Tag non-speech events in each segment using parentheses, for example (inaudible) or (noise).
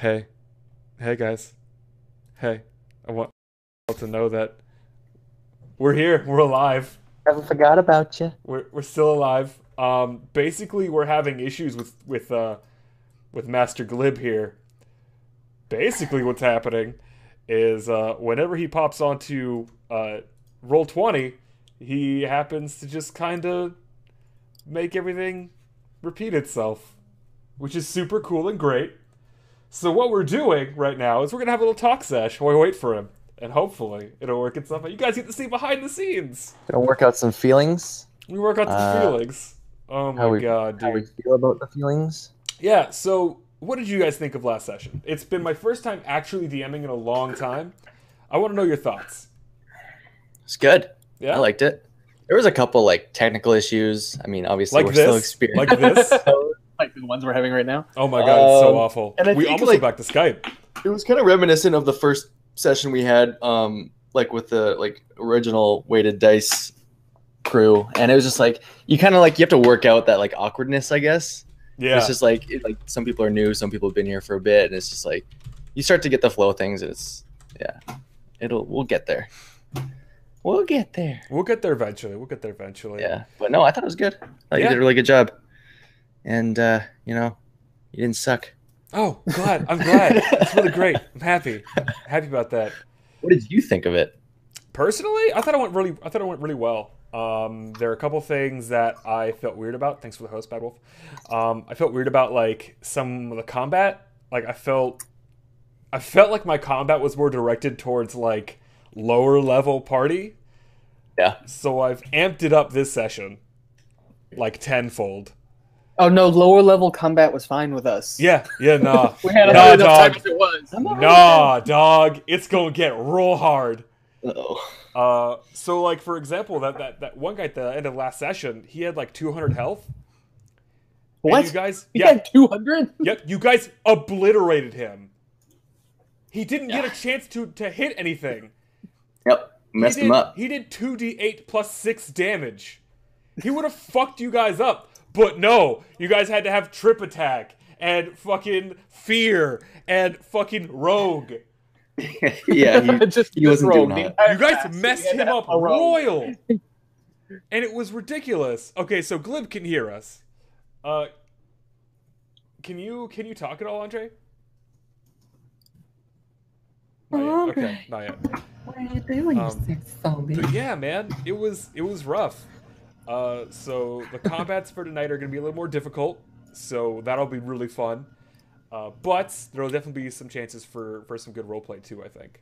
Hey. Hey guys. Hey. I want to know that we're here. We're alive. Haven't forgot about you. We're we're still alive. Um basically we're having issues with with uh with Master Glib here. Basically what's happening is uh whenever he pops onto uh Roll20, he happens to just kind of make everything repeat itself, which is super cool and great. So what we're doing right now is we're gonna have a little talk sesh while we wait for him, and hopefully it'll work itself out. You guys get to see behind the scenes. Gonna work out some feelings. We work out the Uh, feelings. Oh my we, god, How we feel about the feelings. Yeah. So what did you guys think of last session? It's been my first time actually DMing in a long time. I want to know your thoughts. It's good. Yeah. I liked it. There was a couple like technical issues. I mean, obviously like we're still experiencing. Like this. (laughs) like the ones we're having right now. Oh my god, it's so Um, awful. and I we think, almost like- went back to Skype. it was kind of reminiscent of the first session we had, um, like with the like original weighted dice crew, and it was just like you kind of like you have to work out that like awkwardness, I guess. Yeah. It's just like it, like some people are new, some people have been here for a bit, and it's just like you start to get the flow of things. And it's yeah, it'll we'll get there. We'll get there. We'll get there eventually. We'll get there eventually. Yeah, but no, I thought it was good. I thought Yeah. you did a really good job, and uh, you know, you didn't suck. Oh, glad. I'm glad. it's really great. I'm happy. happy about that. What did you think of it? Personally, I thought it went really. I thought it went really well. Um, there are a couple things that I felt weird about. Thanks for the host, Bad Wolf. Um, I felt weird about like some of the combat. Like I felt, I felt like my combat was more directed towards like lower level party. Yeah. So I've amped it up this session, like tenfold. Oh no, lower level combat was fine with us. Yeah, yeah, nah, (laughs) we had Nah, enough time dog. as it was. nah, dog. It's gonna get real hard. Oh, Uh, so like for example, that, that that one guy at the end of last session, he had like 200 health. And What? you guys? He Yeah. had two hundred. Yep. You guys obliterated him. He didn't get a chance to to hit anything. yep, messed did, him up. He did 2d8 plus 6 damage. He would have fucked you guys up. But no, you guys had to have trip attack and fucking fear and fucking rogue. (laughs) yeah, he, (laughs) just he wasn't rogue doing the hot. entire You guys messed We had to him up royal. (laughs) And it was ridiculous. Okay, so Glib can hear us. Uh can you can you talk at all, Andre? Not yet. Okay, not yet. What are you doing, Um, you sex zombie? But yeah, man, it was it was rough. Uh, so the combats for tonight are gonna be a little more difficult, so that'll be really fun. Uh, but there'll definitely be some chances for for some good roleplay too. I think.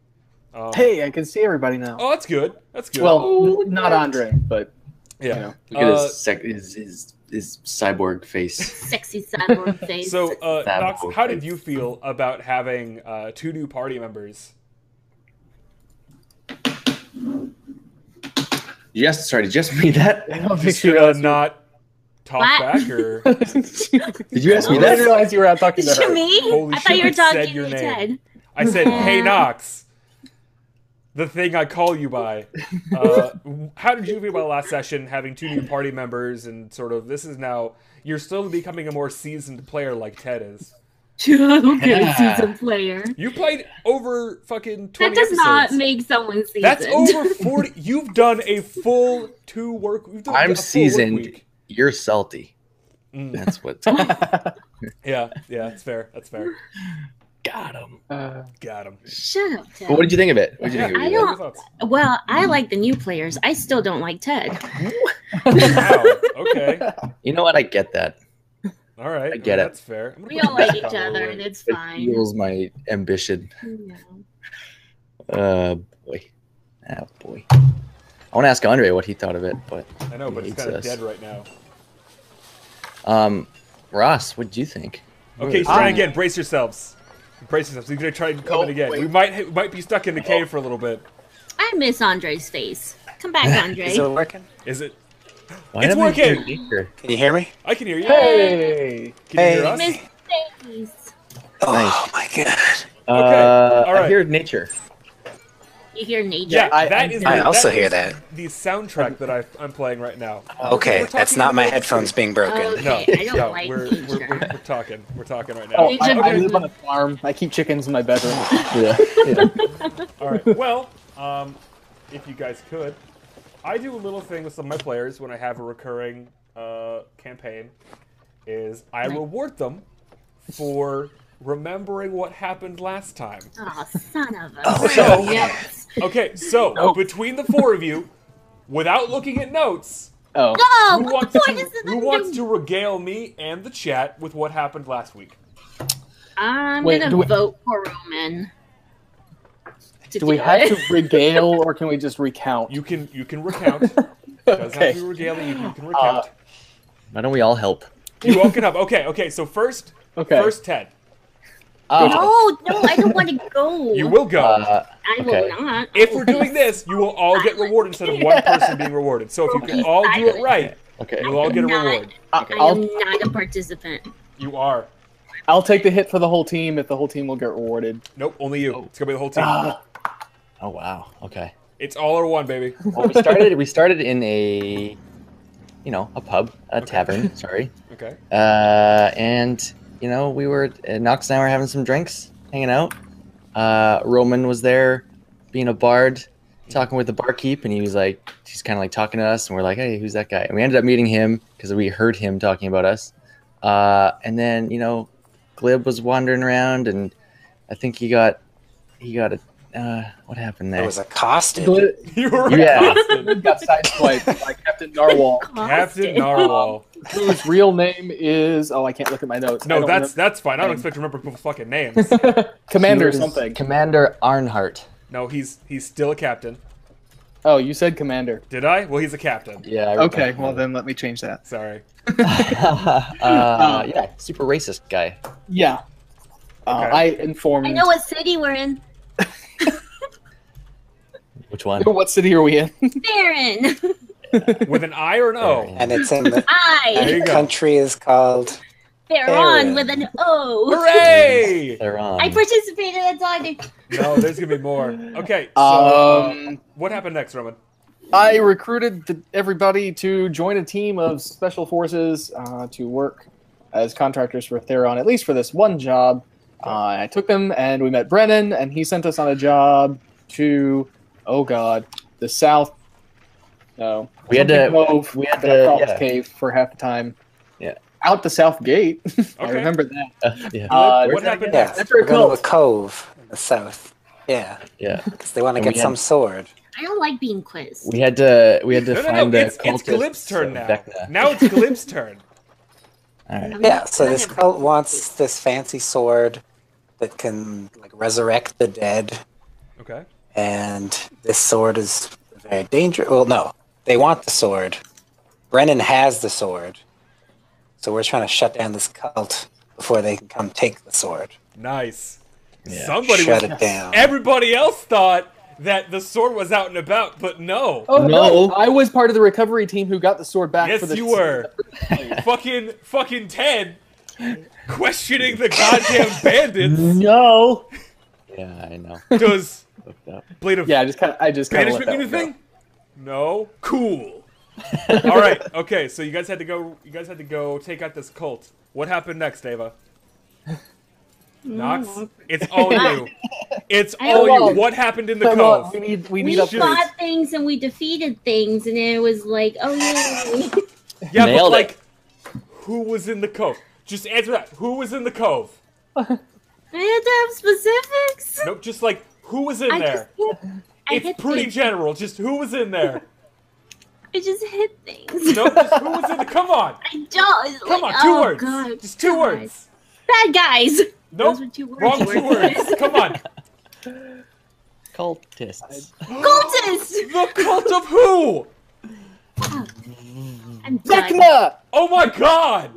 Um, Hey, I can see everybody now. Oh, that's good. That's good. well, n- not Andre, but yeah. you know. Look at Uh, his, sec- his his his cyborg face. (laughs) Sexy cyborg (laughs) face. So, uh, Nox, whole how did you feel about having uh, two new party members? Yes, sorry, did you ask me that? I don't think Just she not talk What? back, or (laughs) Did you ask me that? I didn't realize you were out talking to to her. me? Holy I thought you were shit, I said talking your to name. Ted. I said, (laughs) "Hey, Nox," the thing I call you by. (laughs) Uh, how did you feel about last session, having two new party members, and sort of this is now you're still becoming a more seasoned player like Ted is. (laughs) okay, Yeah. (laughs) season player. You played over fucking twenty That does not make someone seasoned. That's over forty. (laughs) You've done a full two work. You've done a I'm full work seasoned. week. You're salty. Mm. That's what Yeah, yeah, that's fair. That's fair. got him. Uh, Got him. Shut up, Ted. But what did you think of it? What did you think of I it? don't- well, I like the new players. I still don't like Ted. Wow. Okay. You know what? I get that. All right. I get it. That's fair. We all like each other, and quick. it's It fine. fuels my ambition. Yeah. Uh, boy. Ah, boy. I want to ask Andre what he thought of it, but I know, but he it's hates kind of dead right now. um, Ross, what did you think? Okay, What- so try I- again. Brace yourselves. Brace yourselves. We're gonna try and come Oh, in again. wait. We might we might be stuck in the cave for a little bit. I miss Andre's face. Come back, Andre. (laughs) Is it working? Is it? Why It's did I hear working! Can you hear me? I can hear you. hey, Can you hear Hey. us? miss face. Oh Nice. my god. Uh, all I right. hear nature. You hear nature. Yeah, I- that I- the, also that hear is that. The soundtrack that I, I'm playing right now. Okay, We're that's not my headphones being broken. Okay, No, I don't no, like we're, we're, we're, we're talking. We're talking right now. Oh, I, I live on a farm. I keep chickens in my bedroom. Yeah. (laughs) yeah. All right. Well, um, if you guys could, I do a little thing with some of my players when I have a recurring uh, campaign. Is I reward them for remembering what happened last time. Oh, son of a. Oh, so- (laughs) yes. Okay, so Nope. between the four of you, without looking at notes, Oh, No, who wants the to is who wants to regale me and the chat with what happened last week? I'm Wait, gonna do we- vote for Roman. To do we have it. to (laughs) regale or can we just recount? You can you can recount. (laughs) Doesn't have okay. to be. You, you can recount. Why don't we all help? you all can help. Okay, okay. So first, Okay. first Ted, Uh, No, no, I don't want to go. you will go. uh, I okay. will not. if we're doing this, you will all get rewarded instead of one person being rewarded. So if you can all do it right, okay. you'll all get a reward. I- I I'll, am not a participant. You are. I'll take the hit for the whole team if the whole team will get rewarded. Nope, only you. It's gonna be the whole team. Oh wow. Okay. It's all or one, baby. Well, we started. we (laughs) started in a, you know, a pub, a Okay. tavern. (laughs) Sorry. Okay. Uh, and you know, we were uh, Nox and I were having some drinks, hanging out. Uh, Roman was there, being a bard, talking with the barkeep, and he was like, he's kind of like talking to us, and we're like, hey, who's that guy? And we ended up meeting him because we heard him talking about us. Uh, and then you know, Glib was wandering around, and I think he got, he got a, uh, what happened I there? was accosted. Gl- (laughs) You were Yeah. accosted. (laughs) Glib got sideswiped by Captain Narwhal, (laughs) Captain Narwhal. whose real name is oh I can't look at my notes. No, don't that's that's fine. I don't expect to remember people's fucking names. Commander was something. Commander Arnhart. No, he's he's still a captain. Oh, you said Commander. Did I? Well, he's a captain. Yeah. I Okay, that well then let me change that. Sorry. uh, yeah, super racist guy. Yeah. Uh, Okay. I informed. I know what city we're in. (laughs) Which one? What city are we in? Baron. (laughs) With an I or an O? And it's in the, There I. you the go. country is called. Baron Baron. with an O. Hooray! They're. I participated. in all I. No, there's gonna be more. Okay, so uh, Um, what happened next, Roman? I recruited th- everybody to join a team of special forces uh, to work as contractors for Theron, at least for this one job. Uh, I took them and we met Brennan, and he sent us on a job to, oh god, the south. No, We had to- Cove, we had to- thought yeah. cave for half the time. Yeah. out the south gate. (laughs) I remember that. Uh, yeah. Uh, what happened Yeah, next? After a we're going to a cove. cove in the south. Yeah, yeah. because they want to get we had- some sword. I don't like being quizzed. We had to. We had to No, no, find no. the It's, it's cultists Glib's turn now. Vecna. Now it's Glib's turn. (laughs) All right. Yeah, so this have- cult wants this fancy sword that can like resurrect the dead, Okay. and this sword is very dangerous. Well, no, they want the sword. Brennan has the sword, so we're trying to shut down this cult before they can come take the sword. Nice. Yeah. Somebody shut was. it down. Everybody else thought that the sword was out and about, but no. Oh no. No. I was part of the recovery team who got the sword back. yes, for the you (laughs) were. fucking, fucking Ted, (laughs) questioning the goddamn (laughs) bandits. No. Yeah, I know. Does Blade of Yeah, I just kind of, I just kind of banishment mean anything? No. Cool. (laughs) All right. Okay. So you guys had to go. You guys had to go take out this cult. What happened next, Ava? Mm, Nox. It's all you. It's I all don't you. What happened in the Come on, cove? we need, we We need a fought things and we defeated things, and it was like, oh yeah. Yeah, but Nailed it. like, who was in the cove? Just answer that. Who was in the cove? I to have specifics. Nope. Just like who was in I there. just hit, I It's hit pretty things. general. Just who was in there. (laughs) I just hit things. Nope. Just who was in the. Come on. (laughs) I don't. Come like, on. Two oh, words. God, Just two God. words. Bad guys. (laughs) Nope. Those were two words. Wrong you two words. Come on. Cultists. Cultists. The cult of who? I'm. Vecna! Oh my god!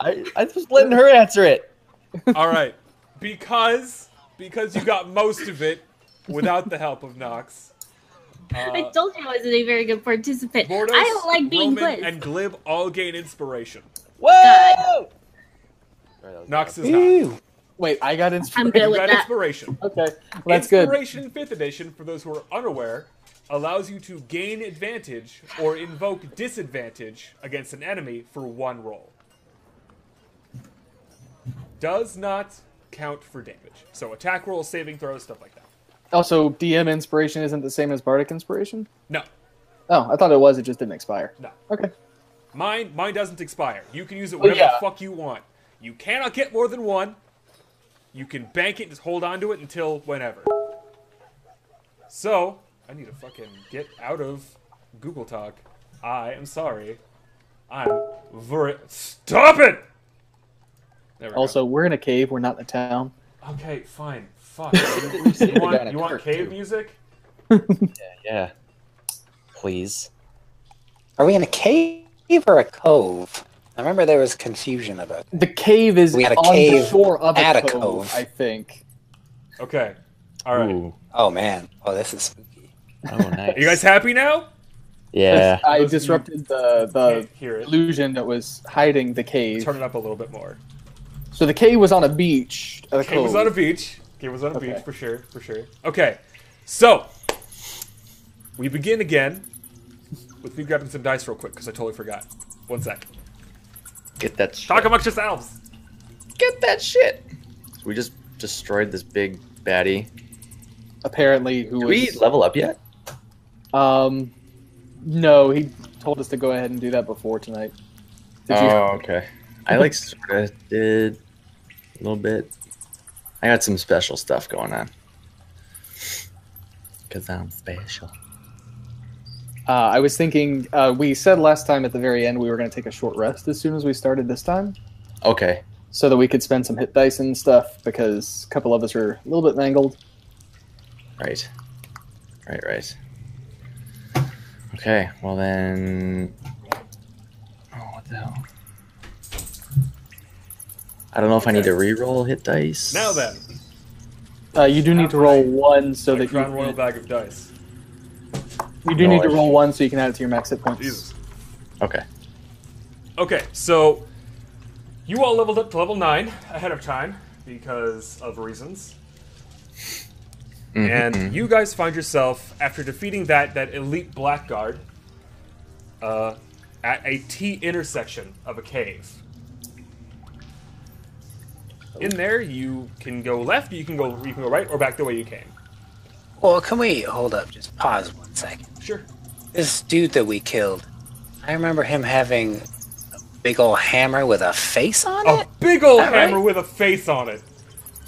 I, I was letting her answer it. All right, because because you got most of it without the help of Nox. I Uh, told you I wasn't a very good participant. Mordos, I don't like being Roman, quizzed. and Glib all gain inspiration. Whoa! Sorry, Nox is bad. not. Ew. Wait, I got inspiration. I'm inspiration. good You with got that. inspiration. Okay, that's good. Inspiration 5th edition, for those who are unaware, allows you to gain advantage or invoke disadvantage against an enemy for one roll. Does not count for damage. So attack rolls, saving throws, stuff like that. Oh, also, DM inspiration isn't the same as bardic inspiration. No, Oh, I thought it was. It just didn't expire. no. Okay. Mine, mine doesn't expire. You can use it Oh, whenever yeah. the fuck you want. You cannot get more than one. You can bank it and just hold on to it until whenever. So, I need to fucking get out of Google Talk. I am sorry. I'm very. Stop it! There we go. Also, we're in a cave. We're not in a town. Okay, fine. Fuck. We (laughs) you saved the guy in want, you want cave too. music? (laughs) Yeah. Please. Are we in a cave or a cove? I remember there was confusion about that. The cave is We had a on the cave shore of a, at a cove, cove. I think. Okay. Alright. Ooh. Oh man. Oh, this is spooky. Oh, nice. Are you guys happy now? Yeah. I Those of you disrupted the the hear it. illusion that was hiding the cave. Turn it up a little bit more. So the cave was on a beach. at a Cave was cove. on a beach. Cave was on a Okay. beach for sure, for sure. Okay, so we begin again with me grabbing some dice real quick because I totally forgot. One sec. Get that shit. Talk amongst yourselves. Get that shit. We just destroyed this big baddie. Apparently, who Did was we level up yet? Um, no, he told us to go ahead and do that before tonight. Did you? Oh, okay. I like sort of did a little bit. I got some special stuff going on. Because I'm special. Uh, I was thinking. Uh, we said last time at the very end we were going to take a short rest as soon as we started this time, Okay. so that we could spend some hit dice and stuff because a couple of us are a little bit mangled. Right. Right, right. Okay, well then. Oh, what the hell? I don't know if I need to re-roll hit dice. Now then, Uh, you do need to roll one so that you Crown Royal can, bag of dice. you do need to roll one so you can add it to your max hit points. Jesus. Okay. Okay, so you all leveled up to level nine ahead of time because of reasons. Mhm, and mhm. you guys find yourself after defeating that that elite blackguard uh, at a T intersection of a cave. In there, you can go left, you can go you can go right, or back the way you came. Well, can we hold up? Just pause one second. Sure. This dude that we killed, I remember him having a big old hammer with a face on A it. big old All right. hammer with a face on it.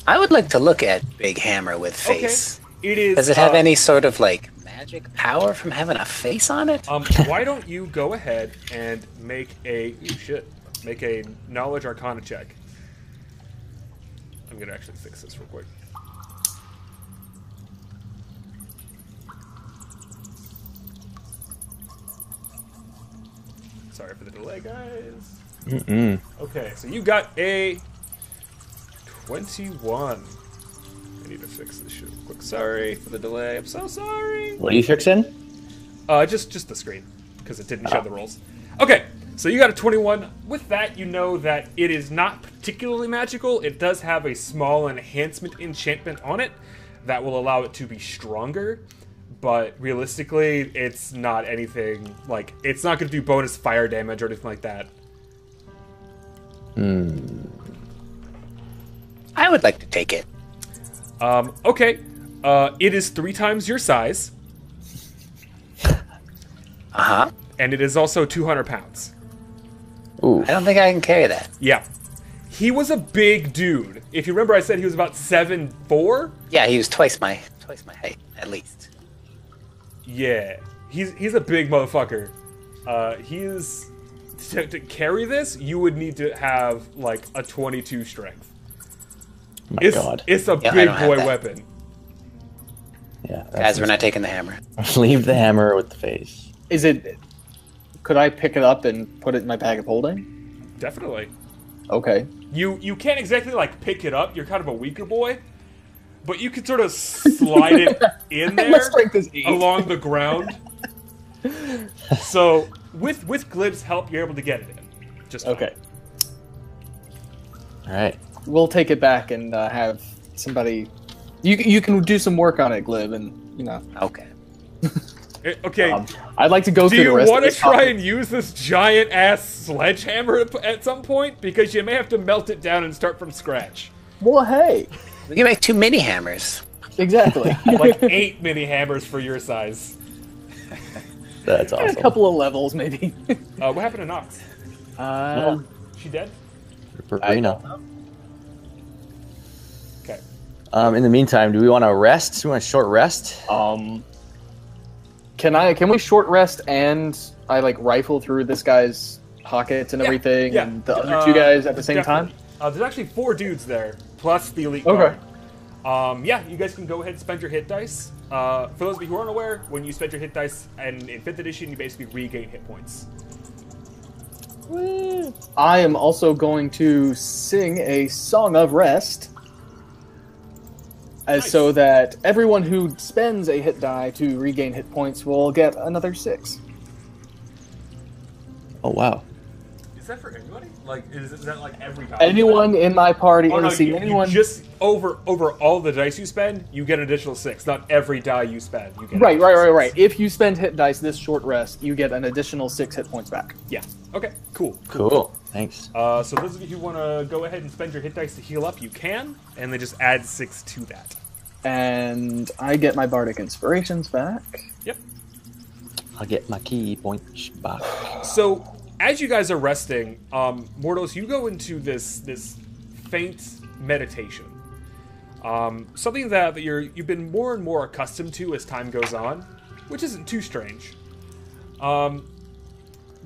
I would like to look at big hammer with face. Okay. face. It is. Does it have uh, any sort of like magic power from having a face on it? Um, why don't you go ahead and make a ooh, shit, make a knowledge arcana check. I'm gonna actually fix this real quick. Sorry for the delay, guys. Mm-mm. Okay, so you got a 21. I need to fix this shit real quick. Sorry for the delay. I'm so sorry. What are you fixing? Uh, just just the screen because it didn't show the rolls. Okay, so you got a 21. With that, you know that it is not particularly magical. It does have a small enhancement enchantment on it that will allow it to be stronger. But realistically, it's not anything like it's not going to do bonus fire damage or anything like that. Hmm. I would like to take it. Um, okay, uh, it is three times your size, (laughs) Uh huh. and it is also 200 pounds. Ooh. I don't think I can carry that. Yeah. He was a big dude. If you remember, I said he was about seven four. Yeah, he was twice my twice my height at least. Yeah, he's he's a big motherfucker. Uh, he's to, to carry this, you would need to have like a 22 strength. My It's God. it's a Yeah, big boy weapon. Yeah. Guys, we're not taking the hammer. (laughs) Leave the hammer with the face. Is it? Could I pick it up and put it in my bag of holding? Definitely. Okay. You you can't exactly like pick it up. You're kind of a weaker boy, but you can sort of slide it (laughs) in there strength is eight. along the ground. (laughs) so with with Glib's help, you're able to get it in. Just fine. Okay. All right. We'll take it back and uh, have somebody. You you can do some work on it, Glib, and you know. Okay. Eh, Okay. Um, I'd like to go do through the you want to try topic. and use this giant ass sledgehammer at- at some point? Because you may have to melt it down and start from scratch. Well, hey, We can make two mini hammers. exactly. (laughs) Like (laughs) eight mini hammers for your size. That's awesome. a couple of levels, maybe. Uh, what happened to Nox? Uh, She dead? Reno. Okay. Um, in the meantime, do we want to rest? Do we want a short rest? um, can I? Can we short rest and I like rifle through this guy's pockets and Yeah, everything, yeah. and the other Uh, two guys at the same Definitely. time? Uh, there's actually four dudes there, plus the elite Okay. guard. Um, yeah, you guys can go ahead and spend your hit dice. Uh, for those of you who aren't aware, when you spend your hit dice, and in 5th edition, you basically regain hit points. I am also going to sing a song of rest. As Nice. so that everyone who spends a hit die to regain hit points will get another six. Oh wow. Is that for anybody? Like, is, is that like every time? Anyone in my party, Oh no, see you, you just over over all the dice you spend, you get an additional six. Not every die you spend, you get. Right, right, right, six. right. If you spend hit dice this short rest, you get an additional six hit points back. Yeah. Okay. Cool. Cool. Thanks. Uh, so those of you who want to go ahead and spend your hit dice to heal up, you can, and then just add six to that. And I get my bardic inspirations back. Yep. I'll get my ki points back. So as you guys are resting, um, Mordos, you go into this this faint meditation. Um, something that, that you're you've been more and more accustomed to as time goes on, which isn't too strange. Um,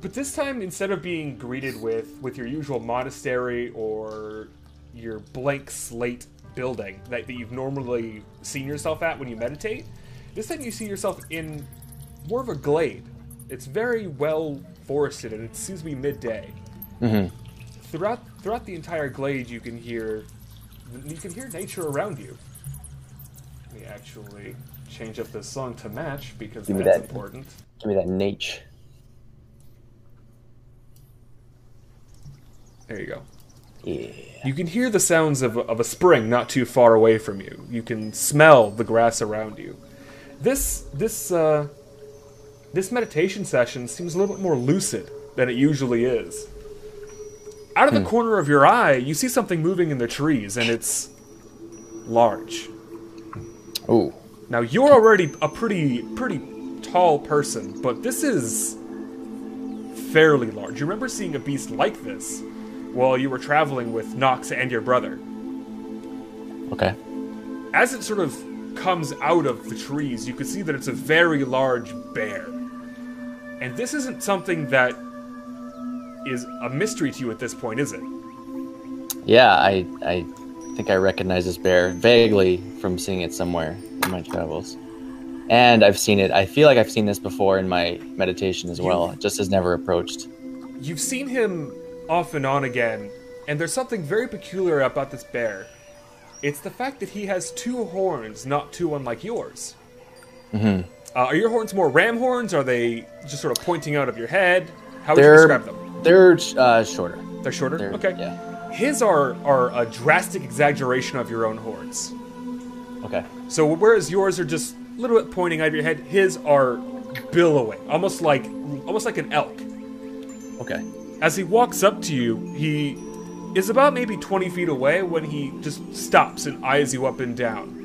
but this time, instead of being greeted with with your usual monastery or your blank slate building that, that you've normally seen yourself at when you meditate, this time you see yourself in more of a glade. It's very well forested, and it seems to be midday. hmm Throughout throughout the entire glade, you can hear you can hear nature around you. Let me actually change up this song to match because Give that's that. important. Give me that Nate. There you go. Yeah. You can hear the sounds of, of a spring not too far away from you. You can smell the grass around you. This this uh, this meditation session seems a little bit more lucid than it usually is. Out of the hmm. corner of your eye, you see something moving in the trees, and it's large. Ooh. Now you're already a pretty pretty tall person, but this is fairly large. You remember seeing a beast like this while you were traveling with Nox and your brother. Okay. As it sort of comes out of the trees, you can see that it's a very large bear. And this isn't something that is a mystery to you at this point, is it? Yeah, I I think I recognize this bear vaguely from seeing it somewhere in my travels. And I've seen it. I feel like I've seen this before in my meditation as well. It just has never approached. You've seen him off and on again, and there's something very peculiar about this bear. It's the fact that he has two horns, not two unlike yours. Mhm. Uh, are your horns more ram horns? Are they just sort of pointing out of your head? How would you They're describe them? they're uh, shorter. They're shorter. They're, okay. Yeah. His are are a drastic exaggeration of your own horns. Okay. So whereas yours are just a little bit pointing out of your head, his are billowing, almost like almost like an elk. Okay. As he walks up to you, he is about maybe 20 feet away when he just stops and eyes you up and down.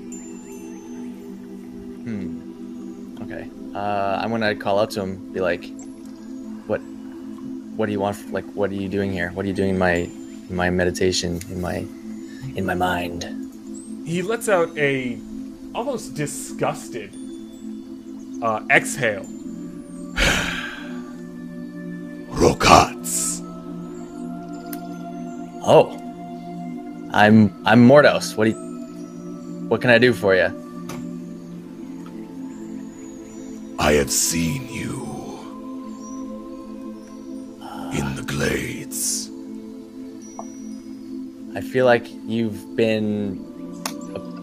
Okay. Uh, I'm gonna call out to him. Be like, what? What do you want? Like, what are you doing here? What are you doing in my in my meditation in my in my mind? He lets out a almost disgusted uh, exhale. (sighs) Rokats. Oh, I'm I'm Mordos. What do you, What can I do for you? I have seen you in the glades. I feel like you've been,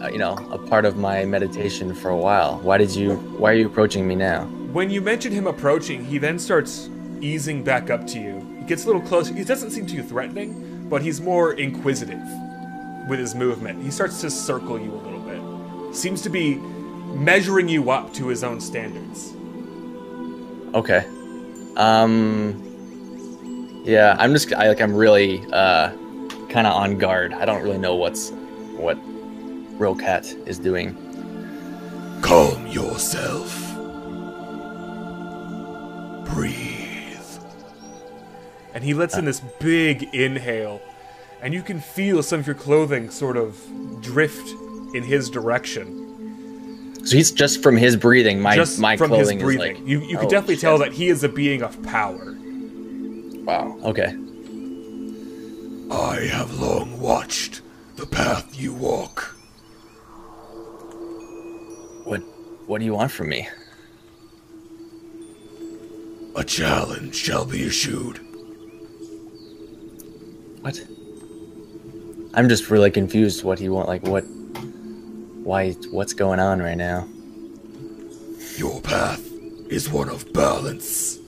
a, you know, a part of my meditation for a while. Why did you? Why are you approaching me now? When you mention him approaching, he then starts easing back up to you. He gets a little closer. He doesn't seem too threatening, but he's more inquisitive. with his movement. He starts to circle you a little bit. Seems to be measuring you up to his own standards. Okay. Um. Yeah, I'm just I like I'm really uh kind of on guard. I don't really know what's what Rocat is doing. Calm yourself. Breathe. And he lets in this big inhale, and you can feel some of your clothing sort of drift in his direction. So he's just from his breathing. My just my from his clothing is breathing. like you you can Oh, definitely shit. tell that he is a being of power. Wow. Okay. I have long watched the path you walk. What what do you want from me? A challenge shall be issued. What? I'm just really confused. What do you want? Like what? Why? What's going on right now? Your path is one of balance.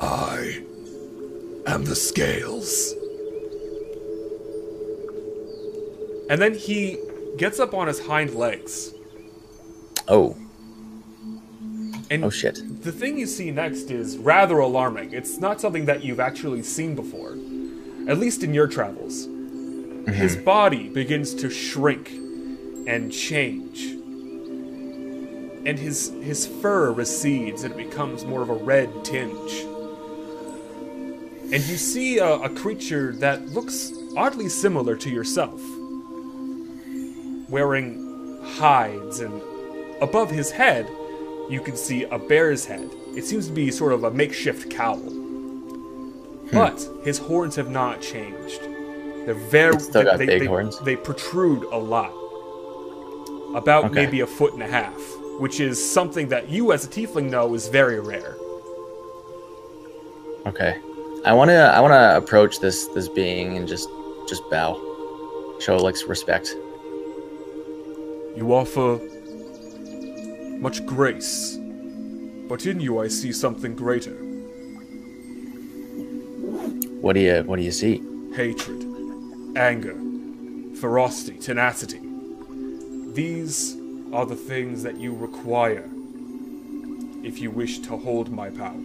I am the scales. And then he gets up on his hind legs. Oh. And Oh shit. the thing you see next is rather alarming. It's not something that you've actually seen before, at least in your travels. His mm-hmm. body begins to shrink and change. And his his fur recedes and it becomes more of a red tinge. And you see a, a creature that looks oddly similar to yourself. Wearing hides and above his head you can see a bear's head. It seems to be sort of a makeshift cowl. Hmm. But his horns have not changed. They're very It's still got they, big they- horns? They protrude a lot. About Okay. maybe a foot and a half, which is something that you as a tiefling know is very rare. Okay. I want to I want to approach this this being and just just bow. Show like respect. You offer much grace, but in you I see something greater. What do you what do you see? hatred, anger, ferocity, tenacity. These are the things that you require if you wish to hold my power.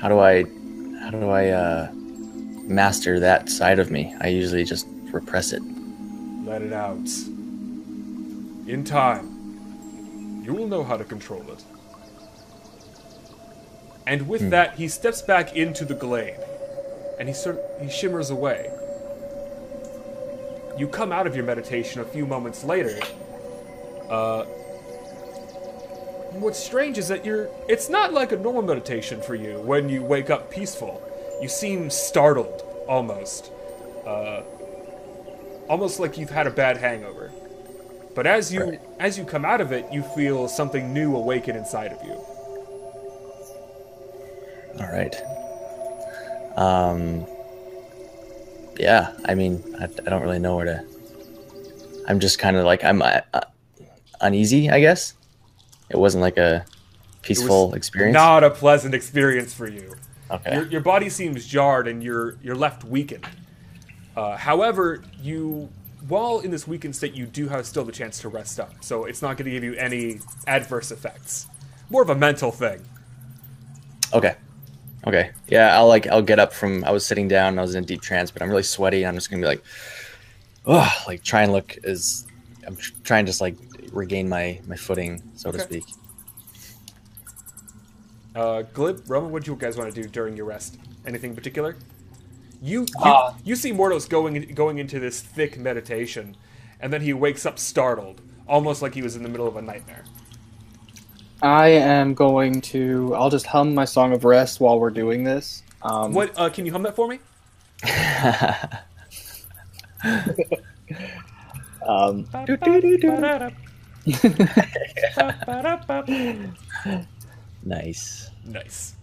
How do I how do I uh master that side of me? I usually just repress it. Let it out. In time, you will know how to control it. And with that, he steps back into the glade, and he sort he shimmers away. You come out of your meditation a few moments later. Uh, what's strange is that you're. It's not like a normal meditation for you when you wake up peaceful. You seem startled, almost. Uh, almost like you've had a bad hangover. But as you Right. as you come out of it, you feel something new awaken inside of you. All right. Um. Yeah, I mean, I, I don't really know where to. I'm just kind of like I'm uh, uneasy, I guess. It wasn't like a peaceful experience. Not a pleasant experience for you. okay. Your, your body seems jarred and you're you're left weakened. Uh, however, you while in this weakened state, you do have still the chance to rest up, so it's not going to give you any adverse effects. More of a mental thing. Okay. Okay. Yeah, I'll like I'll get up from I was sitting down, I was in a deep trance, but I'm really sweaty. I'm just gonna be like, oh, like try and look as I'm trying to just like regain my my footing, so to speak. Uh, Glib, Roman, what do you guys want to do during your rest? Anything in particular? You you, Uh, you see Mordos going going into this thick meditation, and then he wakes up startled, almost like he was in the middle of a nightmare. I am going to. I'll just hum my song of rest while we're doing this. Um, What? Uh, can you hum that for me? (laughs) Um, (laughs) nice. Nice.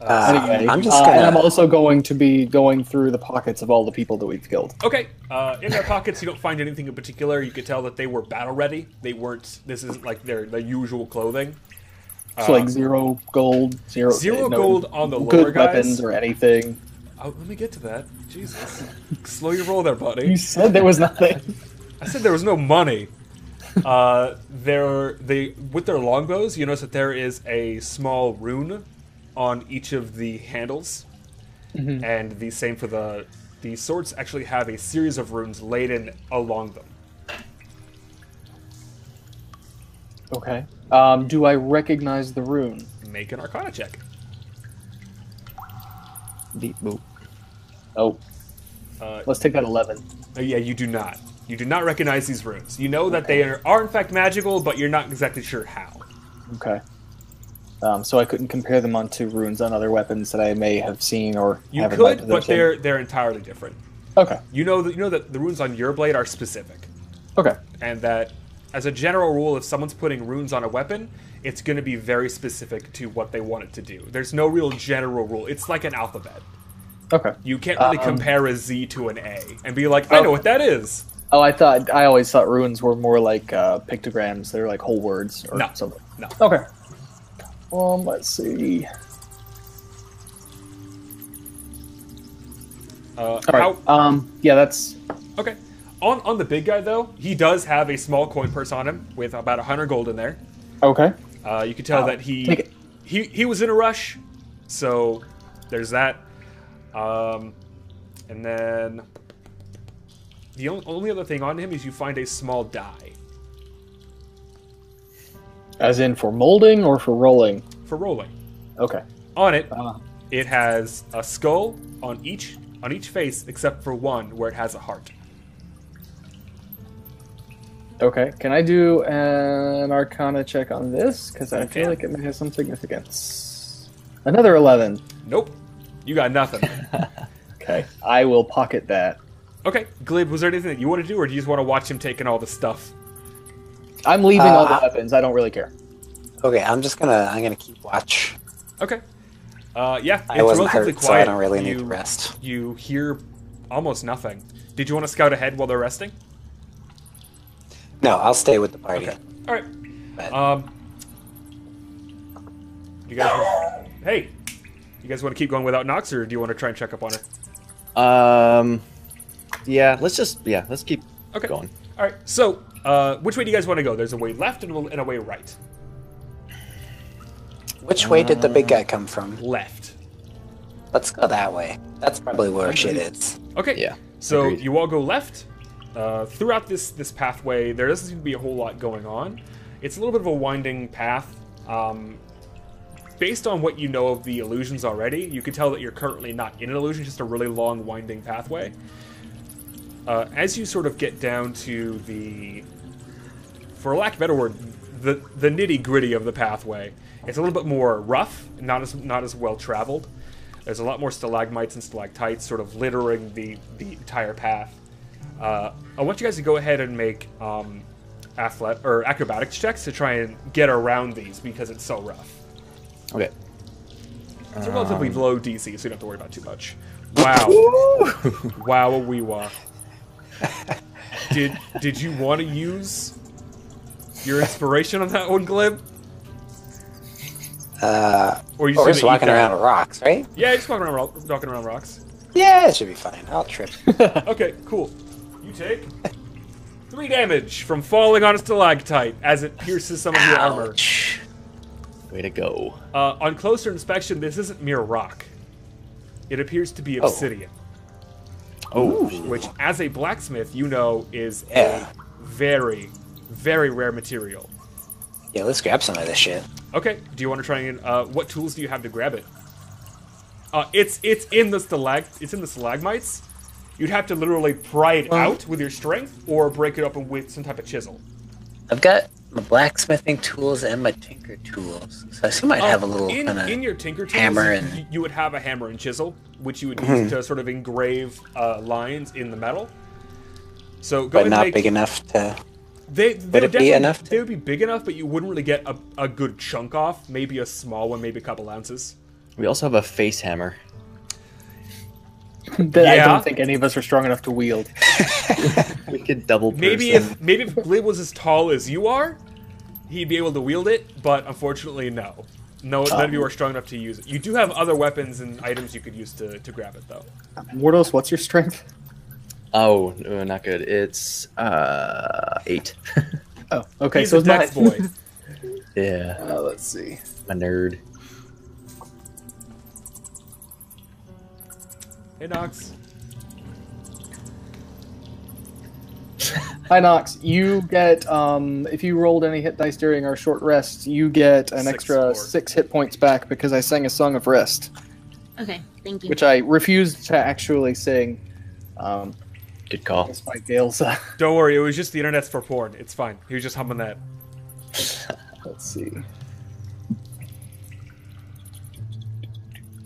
Uh, anyway, I'm just uh, gonna. and I'm also going to be going through the pockets of all the people that we've killed. Okay. Uh, in their pockets, you don't find anything in particular. You could tell that they were battle ready. They weren't. This isn't like their their usual clothing. So Uh, like zero gold, zero Zero no gold on the lower good guys. weapons or anything. Oh, let me get to that. Jesus, slow your roll there, buddy. You said there was nothing. I said there was no money. Uh, there, they with their longbows, you notice that there is a small rune on each of the handles, and the same for the the swords. Actually, have a series of runes laid in along them. Okay. Um, do I recognize the rune? Make an Arcana check. Deep boop. Oh, Uh, let's take that eleven. Uh, yeah, you do not. You do not recognize these runes. You know that they are, are in fact magical, but you're not exactly sure how. Okay. Um, so I couldn't compare them onto runes on other weapons that I may have seen or You have could, but they're they're entirely different. okay. You know that you know that the runes on your blade are specific, Okay. and that as a general rule, if someone's putting runes on a weapon, it's going to be very specific to what they want it to do. There's no real general rule. It's like an alphabet. Okay. You can't really Um, compare a Z to an A and be like, I know Oh. what that is. Oh, I thought I always thought runes were more like uh, pictograms. They're like whole words or No. something. No. Okay. Um, let's see. Uh, All right. how, Um, yeah, that's Okay. On on the big guy though, he does have a small coin purse on him with about hundred gold in there. okay. Uh, you can tell that he he he was in a rush, so there's that. Um, and then the only, only other thing on him is you find a small die As in for molding or for rolling? for rolling. Okay. On it, Uh, it has a skull on each on each face except for one where it has a heart. okay. Can I do an Arcana check on this? Because I feel like it may have some significance. Another eleven. Nope, you got nothing. (laughs) Okay. I will pocket that. okay, Glib, was there anything that you want to do, or do you just want to watch him taking all the stuff? I'm leaving all the Uh, weapons. I don't really care. Okay, I'm just gonna I'm gonna keep watch. Okay. Uh, yeah, I it's wasn't relatively hurt, so. I don't really need to rest. You hear almost nothing. Did you want to scout ahead while they're resting? No, I'll stay with the party. Okay. All right. But- Um, you guys, hey, you guys want to keep going without Nox, or do you want to try and check up on her? Um, yeah. Let's just yeah. Let's keep Okay. going. All right. So, uh, which way do you guys want to go? There's a way left and a, and a way right. Which way did the big guy come from? Left. Let's go that way. That's probably where shit is. Okay. Yeah, So agreed. you all go left. Uh, throughout this this pathway, there doesn't seem to be a whole lot going on. It's a little bit of a winding path. Um, based on what you know of the illusions already, you can tell that you're currently not in an illusion, just a really long winding pathway. Uh, as you sort of get down to the, for lack of a better word, the the nitty gritty of the pathway, it's a little bit more rough, not as not as well traveled. There's a lot more stalagmites and stalactites sort of littering the, the entire path. Uh, I want you guys to go ahead and make um, athlet or acrobatics checks to try and get around these because it's so rough. Okay. It's a relatively low DC, so you don't have to worry about too much. Wow, wow, wee wah. Did did you want to use your inspiration on that one, Glib? Uh, Or you oh, just just gonna eat walking around rocks, right? Yeah, just walking around, walking around rocks. Yeah, it should be fine. I'll trip. (laughs) Okay, cool. You take three damage from falling on a stalactite as it pierces some of your armor. Way to go. Uh, on closer inspection, this isn't mere rock. It appears to be Oh. obsidian, Oh, which, as a blacksmith, you know is Yeah. a very, very rare material. Yeah, let's grab some of this shit. Okay, do you want to try and uh, what tools do you have to grab it? Uh, it's it's in the stalag it's in the stalagmites. You'd have to literally pry it Well- out with your strength, or break it open with some type of chisel. I've got blacksmithing tools and my tinker tools, so I assume I'd have a little in, kind in your tinker tools, hammer you- and- Mm-hmm. you would have a hammer and chisel, which you would use to sort of engrave uh, lines in the metal. So go But ahead not make, big enough to. They, they Would would it be enough to- They would be big enough, but you wouldn't really get a, a good chunk off. Maybe a small one, maybe a couple ounces. we also have a face hammer. (laughs) that I don't think any of us are strong enough to wield. (laughs) We could double. Maybe person. if maybe if Glib was as tall as you are, he'd be able to wield it, but unfortunately, no. No, none of you are strong enough to use it. You do have other weapons and items you could use to, to grab it, though. Mordos, what's your strength? Oh, no, not good. It's uh eight. (laughs) Oh, okay. He's so a it's not. boy. yeah, Uh, let's see. I'm a nerd. Hey, Nox. (laughs) Hi Nox, you get um if you rolled any hit dice during our short rest, you get an Six extra more. six hit points back because I sang a song of rest, Okay, thank you. which I refused to actually sing. Um, Good call. despite Dale's. Uh, Don't worry, it was just the internet's for porn. It's fine. He was just humming that. (laughs) let's see.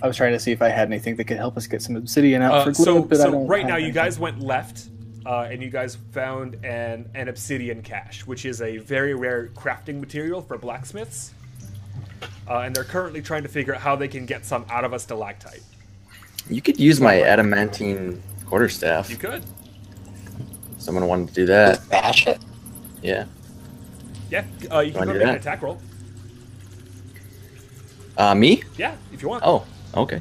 I was trying to see if I had anything that could help us get some obsidian out Uh, for so, Glib, but I so don't right have now, you guys went left, uh, and you guys found an, an obsidian cache, which is a very rare crafting material for blacksmiths. Uh, and they're currently trying to figure out how they can get some out of a stalactite. You could use my adamantine quarterstaff. You could. Someone wanted to do that. Bash it. Yeah. Yeah, uh, you can Wanna go do make an attack roll. Uh, me? Yeah, if you want. Oh, okay.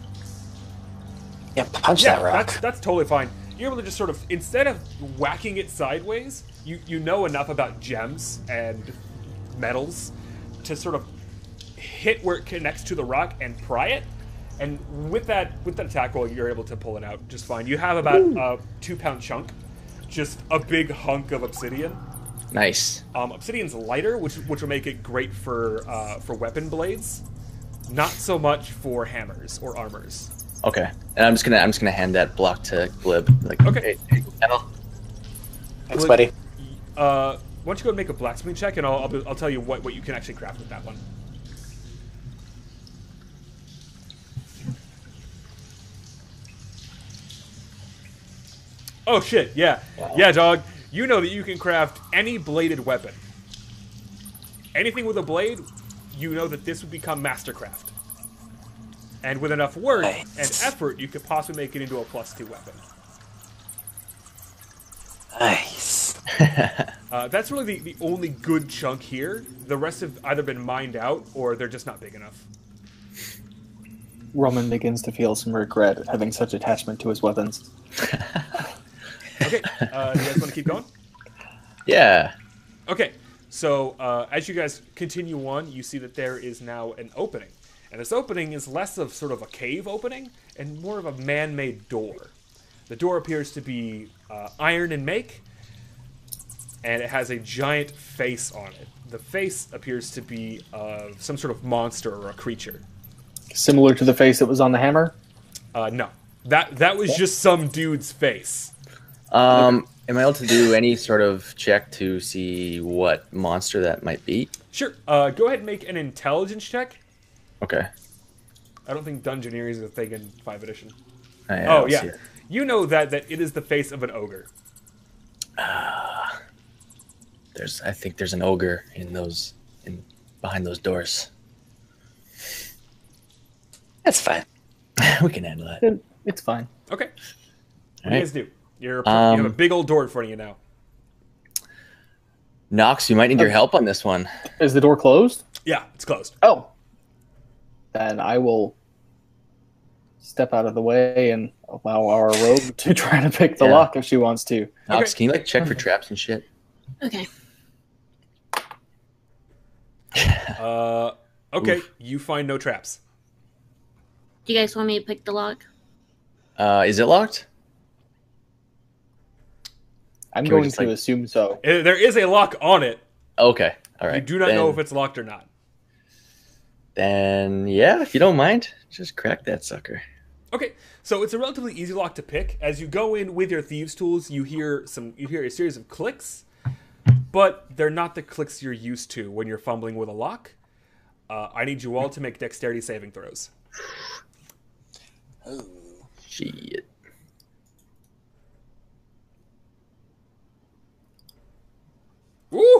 Yeah, punch yeah, that rock. That's, that's totally fine. You're able to just sort of, instead of whacking it sideways, you, you know enough about gems and metals to sort of hit where it connects to the rock and pry it. And with that with that attack roll, you're able to pull it out just fine. You have about a two pound chunk, just a big hunk of obsidian. Nice. Um, obsidian's lighter, which which will make it great for uh, for weapon blades, not so much for hammers or armors. Okay. And I'm just gonna I'm just gonna hand that block to Glib. Like, Okay. hey, hey, Al. Thanks, Would- buddy. Uh, why don't you go and make a blacksmith check, and I'll, I'll, be- I'll tell you what, what you can actually craft with that one. Oh shit! Yeah, yeah, dog. You know that you can craft any bladed weapon. Anything with a blade, you know that this would become mastercraft. And with enough work and effort, you could possibly make it into a plus two weapon. Nice. (laughs) Uh, that's really the, the only good chunk here. The rest have either been mined out or they're just not big enough. Roman begins to feel some regret having such attachment to his weapons. (laughs) Okay, uh, you guys want to keep going? (laughs) Yeah. Okay, so uh, as you guys continue on, you see that there is now an opening. And this opening is less of sort of a cave opening and more of a man made door. The door appears to be uh, iron in make, and it has a giant face on it. The face appears to be of some sort of monster or a creature. Similar to the face that was on the hammer. Uh, no, that that was just some dude's face. Um, am I able to do any sort of check to see what monster that might be? Sure. Uh, go ahead and make an intelligence check. Okay. I don't think Dungeoneering is a thing in Five Edition. I, I oh yeah, see you know that that it is the face of an ogre. There's I think there's an ogre in those in behind those doors. That's fine. (laughs) we can handle that. It's fine. Okay. What do you guys do? You're you have a Um, big old door in front of you now. Nox, you might need your help on this one. Is the door closed? Yeah, it's closed. Oh. Then I will step out of the way and allow our rogue to (laughs) try to pick the Yeah. lock if she wants to. Nox, Okay. can you like check for (laughs) traps and shit? Okay. Uh, okay. Oof. You find no traps. Do you guys want me to pick the lock? Uh, is it locked? I'm Can going to like- assume so. There is a lock on it. Okay. All right. You do not then, know if it's locked or not. Then yeah, if you don't mind, just crack that sucker. Okay, so it's a relatively easy lock to pick. As you go in with your thieves' tools, you hear some you hear a series of clicks, but they're not the clicks you're used to when you're fumbling with a lock. Uh, I need you all to make dexterity saving throws. Oh Shit.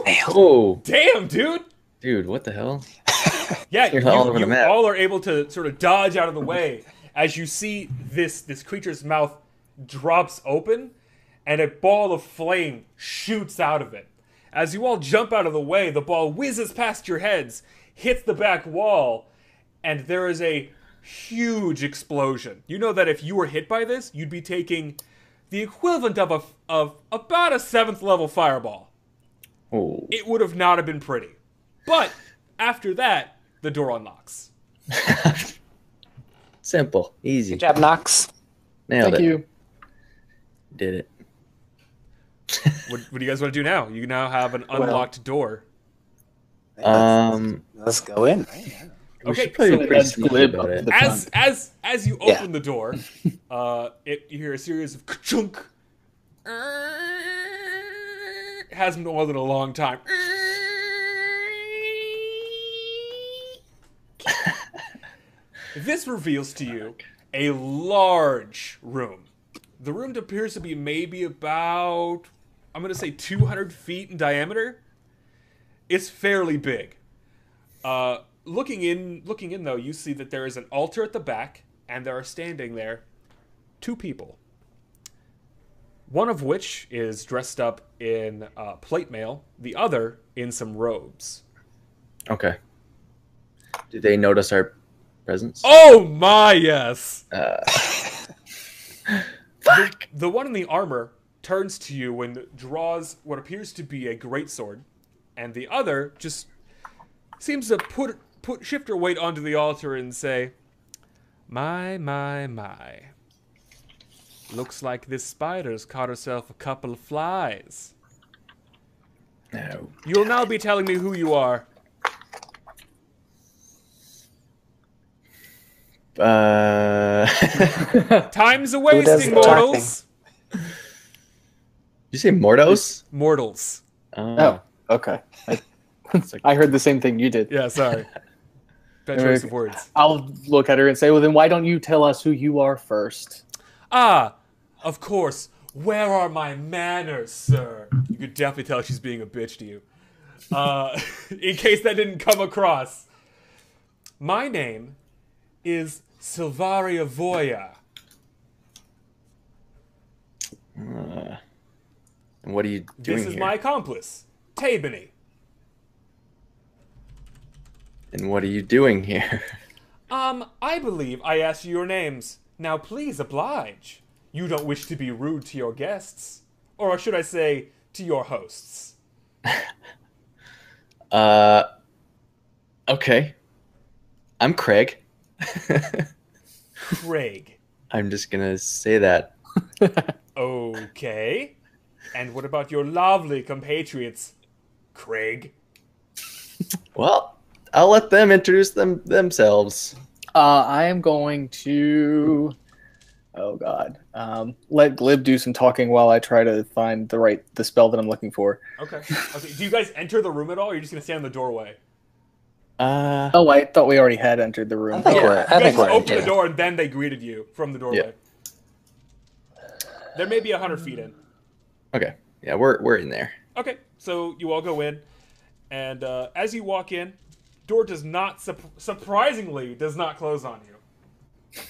Oh, Damn, dude! dude, what the hell? (laughs) Yeah, You're you, all over the map. all are able to sort of dodge out of the way as you see this this creature's mouth drops open, and a ball of flame shoots out of it. As you all jump out of the way, the ball whizzes past your heads, hits the back wall, and there is a huge explosion. You know that if you were hit by this, you'd be taking the equivalent of a of about a seventh level fireball. Oh, It would have not have been pretty. But after that, the door unlocks. (laughs) simple, easy. Good job, Nox. Nailed Thank it. you. Did it. (laughs) What, what do you guys want to do now? You now have an Well- unlocked door. Um, Let's go in. Right? Okay, so be pretty that's sneaky glib about up it. As as as you Yeah. open the door, (laughs) uh, it you hear a series of chunk. Hasn't oiled in a long time. (laughs) this reveals to you a large room. The room appears to be maybe about I'm gonna say 200 feet in diameter. It's fairly big. Uh, looking in, looking in though, you see that there is an altar at the back, and there are standing there two people. One of which is dressed up in uh, plate mail, the other in some robes. Okay. Do they notice our presence? Oh my yes! Uh, (laughs) The, the one in the armor turns to you and draws what appears to be a great sword, and the other just seems to put put shift her weight onto the altar and say, "My, my, my. Looks like this spider's caught herself a couple of flies. no. You'll now be telling me who you are. Uh, (laughs) Time's a wasting, the talking? mortals. you say Mordos? Mortals. Oh, okay. I, (laughs) I heard the same thing you did. Yeah, sorry. (laughs) Bad choice of words. I'll look at her and say, "Well, then why don't you tell us who you are first? Ah, of course. Where are my manners, sir? You could definitely tell she's being a bitch to you. Uh, (laughs) in case that didn't come across, my name is Silvaria Voya. Uh, and what are you doing This is here? my accomplice, TayBenny. And what are you doing here? (laughs) Um, I believe I asked you your names. Now please oblige. You don't wish to be rude to your guests. Or should I say, to your hosts. (laughs) Uh, okay. I'm Craig. (laughs) Craig. I'm just gonna say that. (laughs) Okay. And what about your lovely compatriots, Craig? Well, I'll let them introduce them themselves. Uh, I am going to. Oh God. Um, let Glib do some talking while I try to find the right the spell that I'm looking for. Okay. Okay. Do you guys enter the room at all? Or are you just gonna stand in the doorway? Uh, Oh, I thought we already had entered the room. I think Yeah. we're. You I guys think we're. opened the door and then they greeted you from the doorway. There may be a hundred feet in. okay. Yeah, we're we're in there. Okay, so you all go in, and uh, as you walk in, door does not sup- surprisingly does not close on you.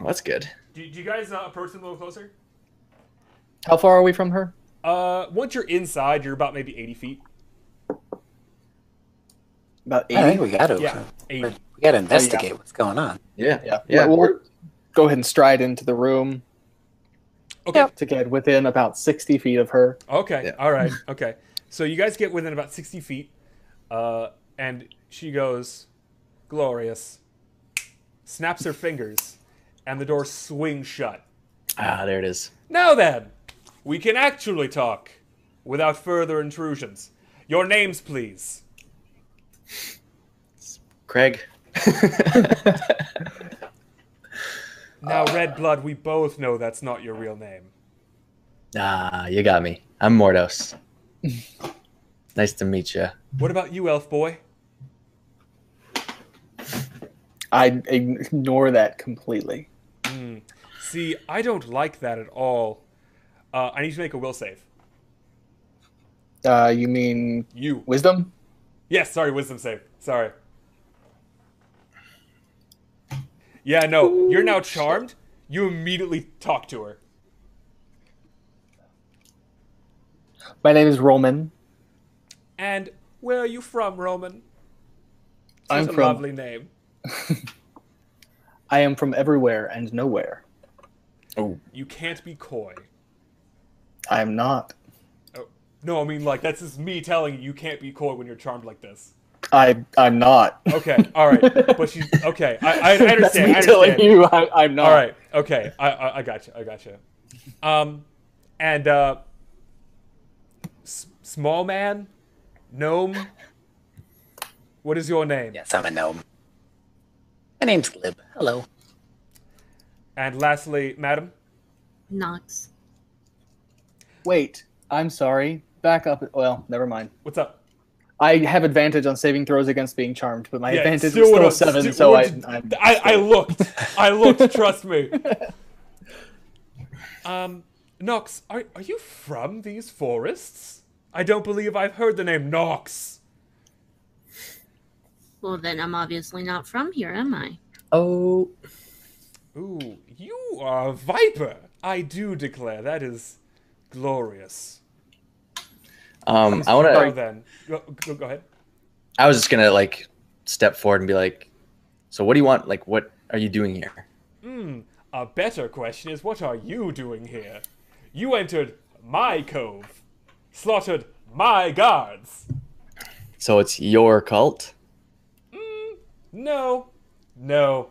Well, that's good. Do, do you guys uh, approach them a little closer? How far are we from her? Uh, once you're inside, you're about maybe eighty feet. About 80? I think we got to. Yeah, eighty. We got to investigate what's going on. Yeah. Yeah. Yeah. We'll, we'll go ahead and stride into the room Okay. to get within about sixty feet of her. Okay. Yeah. All right. Okay. So you guys get within about sixty feet, uh, and she goes, "Glorious." Snaps her fingers, and the door swings shut. Ah, there it is. Now then, we can actually talk without further intrusions. Your names, please. Craig. (laughs) Now, Red Blood, we both know that's not your real name. ah, you got me. I'm Mordos. nice to meet you. What about you, Elf Boy? I ignore that completely. See, I don't like that at all. Uh, I need to make a will save. Uh, you mean You. wisdom? Yes, sorry, wisdom save. Sorry. Yeah, no, you're now charmed. You immediately talk to her. My name is Roman. And where are you from, Roman? Such I'm a from- lovely name. (laughs) I am from everywhere and nowhere. Oh. You can't be coy. I am not. Oh, no, I mean like that's just me telling you you can't be coy when you're charmed like this. I I'm not. Okay, all right, but she's okay. I, I, I That's understand. me I telling you I, I'm not. All right, okay, I, I, I got you. I got you. Um, and uh, s- small man, gnome. What is your name? Yes, I'm a gnome. My name's Glib. Hello. And lastly, madam. Nox. Wait. I'm sorry. Back up. Well, never mind. What's up? I have advantage on saving throws against being charmed, but my Yeah, advantage is still still seven, still so I, I'm. I, I looked. I looked. (laughs) trust me. Um, Nox, are are you from these forests? I don't believe I've heard the name Nox. Well, then I'm obviously not from here, am I? Oh, Ooh, you are a viper. I do declare that is glorious. um, I want Well to. then, go, go, go ahead. I was just gonna like step forward and be like, "So what do you want? Like, what are you doing here?" Hmm. A better question is, what are you doing here? You entered my cove, slaughtered my guards. So it's your cult. No, no.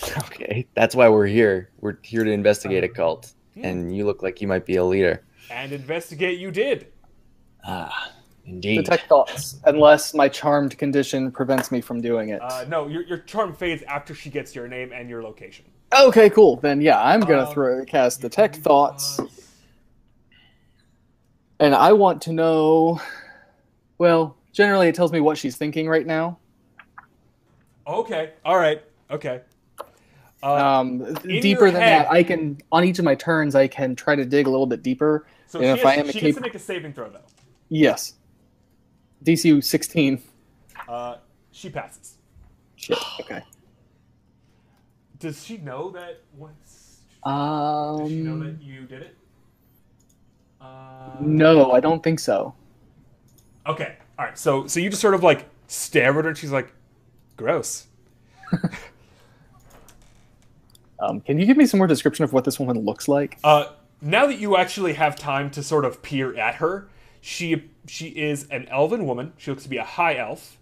(laughs) Okay, that's why we're here. We're here to investigate a cult, and you look like you might be a leader. And investigate you did. Ah, indeed. Detect thoughts, unless my charmed condition prevents me from doing it. Uh, no, your, your charm fades after she gets your name and your location. okay, cool. Then yeah, I'm gonna Um, throw cast detect thoughts, and I want to know. Well, generally, it tells me what she's thinking right now. Okay, all right, okay. Uh, Um, deeper than head- that, I can on each of my turns, I can try to dig a little bit deeper. so and she, if I has- am a she gets to make a saving throw though. Yes, DC 16. Uh, she passes. Shit. Okay. Does she know that once? Does she know Um, that you did it? Uh, no, I don't think so. Okay. All right. So so you just sort of like stare at her, and she's like, "Gross." (laughs) Um, can you give me some more description of what this woman looks like? Uh, now that you actually have time to sort of peer at her, she she is an elven woman. She looks to be a high elf,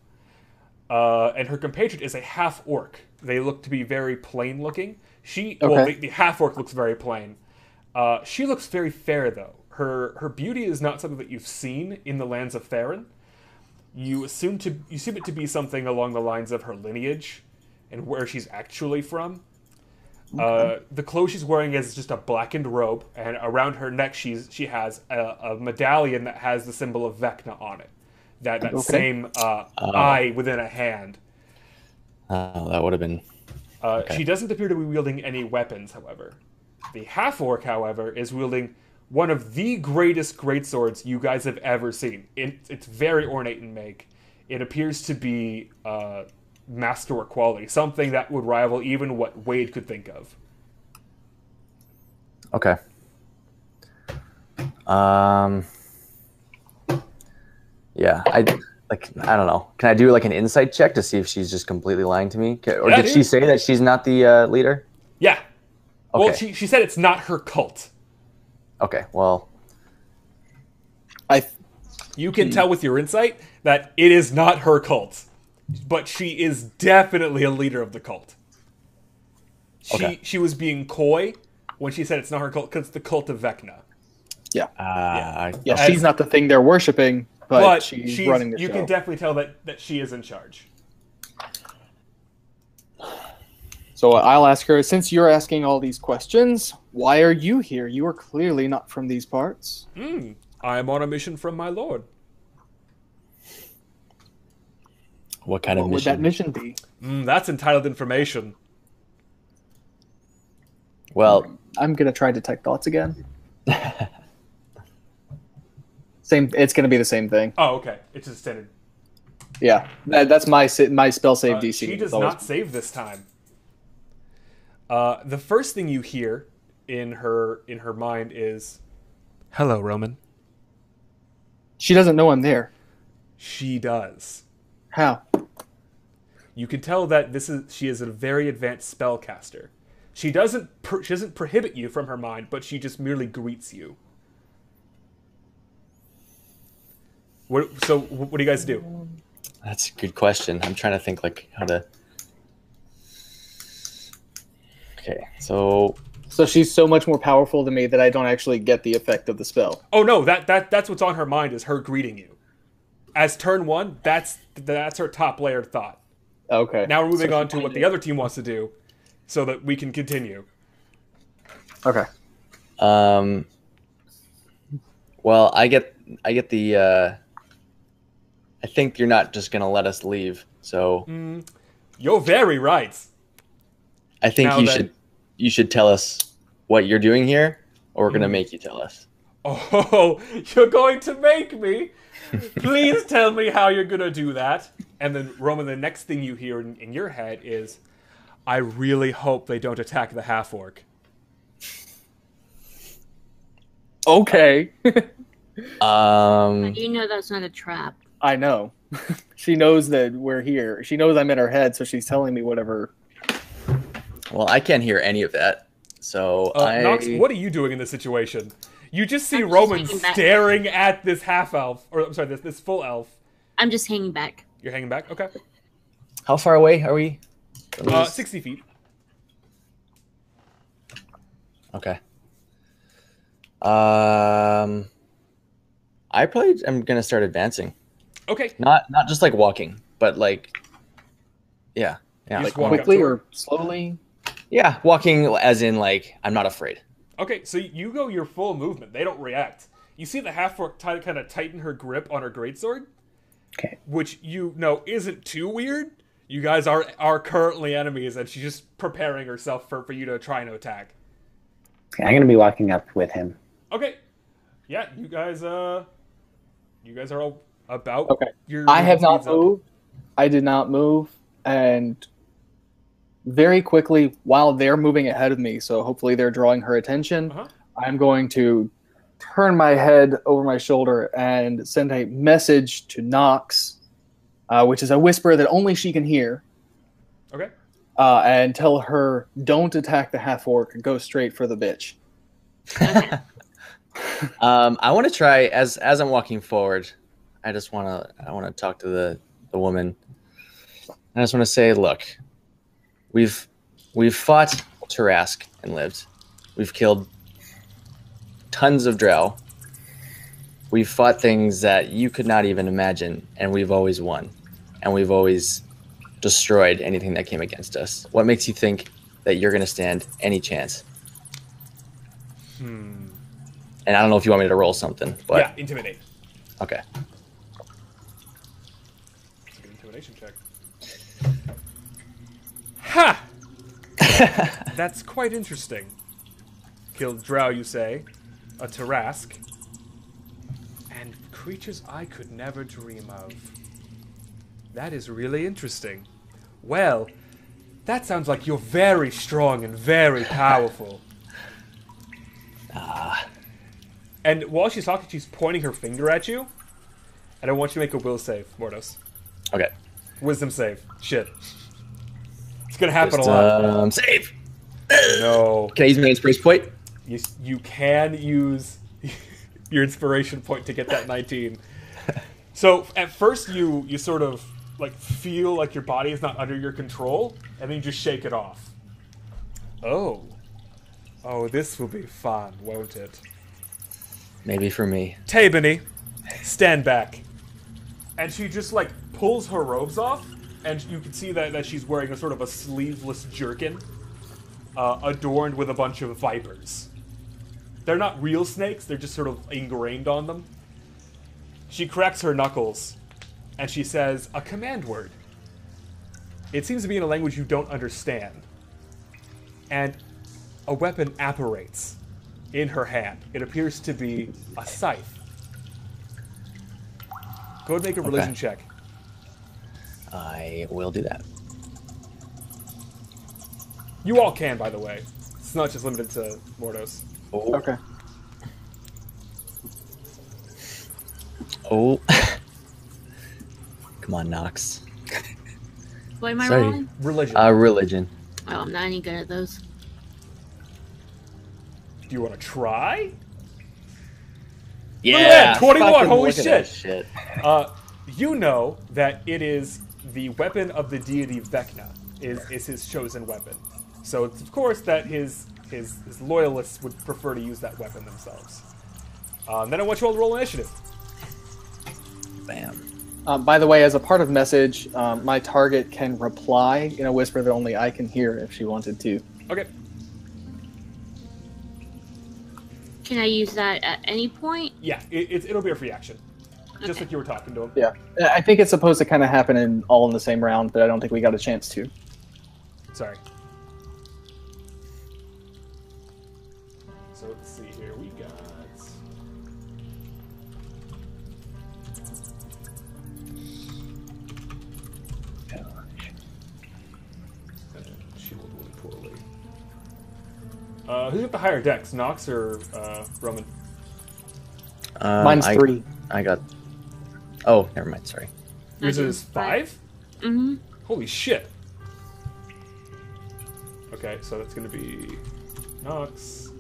uh, and her compatriot is a half orc. They look to be very plain looking. She well, the, the half orc looks very plain. Uh, she looks very fair though. Her her beauty is not something that you've seen in the lands of Theron. You assume to you assume it to be something along the lines of her lineage and where she's actually from. Uh, the clothes she's wearing is just a blackened robe, and around her neck she's she has a, a medallion that has the symbol of Vecna on it. That that Okay. same uh, Oh. eye within a hand. Oh, that would have been. Uh, Okay. She doesn't appear to be wielding any weapons, however. The half orc, however, is wielding one of the greatest great swords you guys have ever seen. It, it's very ornate in make. It appears to be uh, masterwork quality, something that would rival even what Wade could think of. Okay. Um. Yeah, I like. I don't know. Can I do like an insight check to see if she's just completely lying to me, or Yeah, did dude. she say that she's not the uh, leader? Yeah. Okay. Well, she, she said it's not her cult. Okay. Well, I You can tell with your insight that it is not her cult, but she is definitely a leader of the cult. She Okay. she was being coy when she said it's not her cult because it's the cult of Vecna. uh, I- yeah, she's not the thing they're worshiping, but, But, she's, she's, running the you show. can definitely tell that that she is in charge. So I'll ask her, since you're asking all these questions, why are you here? You are clearly not from these parts. Hmm. I am on a mission from my lord. what kind What of mission? would that mission? mission be? Hmm, that's entitled information. Well, I'm gonna try detect thoughts again. (laughs) same. It's gonna be the same thing. Oh, okay. It's just standard. Yeah, that, that's my my spell save Uh, DC. She does always- not save this time. Uh, the first thing you hear in her in her mind is, "Hello, Roman." She doesn't know I'm there. She does. How? You can tell that this is she is a very advanced spellcaster. She doesn't pr- she doesn't prohibit you from her mind, but she just merely greets you. What, so what do you guys do? That's a good question. I'm trying to think like how to. Okay, so So she's so much more powerful than me that I don't actually get the effect of the spell. Oh no, that that that's what's on her mind is her greeting you. As turn one, that's that's her top layered thought. Okay. Now we're moving So on to what the other team wants to do, so that we can continue. Okay. um, well, I get I get the. Uh, I think you're not just gonna let us leave, so You're very right. I think Now you then- should you should tell us what you're doing here, or we're Mm. gonna make you tell us. Oh, (laughs) you're going to make me. (laughs) Please tell me how you're gonna do that. And then Roman, the next thing you hear in, in your head is, "I really hope they don't attack the half orc." Okay. (laughs) Um, You know that's not a trap. I know. she knows that we're here. She knows I'm in her head, so she's telling me whatever. Well, I can't hear any of that, so Uh, I. Nox, what are you doing in this situation? You just see I'm just Roman back. staring at this half elf, or I'm sorry, this this full elf. I'm just hanging back. You're hanging back. Okay. How far away are we? Uh, sixty feet. Okay. Um, I probably am gonna start advancing. Okay. Not not just like walking, but like, yeah, yeah, like just walk up Quickly or slowly? Yeah, walking as in like I'm not afraid. Okay, so you go your full movement. They don't react. You see the half orc t- kind of tighten her grip on her greatsword. Okay. Which you know isn't too weird. You guys are are currently enemies, and she's just preparing herself for, for you to try and attack. Okay, I'm gonna be walking up with him. Okay. Yeah, you guys uh you guys are all about Okay. your I have not speeds up. moved. I did not move, and very quickly, while they're moving ahead of me, so hopefully they're drawing her attention, Uh-huh. I'm going to turn my head over my shoulder and send a message to Nox, uh, which is a whisper that only she can hear, Okay. uh, and tell her, "Don't attack the half orc. Go straight for the bitch." (laughs) Um, I want to try as as I'm walking forward. I just want to I want to talk to the the woman. I just want to say, look, we've we've fought Tarrasque and lived. We've killed tons of drow. We've fought things that you could not even imagine, and we've always won. And we've always destroyed anything that came against us. What makes you think that you're going to stand any chance? Hmm. And I don't know if you want me to roll something, but yeah, intimidate. okay. It's a good intimidation check. Ha! (laughs) That's quite interesting. Killed drow, you say, a Tarrasque, and creatures I could never dream of. That is really interesting. Well, that sounds like you're very strong and very (laughs) powerful. Ah. And while she's talking, she's pointing her finger at you. And I want you to make a will save, Mordos. Okay. Wisdom save. Shit. It's gonna happen a lot. Um, save. No. Can I use my inspiration point? You, you can use (laughs) your inspiration point to get that 19. (laughs) So at first you you sort of like feel like your body is not under your control, and then you just shake it off. Oh. Oh, this will be fun, won't it? Maybe for me. TayBenny, stand back. And she just like pulls her robes off, and you can see that, that she's wearing a sort of a sleeveless jerkin, uh, adorned with a bunch of vipers. They're not real snakes, they're just sort of ingrained on them. She cracks her knuckles, and she says a command word. It seems to be in a language you don't understand. And a weapon apparates in her hand. It appears to be a scythe. Go and make a religion check. I will do that. You all can, by the way. It's not just limited to Mordos. Oh. Okay. Oh. (laughs) Come on, Nox. What am I Sorry. rolling? Religion. Uh, religion. Oh, I'm not any good at those. Do you want to try? Yeah, that, 21, holy look at that shit. Uh, you know that it is the weapon of the deity Vecna is, is his chosen weapon. So it's of course that his his, his loyalists would prefer to use that weapon themselves. Um, then I want you all to roll initiative. Bam. Um, by the way, as a part of message, um, my target can reply in a whisper that only I can hear if she wanted to. Okay. Can I use that at any point? Yeah, it, it, it'll be a free action, just Okay. like you were talking to him. Yeah, I think it's supposed to kind of happen in all in the same round, but I don't think we got a chance to. Sorry. So let's see here. We got. Uh, She rolled poorly. Uh, who's got the higher dex, Nox or uh, Roman? Um, Mine's I, three. I got. Oh, never mind. Sorry. Yours is five? Mm-hmm. Holy shit. Okay, so that's gonna be Nox.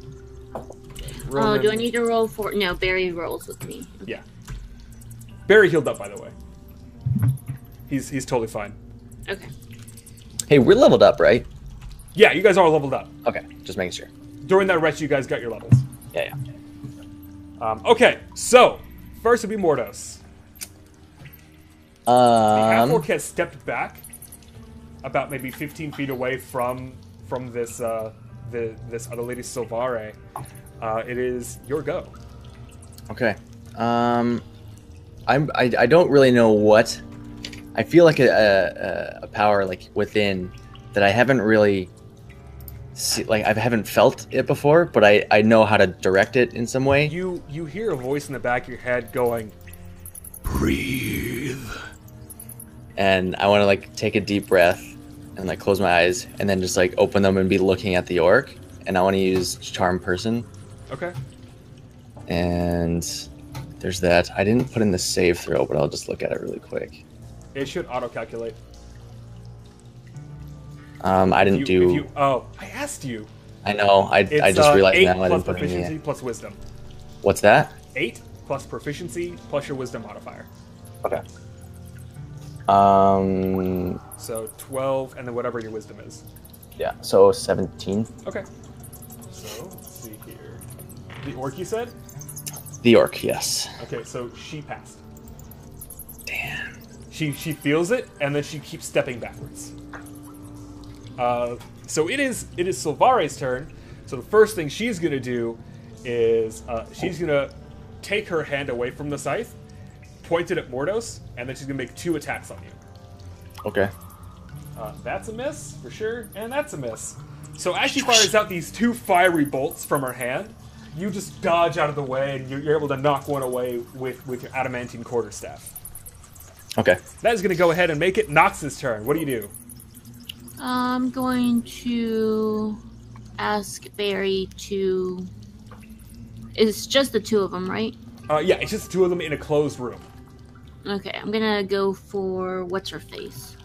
Oh, do I need to roll for? No, Barry rolls with me. Yeah. Barry healed up, by the way. He's he's totally fine. Okay. Hey, we're leveled up, right? Yeah, you guys are leveled up. Okay, just making sure. During that rest, you guys got your levels. Yeah, yeah. Um, okay, so first would be Mordos. The half Um, orc has stepped back about maybe 15 feet away from from this uh, the this other lady Silvare. Uh, it is your go. okay. Um, I'm. I, I don't really know what. I feel like a, a, a power like within that I haven't really. See, like I haven't felt it before, but I I know how to direct it in some way. You you hear a voice in the back of your head going, Breathe. And I want to like take a deep breath and like close my eyes and then just like open them and be looking at the orc. And I want to use charm person. "Okay, And there's that. I didn't put in the save throw, but I'll just look at it really quick. it should auto calculate." Um, I didn't you, do. you, oh, I asked you. I know. I, It's I just uh, realized eight now I didn't put proficiency plus wisdom. What's that? Eight plus proficiency plus your wisdom modifier. Okay. Um. So 12, and then whatever your wisdom is. Yeah. So 17. Okay. So, let's see here. The orc you said? The orc. Yes. Okay, so she passed. Damn. She she feels it, and then she keeps stepping backwards. Uh, so it is it is Silvare's turn. So the first thing she's gonna do is uh, she's gonna take her hand away from the scythe, point it at Mordos, and then she's gonna make two attacks on you. Okay. Uh, that's a miss for sure, and that's a miss. So as she fires out these two fiery bolts from her hand, you just dodge out of the way, and you're, you're able to knock one away with with your adamantine quarterstaff. Okay. That is going to go ahead and make it Nox's turn. What do you do? I'm going to ask Barry to. It's just the two of them, right? Uh, yeah, it's just two of them in a closed room. Okay, I'm gonna go for what's her face,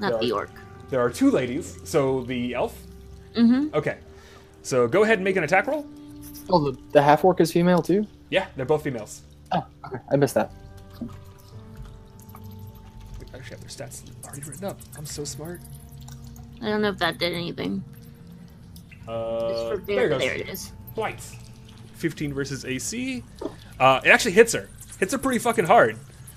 not the Yeah. orc. There are two ladies. So the elf. Mm-hmm. Okay. So go ahead and make an attack roll. Oh, the, the half orc is female too. Yeah, they're both females. Oh, okay. I missed that. I actually have their stats already written up. I'm so smart. I don't know if that did anything. It's Uh, for there it goes. There it is. Blight. 15 versus AC. Uh, it actually hits her. Hits her pretty fucking hard.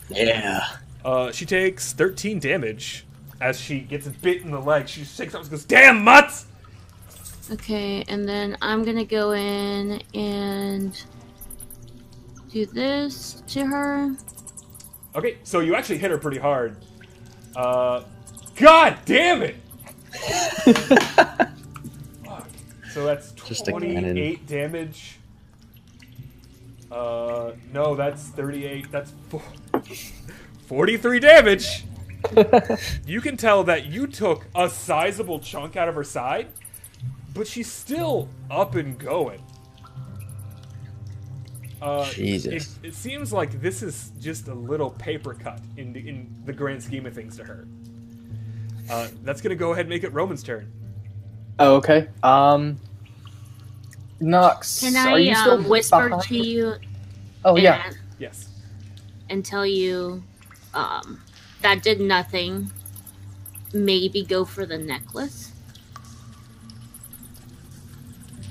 Yeah. Uh, she takes 13 damage as she gets bit in the leg. She shakes up and goes, "Damn mutts!" Okay, and then I'm gonna go in and do this to her. Okay, so you actually hit her pretty hard. Uh, God damn it! (laughs) So that's Just a cannon. 28 damage. Uh, no, that's 38. That's four, (laughs) 43 damage. (laughs) you can tell that you took a sizable chunk out of her side, but she's still up and going. Uh, Jesus. It, it seems like this is just a little paper cut in the, in the grand scheme of things to her. Uh, that's gonna go ahead and make it Roman's turn. Oh, okay. Um, Nox, Can are I you still um, whisper behind? to you? Oh yeah. and, Yes. And tell you um, that did nothing. Maybe go for the necklace.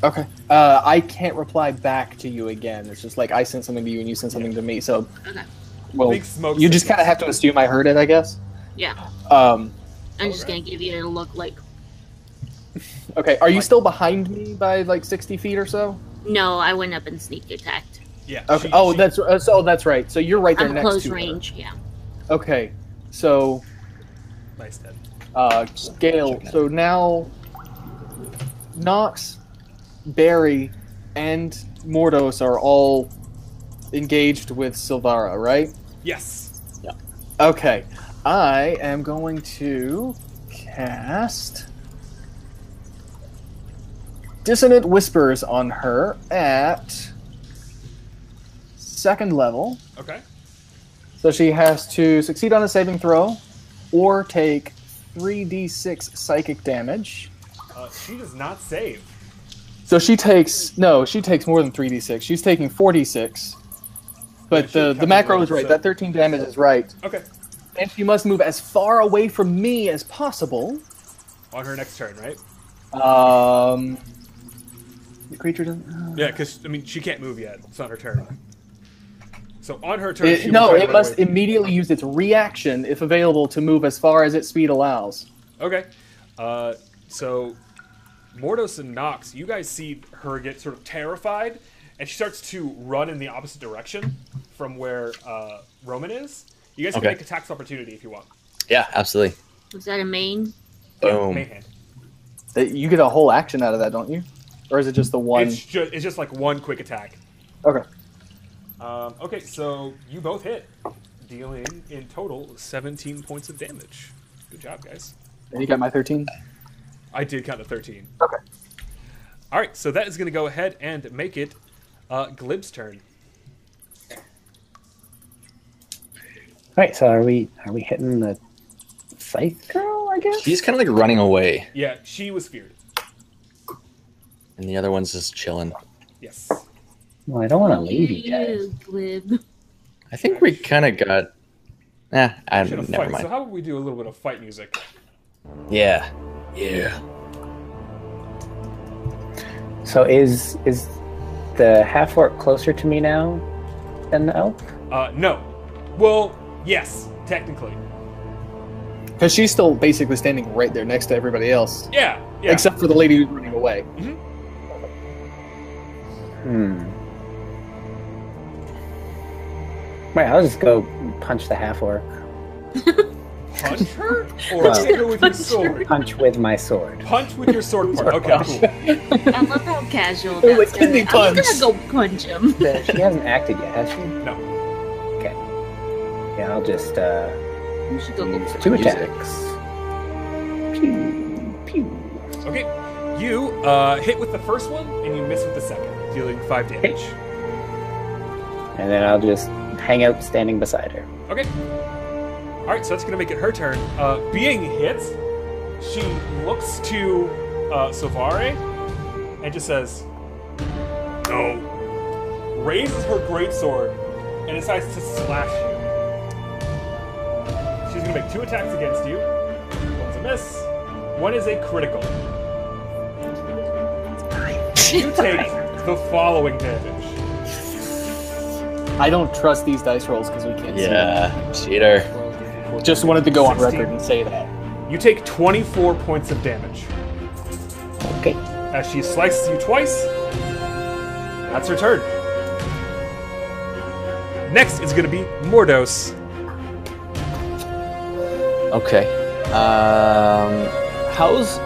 Okay. Uh, I can't reply back to you again. It's just like I sent something to you and you sent something to me. So, Okay. well, Big smoke you just kind of have to assume I heard it, I guess. Yeah, Um, I'm just gonna give you a look like. okay. Are you Like- still behind me by like sixty feet or so? No, I went up and sneak attacked. Yeah. Okay. she- oh, she- that's uh, so. That's right. So you're right there I'm next close to her. range. Yeah. Okay. So nice Ted. uh, scale. So now, Nox, Barry, and Mordos are all engaged with Silvare, right? Yes. Yeah. Okay. I am going to cast Dissonant Whispers on her at second level. Okay. So she has to succeed on a saving throw or take 3d6 psychic damage. Uh, she does not save. So she takes no, she takes more than 3d6. She's taking 4d6. But Yeah, the, the macro is right. so- That 13 damage is right. Okay. And she must move as far away from me as possible. On her next turn, right? Um, the creature doesn't. Yeah, because I mean she can't move yet. It's not her turn. So on her turn, It- she will no, try it run must away. immediately use its reaction if available to move as far as its speed allows. Okay. Uh, so Mordos and Nox, you guys see her get sort of terrified, and she starts to run in the opposite direction from where uh, Roman is. You guys can Okay. make a tax opportunity if you want. Yeah, absolutely. Was that a main? Yeah, Boom. main hand. Uh, You get a whole action out of that, don't you? Or is it just the one? It's just it's just like one quick attack. Okay. Um, okay, so you both hit, dealing in total 17 points of damage. Good job, guys. And you got my 13? I did count to 13. Okay. All right, so that is going to go ahead and make it uh, Glib's turn. All right, so are we are we hitting the scythe girl? I guess. She's kind of like running away, Yeah, she was feared. and the other one's just chilling. Yes. Well, I don't want to leave you guys. Glib. I think we kind of got. Eh, I Should have never fight. mind. So how about we do a little bit of fight music? Yeah, yeah. So is is the half orc closer to me now than the elf? Uh, no. Well, yes, technically. Because she's still basically standing right there next to everybody else. Yeah, yeah. Except for the lady who's running away. Hmm. Wait, I'll just go punch the half orc. punch her or (laughs) Well- hit her with your sword. Punch with my sword. Punch with your sword part. Okay, cool. I love how casual It was that's a kidney I'm punch. just gonna go punch him. she hasn't acted yet, has she? No. Okay. Yeah, I'll just uh, You should go go use two Music. attacks. Pew pew. Okay, you uh, hit with the first one and you miss with the second, dealing five damage. And then I'll just hang out standing beside her. Okay. All right, so that's gonna make it her turn. Uh, being hit, she looks to uh, Silvare and just says, "No." Raises her greatsword and decides to slash you. She's gonna make two attacks against you. One's a miss. One is a critical. (laughs) You take the following damage. I don't trust these dice rolls because we can't see. Yeah, cheater. see. Just wanted to go on 16. record and say that. You take 24 points of damage. Okay. As she slices you twice, that's her turn. Next is going to be Mordos. Okay. Um, how's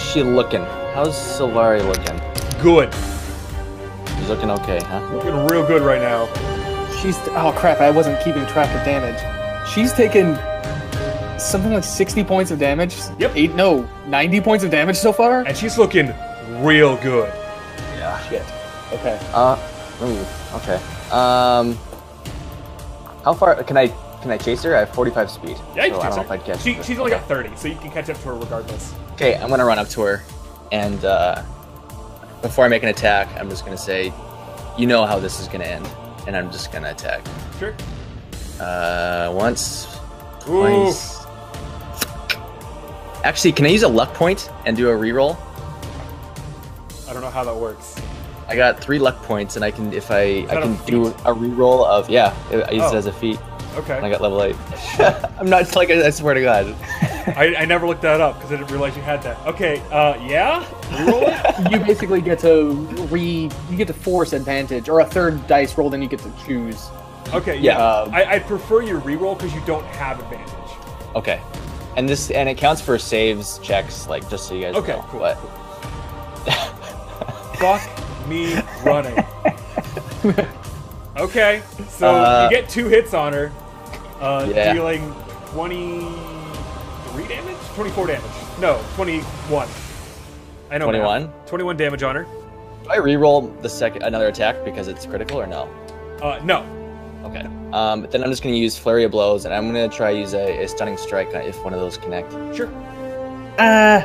she looking? How's Silvare looking? Good. She's looking okay, huh? Looking real good right now. She's oh crap! I wasn't keeping track of damage. She's taken something like sixty points of damage. Yep. Eight no, ninety points of damage so far. And she's looking real good. Yeah. Shit. Okay. Uh, Ooh, okay. Um, how far can I can I chase her? I have 45 speed. Yeah, you so can I don't know chase if I'd her. catch She, her. she's only okay. got 30, so you can catch up to her regardless. Okay, I'm gonna run up to her, and uh, before I make an attack, I'm just gonna say, "You know how this is gonna end," and I'm just gonna attack. Sure. Uh, once, Ooh. twice. Actually, can I use a luck point and do a reroll? I don't know how that works. I got three luck points, and I can if I I can do a reroll of yeah. I use Oh. it as a feat, and I got level eight. (laughs) I'm not like I swear to God. I, I never looked that up because I didn't realize you had that. Okay, uh, yeah? (laughs) You basically get to re. You get to force advantage, or a third dice roll, then you get to choose. Okay, Yeah. yeah. Um, I, I prefer your reroll because you don't have advantage. Okay, and this and it counts for saves checks, like just so you guys Okay, know. cool. But Fuck me (laughs) running. Okay, so Uh, you get two hits on her, uh, Yeah. dealing 23 damage? 24 damage. No, 21. I know. math. 21? 21 damage on her. do I reroll the second another attack because it's critical or no? Uh, no. Okay. Um, then I'm just gonna use flurry of blows, and I'm gonna try use a, a stunning strike if one of those connect. Sure. Uh,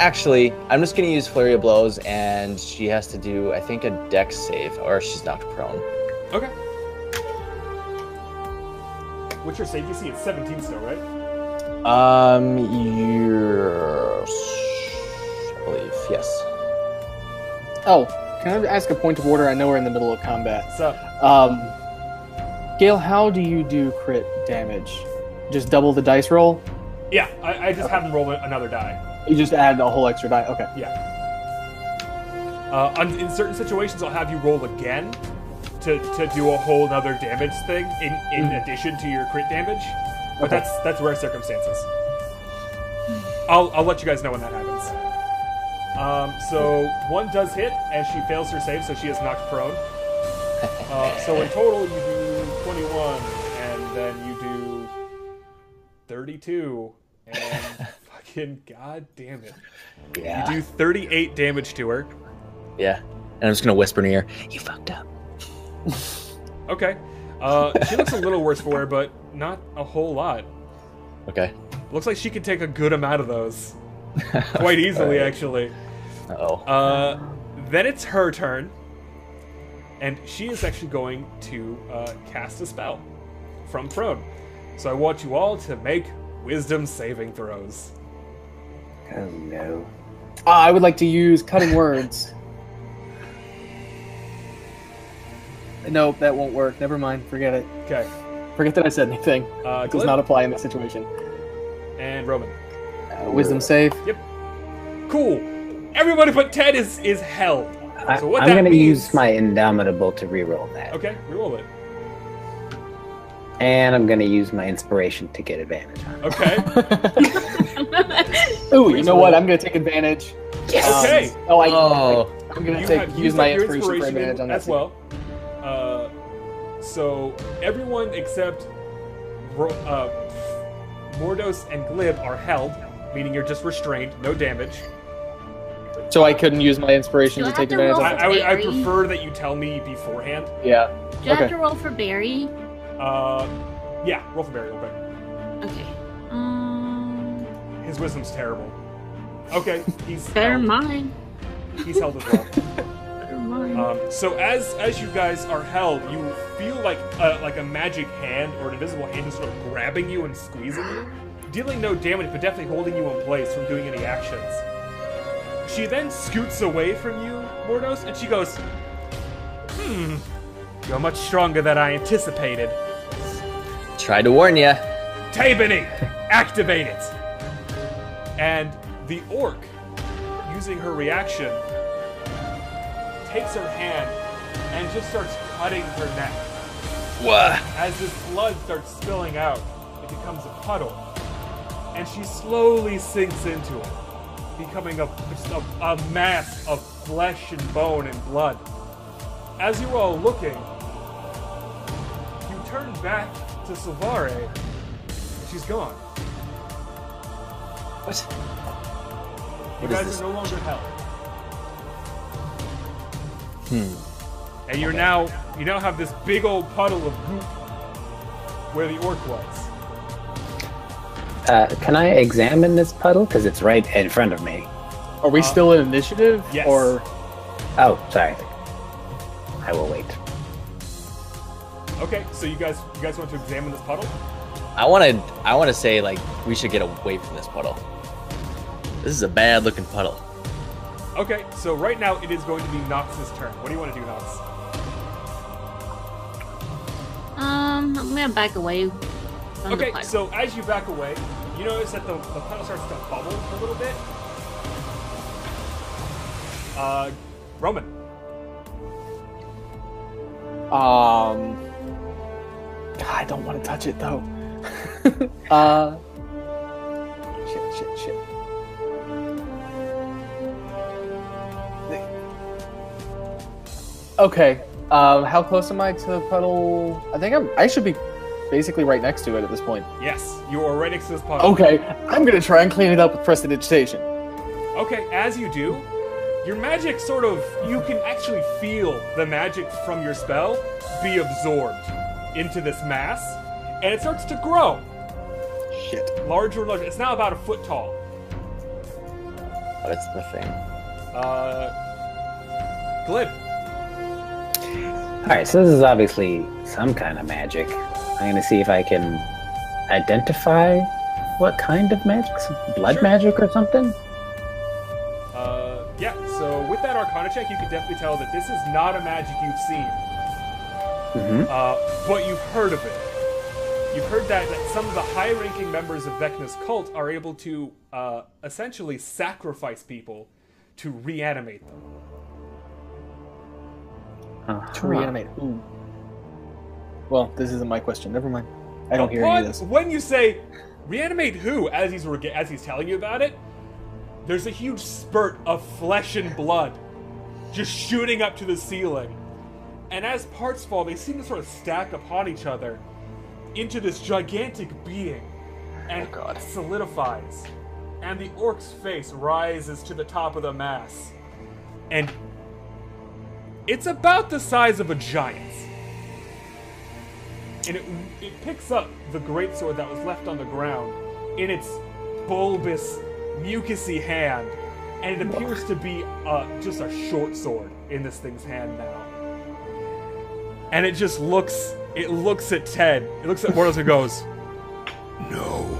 actually, I'm just gonna use flurry of blows, and she has to do I think a dex save, or she's knocked prone. Okay. What's your save DC? It's 17 still, right? Um, yes, I believe yes. Oh, can I ask a point of order? I know we're in the middle of combat. So. Um, Gail, how do you do crit damage? Just double the dice roll? Yeah, I, I just have them roll another die. You just add a whole extra die. Okay. Yeah. Uh, in certain situations, I'll have you roll again to, to do a whole nother damage thing in, in addition to your crit damage. But Okay. that's that's rare circumstances. I'll, I'll let you guys know when that happens. Um, so one does hit, and she fails her save, so she is knocked prone. (laughs) Uh, so in total, you do 21, and then you do 32, and (laughs) fucking god damn it. Yeah. You do 38 damage to her. Yeah. And I'm just gonna whisper in her ear, "You fucked up." Okay. Uh, she looks a little worse for it, but not a whole lot. Okay. Looks like she could take a good amount of those. (laughs) Quite easily, actually. Oh. Uh, then it's her turn. And she is actually going to uh, cast a spell from prone. So I want you all to make wisdom saving throws. Oh no. Uh, I would like to use cutting words. (laughs) Nope, that won't work. Never mind. Forget it. Okay. Forget that I said anything. Uh, It does not apply in this situation. and Roman. Uh, wisdom save. Yep. Cool. Everybody but Ted is is held. I, So what I'm gonna means- use my indomitable to reroll that, Okay, reroll it. and I'm gonna use my inspiration to get advantage on. Okay. (laughs) (laughs) Ooh, you know what? I'm gonna take advantage. Um, Okay. oh, I. Oh. I'm gonna take use my up your inspiration, for inspiration advantage on that as well. Uh, so everyone except Ro- uh, Mordos and Glib are held, meaning you're just restrained, no damage. So I couldn't use my inspiration Do to I take to advantage. roll of I, I, would, I Barry? prefer that you tell me beforehand. Yeah. Do I have Okay. to roll for Barry? Uh, yeah, roll for Barry real quick. Okay. Um, His wisdom's terrible. Okay, he's (laughs) better held. mine. He's held as well. (laughs) Um, so as as you guys are held, you feel like a, like a magic hand or an invisible hand is sort of grabbing you and squeezing you, dealing no damage, but definitely holding you in place from doing any actions. She then scoots away from you, Mordos, and she goes, "Hmm, you're much stronger than I anticipated. Tried to warn ya. TayBenny, activate it!" And the orc, using her reaction, takes her hand and just starts cutting her neck. What? As this blood starts spilling out, it becomes a puddle. And she slowly sinks into it, becoming a, a, a mass of flesh and bone and blood. As you are all looking, you turn back to Silvare, and she's gone. What? You What is guys this? are no longer held. Hmm. and you're now you now have this big old puddle of goop where the orc was. Uh, can I examine this puddle? Because it's right in front of me. Are we Uh, still in initiative? yes. Or Oh, sorry. I will wait. Okay, so you guys you guys want to examine this puddle? I want to. I want to say like we should get away from this puddle. This is a bad looking puddle. Okay, so right now it is going to be Nox's turn. What do you want to do, Nox? Um, I'm gonna back away. From Okay, the puddle. so as you back away, you notice that the, the puddle starts to bubble a little bit. Uh, Roman. um, God, I don't want to touch it though. (laughs) uh, Okay. Um, how close am I to the puddle? I think I'm. I should be basically right next to it at this point. Yes, you are right next to this puddle. Okay, I'm gonna try and clean it up with prestidigitation. Okay, as you do, your magic sort of you can actually feel the magic from your spell be absorbed into this mass, and it starts to grow Shit. larger and larger. It's now about a foot tall. That's the thing? Uh, Glib. All right, so this is obviously some kind of magic. I'm to see if I can identify what kind of magic. Some blood Sure. magic or something? Uh, yeah. So with that Arcana check, you can definitely tell that this is not a magic you've seen. Mm-hmm. uh, but you've heard of it. You've heard that, that some of the high-ranking members of Vecna's cult are able to uh, essentially sacrifice people to reanimate them. To reanimate who? Well, this isn't my question. Never mind. I don't hear any of this. When you say reanimate who, as he's rega- as he's telling you about it, there's a huge spurt of flesh and blood just shooting up to the ceiling. And as parts fall, they seem to sort of stack upon each other into this gigantic being and oh, solidifies. And the orc's face rises to the top of the mass. And it's about the size of a giant's and it, it picks up the greatsword that was left on the ground in its bulbous, mucusy hand, and it appears to be uh, just a short sword in this thing's hand now. And it just looks, it looks at Ted, it looks at Mordos and goes, No.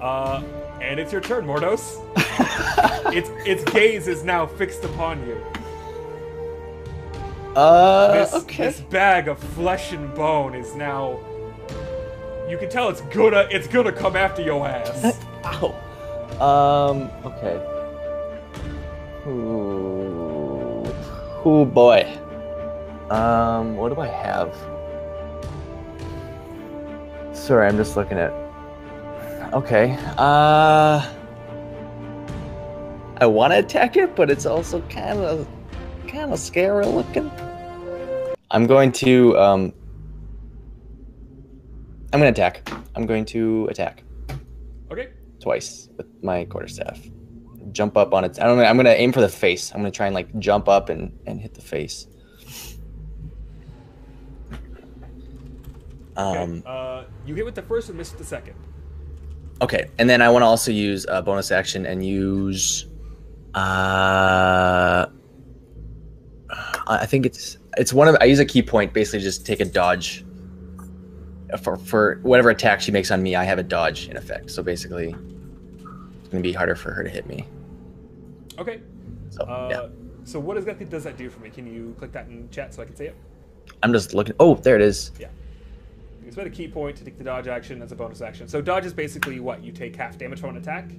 uh, and it's your turn, Mordos. (laughs) its its gaze is now fixed upon you. Uh, this, okay. this bag of flesh and bone is now. You can tell it's gonna it's gonna come after your ass. (laughs) Ow. Um. Okay. Ooh. Ooh boy. Um. What do I have? Sorry, I'm just looking at. Okay. Uh. I want to attack it, but it's also kind of, kind of scary looking. I'm going to um. I'm gonna attack. I'm going to attack okay. twice with my quarterstaff. Jump up on it. I don't know. I'm gonna aim for the face. I'm gonna try and like jump up and and hit the face. Okay. Um. uh, you hit with the first and miss the second. Okay, and then I want to also use a bonus action and use. Uh. I think it's it's one of I use a ki point basically just take a dodge. For for whatever attack she makes on me, I have a dodge in effect. So basically, it's gonna be harder for her to hit me. Okay. So Uh, yeah. So what exactly does that do for me? Can you click that in chat so I can see it? I'm just looking. Oh, there it is. Yeah. You spend a ki point to take the dodge action as a bonus action. So dodge is basically what you take half damage from an attack,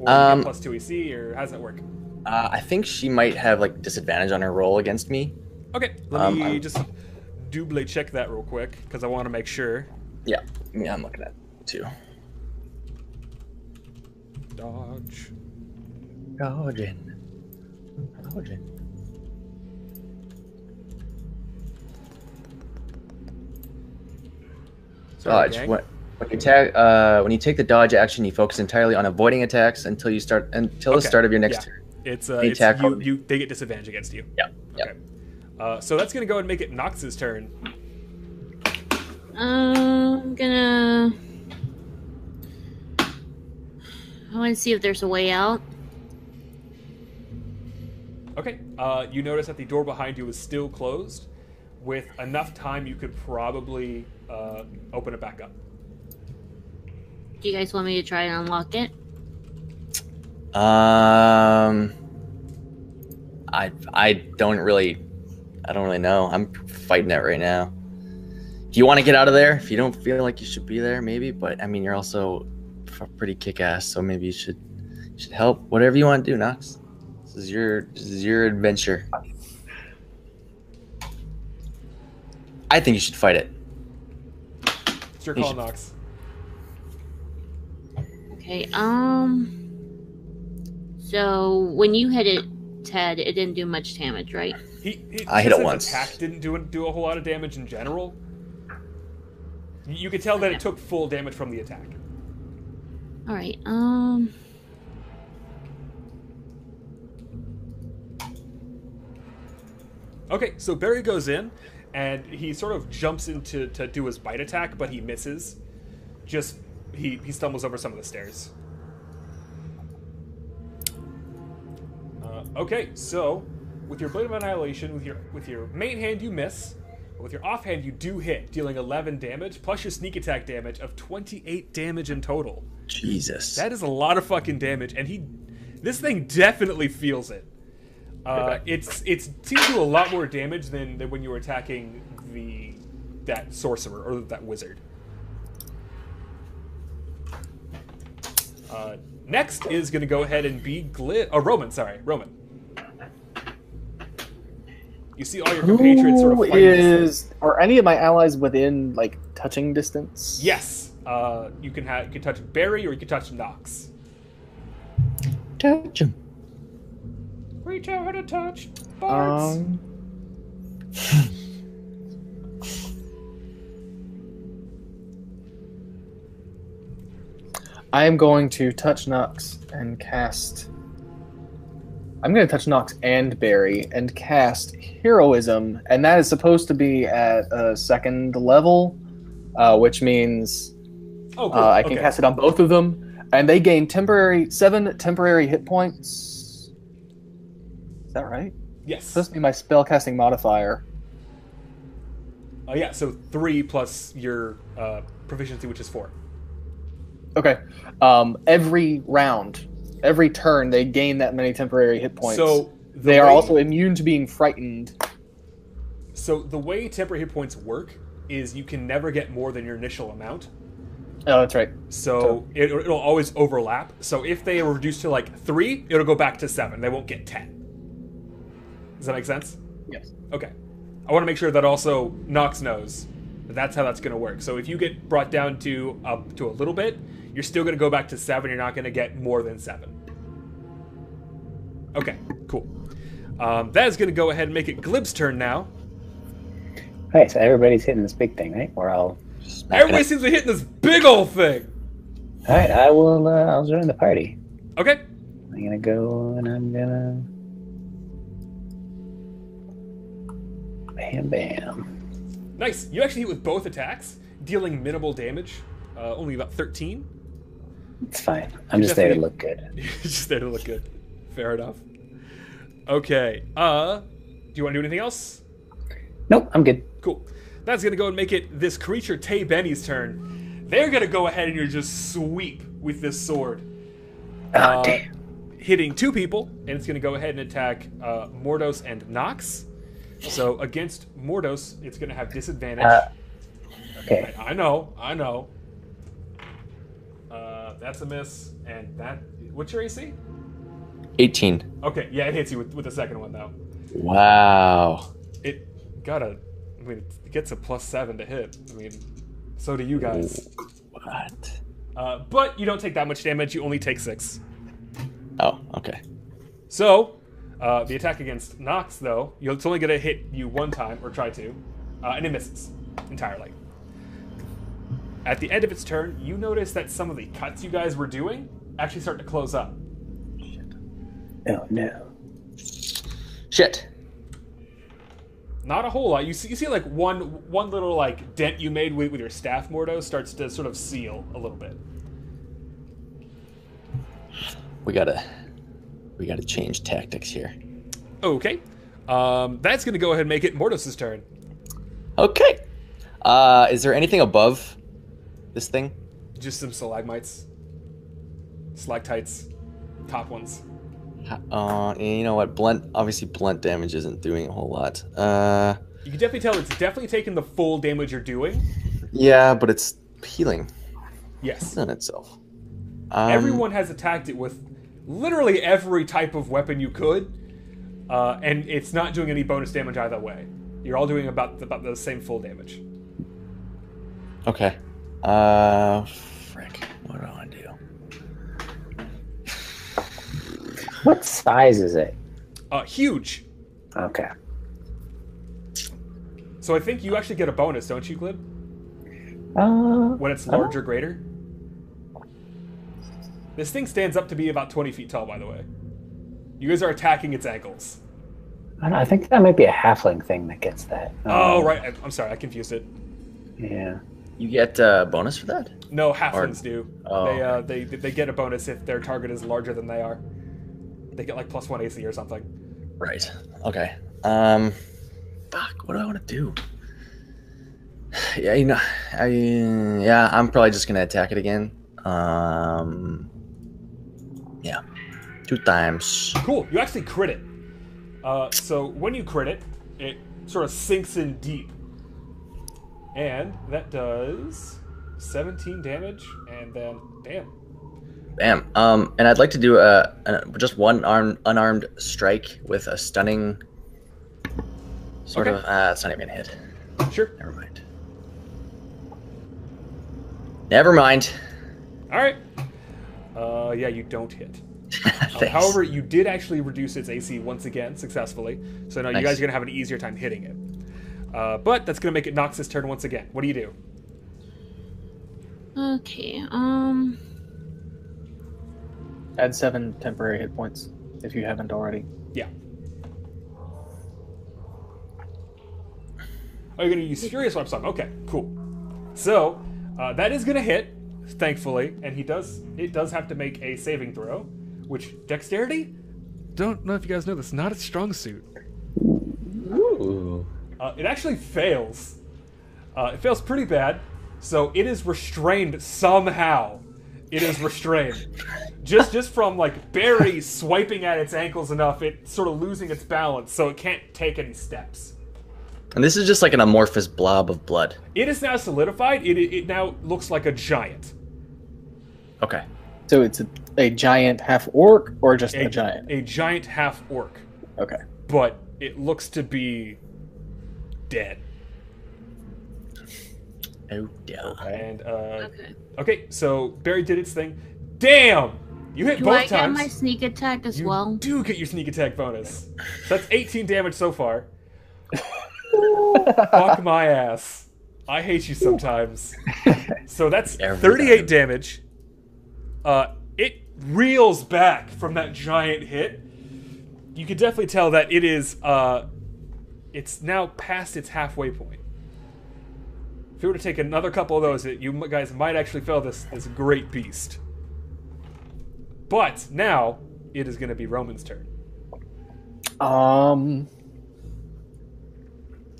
or Um, plus two AC, or how does that work? Uh, I think she might have like disadvantage on her roll against me. Okay, let um, me I'm- just double check that real quick because I want to make sure. Yeah, yeah, I'm looking at it too. Dodge. Dodging. Dodging. Sorry, Dodge. gang. When, when you attack, uh, when you take the dodge action, you focus entirely on avoiding attacks until you start until the start of your next yeah. turn. It's uh, it's attack you, you. They get disadvantage against you. Yeah. Yeah. Okay. Uh, so that's going to go and make it Nox's turn. I'm gonna. I want to see if there's a way out. Okay. Uh, you notice that the door behind you is still closed. With enough time, you could probably uh, open it back up. Do you guys want me to try and unlock it? Um, I I don't really, I don't really know. I'm fighting it right now. If you want to get out of there, if you don't feel like you should be there, maybe. But I mean, you're also f- pretty kick-ass, so maybe you should you should help. Whatever you want to do, Nox. This is your this is your adventure. I think you should fight it. It's your call, should- Nox. Okay. Um. So when you hit it, Ted, it didn't do much damage, right? He, he I hit just it his once. Attack didn't do do a whole lot of damage in general. You- You could tell that it took full damage from the attack. All right. Um. Okay, so Barry goes in, and he sort of jumps into to do his bite attack, but he misses. Just he he stumbles over some of the stairs. Uh, okay, so with your blade of annihilation, with your with your main hand you miss, but with your offhand you do hit, dealing 11 damage plus your sneak attack damage of 28 damage in total. Jesus. That is a lot of fucking damage, and he, this thing definitely feels it. Uh, it's it's seems to do a lot more damage than, than when you were attacking the that sorcerer or that wizard. Uh, next is going to go ahead and be Gli- oh, Roman. Sorry, Roman. You see all your compatriots sort of Who fighting is are any of my allies within like touching distance? Yes, uh, you can have you can touch Barry or you can touch Nox. Touch him. Reach out and touch Bards. Um, (laughs) I am going to touch Nox and cast. I'm going to touch Nox and Barry and cast Heroism, and that is supposed to be at a second level, uh, which means oh, cool. uh, I can okay. cast it on both of them, and they gain temporary seven temporary hit points. Is that right? Yes. supposed to be my spellcasting modifier. Uh, yeah, so three plus your uh, proficiency, which is four. Okay. Um, every round, every turn, they gain that many temporary hit points. So the they are way- also immune to being frightened. So the way temporary hit points work is you can never get more than your initial amount. Oh, that's right. So it, it'll always overlap. So if they are reduced to like three, it'll go back to seven. They won't get ten. Does that make sense? Yes. Okay. I want to make sure that also Nox knows that that's how that's going to work. So if you get brought down to up to a little bit, you're still going to go back to seven. You're not going to get more than seven. Okay, cool. Um, that is going to go ahead and make it Glib's turn now. All right, so everybody's hitting this big thing, right? We're all. Everybody seems to be hitting this big old thing. All right, I will. Uh, I'll join the party. Okay. I'm gonna go and I'm gonna. Bam, bam. Nice. You actually hit with both attacks, dealing minimal damage, uh, only about 13. It's fine. I'm just there to look good. (laughs) Just there to look good. Fair enough. Okay. Uh, do you want to do anything else? Nope, I'm good. Cool. That's gonna go and make it this creature TayBenny's turn. They're gonna go ahead and you're just sweep with this sword, Oh, Uh, damn. hitting two people, and it's gonna go ahead and attack uh, Mordos and Nox. So against Mordos, it's gonna have disadvantage. Uh, Okay. I know, I know. That's a miss, and that. What's your AC? 18. Okay, yeah, it hits you with, with the second one though. Wow. It got a. I mean, it gets a plus seven to hit. I mean, so do you guys. What? Uh, but you don't take that much damage. You only take six. Oh, okay. So, uh, the attack against Nox, though, you- it's only going to hit you one time, or try to, uh, and it misses entirely. At the end of its turn, you notice that some of the cuts you guys were doing actually start to close up. Shit. Oh no. Shit. Not a whole lot. You see, you see like one one little like dent you made with, with your staff, Mordo, starts to sort of seal a little bit. We gotta, we gotta change tactics here. Okay. Um, that's going to go ahead and make it Mordos' turn. Okay. Uh, is there anything above this thing? Just some stalagmites, stalactites, top ones. Uh, and you know what? Blunt, obviously, blunt damage isn't doing a whole lot. Uh, You can definitely tell it's definitely taking the full damage you're doing. yeah, but it's healing Yes. on itself. Um, Everyone has attacked it with literally every type of weapon you could, uh, and it's not doing any bonus damage either way. You're all doing about about the same full damage. Okay. Uh, frick. What do I do? What size is it? Uh, huge. Okay. So I think you actually get a bonus, don't you, Glib? Uh, When it's large or greater. This thing stands up to be about 20 feet tall, by the way. You guys are attacking its ankles. I, don't know, I think that might be a halfling thing that gets that. Oh, Um, right. I'm sorry, I confused it. Yeah. You get uh, bonus for that? No, halflings do. Oh, they uh, they they get a bonus if their target is larger than they are. They get like plus one AC or something. Right. Okay. Um, fuck. What do I want to do? Yeah, you know, I yeah, I'm probably just gonna attack it again. Um, yeah, two times. Cool. You actually crit it. Uh, so when you crit it, it sort of sinks in deep, and that does 17 damage. And then, damn. Bam. Um, and I'd like to do a, a just one armed unarmed strike with a stunning. Sort Okay. of. Uh, it's not even gonna hit. Sure. Never mind. Never mind. All right. Uh, yeah, you don't hit. (laughs) Uh, however, you did actually reduce its AC once again successfully. So now you guys are gonna have an easier time hitting it. Uh, but that's gonna make it Nox's turn once again. What do you do? Okay. Um. Add seven temporary hit points if you haven't already. Yeah. Oh, you're gonna use Furious Weapon Song. Okay, cool. So uh, that is gonna hit, thankfully, and he does. It does have to make a saving throw, which dexterity. Don't know if you guys know this. Not its strong suit. Ooh. Uh, it actually fails. Uh, it fails pretty bad. So it is restrained somehow. It is restrained. just just from like Barry swiping at its ankles enough, it sort of losing its balance, so it can't take any steps. And this is just like an amorphous blob of blood. It is now solidified. It, it, it now looks like a giant. Okay. So it's a, a giant half orc or just a, A, giant? a giant half orc, Okay. but it looks to be dead. Oh yeah. And uh, Okay. okay, so Barry did its thing. Damn, you hit both. Do both I get my sneak attack as well? You well? do get your sneak attack bonus. So that's 18 damage so far. (laughs) Fuck my ass. I hate you sometimes. So that's Every 38 time. damage. Uh, it reels back from that giant hit. You could definitely tell that it is. Uh, it's now past its halfway point. If it were to take another couple of those, it, you guys might actually fell this this great beast. But now it is going to be Roman's turn. Um,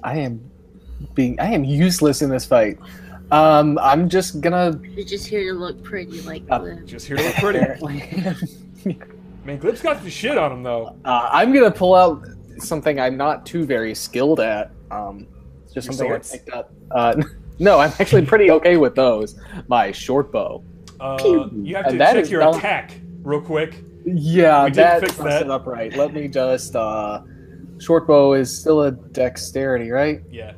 I am being I am useless in this fight. Um, I'm just gonna You're just here to look pretty, like Uh, Glib. Just here to look pretty. (laughs) Man, Glib's got the shit on him though. uh, I'm gonna pull out something I'm not too very skilled at. Um, it's just Your something I picked up. Uh, (laughs) no, I'm actually pretty okay with those. My short bow. Uh, you have to that check your not- attack real quick. Yeah, We that fix that. it up right. Let me just. uh Short bow is still a dexterity, right? Yeah.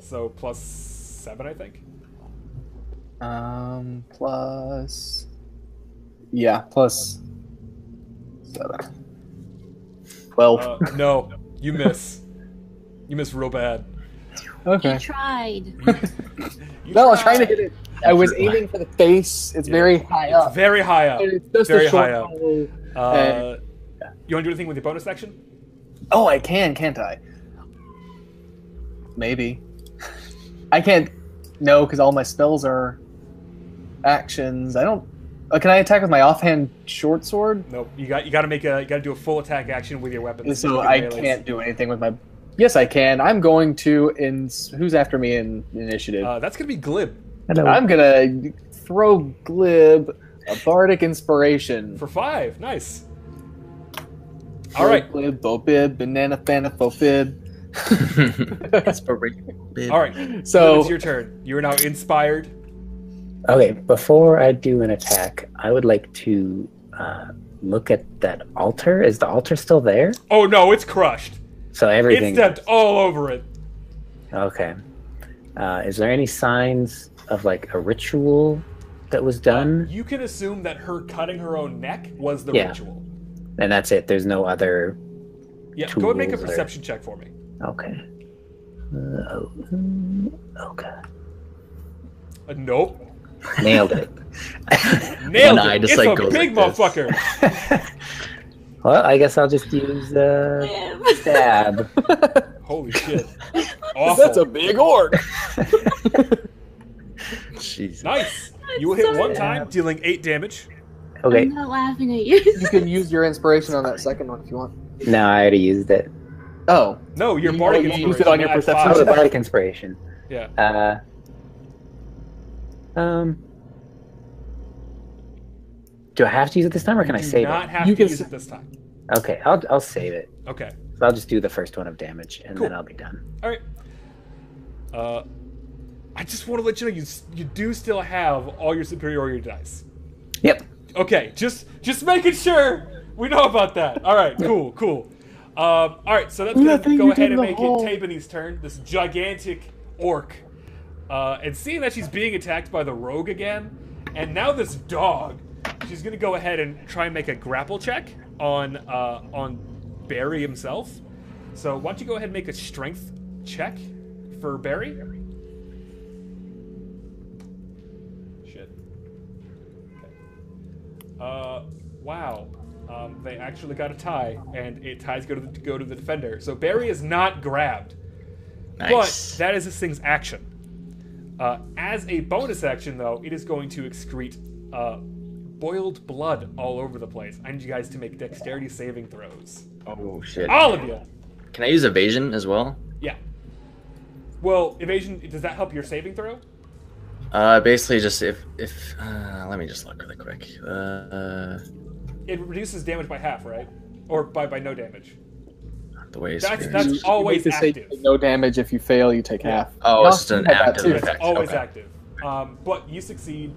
So plus seven, I think. Um, plus. Yeah, plus seven. Twelve. Uh, no, you miss. You miss real bad. okay. You tried. You (laughs) No, I was trying to hit it. I was aiming for the face. It's Yeah. very high It's up. very high up. And It's just very a short high up. bow. Uh, you want to do anything with your bonus action? Oh, I can, can't I? maybe. I can't. No, because all my spells are actions. I don't. Uh, can I attack with my offhand short sword? Nope. You got you got to make a you got to do a full attack action with your weapon. So You I melees. can't do anything with my. Yes, I can. I'm going to. In who's after me in initiative? Uh, that's gonna be glib Hello. I'm gonna throw Glib a bardic inspiration. for five. Nice. All right. Glib, Bobib, Banana Fana Fofib. (laughs) (laughs) All right. So it's your turn. You are now inspired. Okay, before I do an attack, I would like to uh, look at that altar. Is the altar still there? Oh no, it's crushed. So It everything. stepped all over it. Okay. Uh, is there any signs of like a ritual that was done? You can assume that her cutting her own neck was the Yeah. ritual. And that's it. There's no other. Yeah. Go and make a Tools or- perception check for me. Okay. Uh, okay. Uh, nope. Nailed it. (laughs) Nailed eye it. just, it's like, a goes big like motherfucker. (laughs) well, I guess I'll just use uh, stab. (laughs) Holy shit. Awful. that's a big orc. Jesus. Nice. You will hit one sorry. time, dealing eight damage. Okay. I'm not laughing at you. You can use your inspiration on that second one if you want. No, I already used it. Oh, No, your You- bardic you inspiration. used it on your perception Oh, the bardic inspiration. Yeah. Uh, um, do I have to use it this time, or can I Do save not it? have You to can use s- it this time. Okay, I'll I'll save it. Okay. So I'll just do the first one of damage, and Cool. then I'll be done. All right. Uh, I just want to let you know you you do still have all your superiority dice. Yep. Okay, just just making sure we know about that. All right, cool, cool. Um, all right, so that's gonna go ahead and make hole. it TayBenny's turn. This gigantic orc, uh, and seeing that she's being attacked by the rogue again, and now this dog, she's gonna go ahead and try and make a grapple check on uh, on Barry himself. So why don't you go ahead and make a strength check for Barry? Shit. Okay. Uh, wow. Um, they actually got a tie, and it ties go to the, go to the defender. So Barry is not grabbed, Nice. but that is this thing's action. Uh, as a bonus action, though, it is going to excrete uh, boiled blood all over the place. I need you guys to make dexterity saving throws. oh shit. All of you. Can I use evasion as well? Yeah. Well, evasion. Does that help your saving throw? Uh, basically just if if uh, let me just look really quick. Uh, It reduces damage by half, right? Or by by no damage. The way That's that's You- you always make active. take No damage. If you fail, you take half. Oh, No, it's just an you had that active effect. It's always okay. active. Um, but you succeed.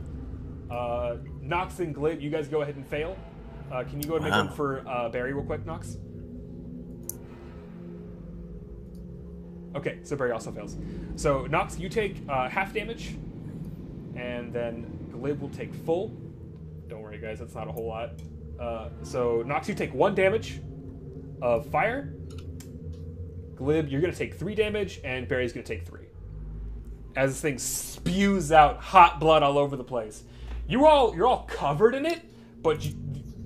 Uh, Nox and Glib, you guys go ahead and fail. Uh, can you go ahead and make one for uh, Barry real quick, Nox? Okay, so Barry also fails. So Nox, you take uh, half damage, and then Glib will take full. Don't worry, guys, that's not a whole lot. Uh, so Nox, you take one damage of fire. Glib, you're gonna take three damage, and Barry's gonna take three as this thing spews out hot blood all over the place. You're all you're all covered in it, but you,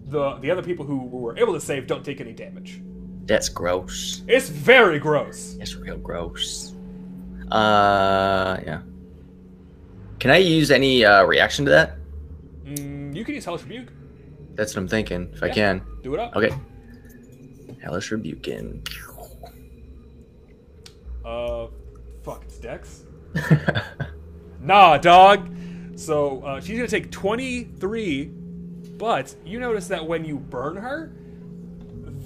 the the other people who were able to save don't take any damage. That's gross. It's very gross. It's real gross. Uh, yeah. Can I use any uh, reaction to that? Mm, you can use Hellish Rebuke. That's what I'm thinking. If I can. Do it up. Okay. Hellish rebuking. Uh, fuck, it's Dex. (laughs) Nah, dog. So uh, she's gonna take 23, but you notice that when you burn her,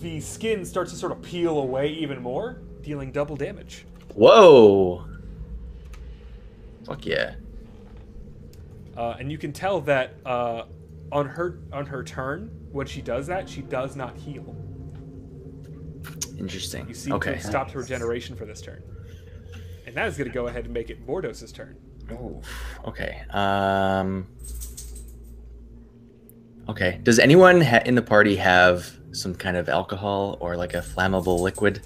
the skin starts to sort of peel away even more, dealing double damage. Whoa. Fuck yeah. Uh, and you can tell that uh, on her on her turn, when she does that, she does not heal. Interesting. You seem okay. to have stopped her regeneration for this turn, and that is going to go ahead and make it Mordos's turn. Oof. Okay. Um. Okay. Does anyone ha- in the party have some kind of alcohol or like a flammable liquid?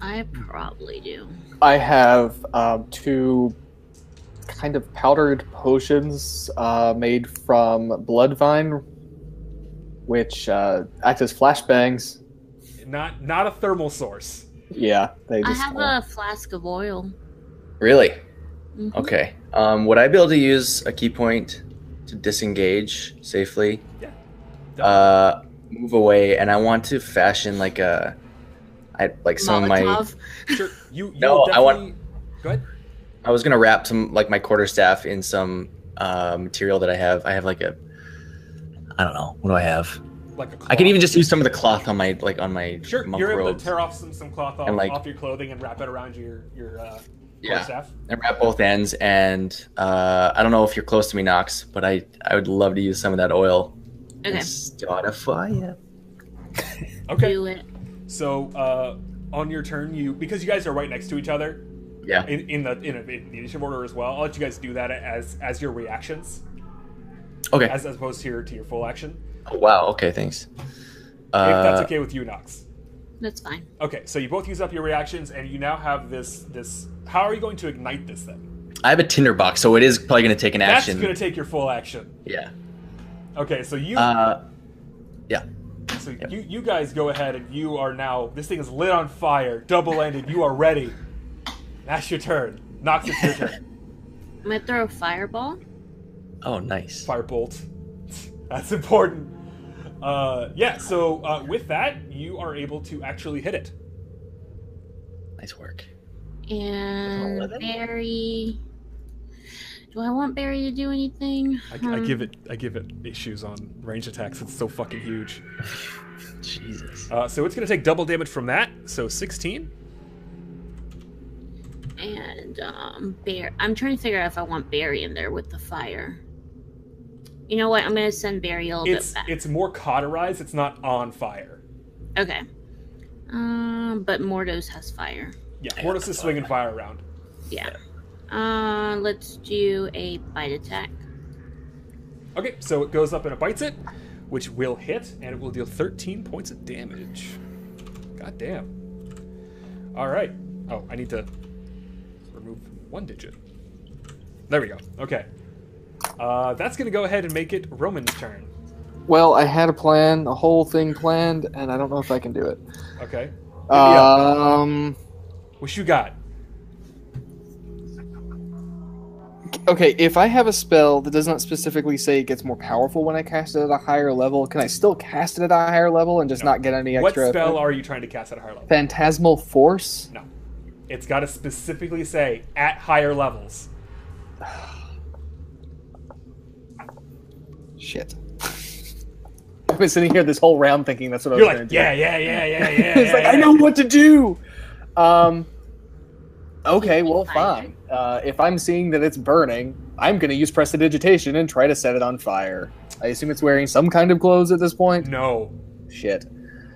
I probably do. I have um, two kind of powdered potions uh, made from bloodvine, which uh, act as flashbangs. Not not a thermal source. Yeah, they I just. have a flask of oil. Really? Mhm. Okay. Um, would I be able to use a ki point to disengage safely? Yeah. Uh, move away, and I want to fashion like a, I like some of my. (laughs) Sure. You, you No, will I want- definitely- Go ahead. I was gonna wrap some like my quarterstaff in some uh, material that I have. I have like a, I don't know. What do I have? Like a I cloth. can even just use some of the cloth on my like on my Sure, monk you're able robes to tear off some, some cloth off, And, like- off your clothing and wrap it around your your uh, Yeah. staff. and wrap both ends. And uh, I don't know if you're close to me, Nox, but I I would love to use some of that oil. Okay. And start a fire. Okay. Do it. So uh, on your turn, you because you guys are right next to each other Yeah. in, in the in, a, in the initiative order as well. I'll let you guys do that as as your reactions, Okay. as, as opposed to your to your full action. Oh, wow. Okay. Thanks. if that's Uh, okay with you, Nox. That's fine. Okay, so you both use up your reactions, and you now have this this. How are you going to ignite this thing? I have a tinder box, so it is probably going to take an That's action. That's going to take your full action. Yeah. Okay, so you Uh, yeah. so you you guys go ahead, and you are now. This thing is lit on fire, double ended. You are ready. That's your turn. Nox, it's your turn. (laughs) I'm gonna throw a fireball. Oh, nice. Firebolt. (laughs) That's important. Uh, yeah. So uh, with that, you are able to actually hit it. Nice work. And Barry. Do I want Barry to do anything? I, I Hmm. give it. I give it issues on range attacks. It's so fucking huge. (sighs) Jesus. Uh, so it's going to take double damage from that. So 16. And um, Bear. I'm trying to figure out if I want Barry in there with the fire. You know what? I'm gonna send Barry a little It's bit back. it's more cauterized. It's not on fire. Okay. Um, but Mordos has fire. Yeah, Mordos is swinging fire around. Yeah. Uh, let's do a bite attack. Okay, so it goes up and it bites it, which will hit, and it will deal 13 points of damage. God damn. All right. Oh, I need to remove one digit. There we go. Okay. Uh, that's going to go ahead and make it Roman's turn. Well, I had a plan, a whole thing planned, and I don't know if I can do it. Okay. Um. What you got? Okay, if I have a spell that does not specifically say it gets more powerful when I cast it at a higher level, can I still cast it at a higher level and just No. not get any extra? What extra? spell are you trying to cast at a higher level? Phantasmal Force? No. It's got to specifically say at higher levels. (sighs) (sighs) Shit. I've been sitting here this whole round thinking that's what You're I was going like, to do. yeah, yeah, yeah, yeah, (laughs) yeah. it's like yeah, I know what to do. Um. Okay, well, Fine. fine. Uh, if I'm seeing that it's burning, I'm going to use prestidigitation and try to set it on fire. I assume it's wearing some kind of clothes at this point. No. Shit.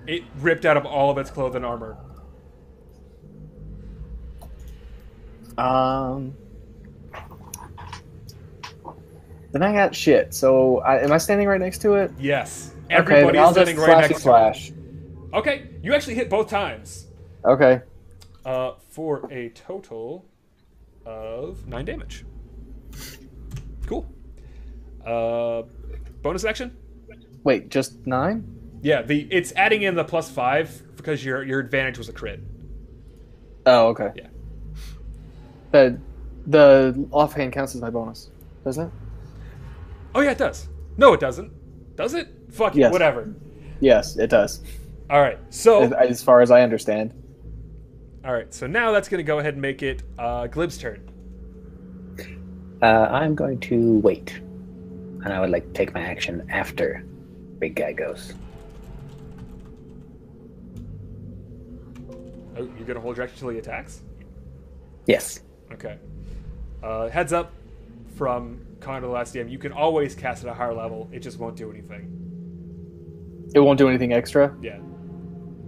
It ripped out of all of its clothes and armor. Um. Then I got shit. So, I, am I standing right next to it? Yes. okay, Everybody then I'll is just right next to it. Okay, you actually hit both times. Okay. Uh, for a total of nine damage. Cool. Uh, bonus action? Wait, just nine? Yeah, the it's adding in the plus five because your your advantage was a crit. Oh, okay. Yeah. The the offhand counts as my bonus, doesn't it? Oh yeah, it does. No, it doesn't. Does it? Fuck it. Yes. Whatever. Yes, it does. All right. So As, as far as I understand. all right. So now that's gonna go ahead and make it uh, Glib's turn. Uh, I'm going to wait, and I would like to take my action after big guy goes. Oh, you're gonna hold your action until he attacks. Yes. Okay. Uh, heads up from Connor the Last DM. You can always cast at a higher level. It just won't do anything. It won't do anything extra. Yeah.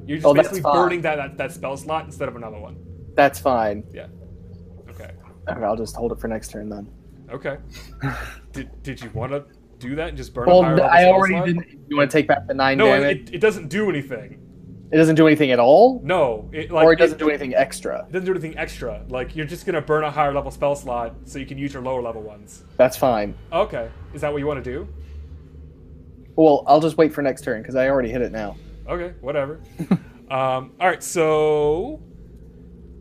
You're just Oh, that's basically burning that, that that spell slot instead of another one. That's fine. Yeah. Okay. Okay, I'll just hold it for next turn then. Okay. (laughs) did did you want to do that and just burn Well, a higher level I spell already slot? didn't. You want to take back the nine No, damage? it, it doesn't do anything. It doesn't do anything at all, No, it like or it doesn't do anything extra. It doesn't do anything extra. Like you're just gonna burn a higher level spell slot so you can use your lower level ones. That's fine. Okay. Is that what you want to do? Well, I'll just wait for next turn because I already hit it now. Okay, whatever. (laughs) um, all right, so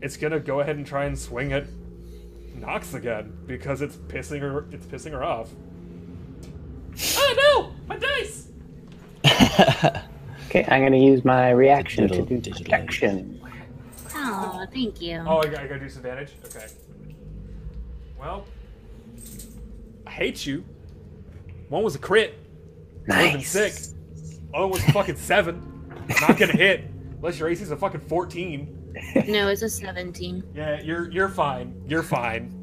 it's gonna go ahead and try and swing at Nox again because it's pissing her. It's pissing her off. oh no! My dice. (laughs) Okay, I'm gonna use my reaction to do digital protection. Oh, thank you. Oh, I gotta, I gotta do disadvantage. Okay. Well, I hate you. One was a crit. Would have been Nice. sick. Other one was a fucking seven. Not gonna hit unless your AC's a fucking fourteen. (laughs) No, it's a 17. Yeah, you're you're fine. You're fine.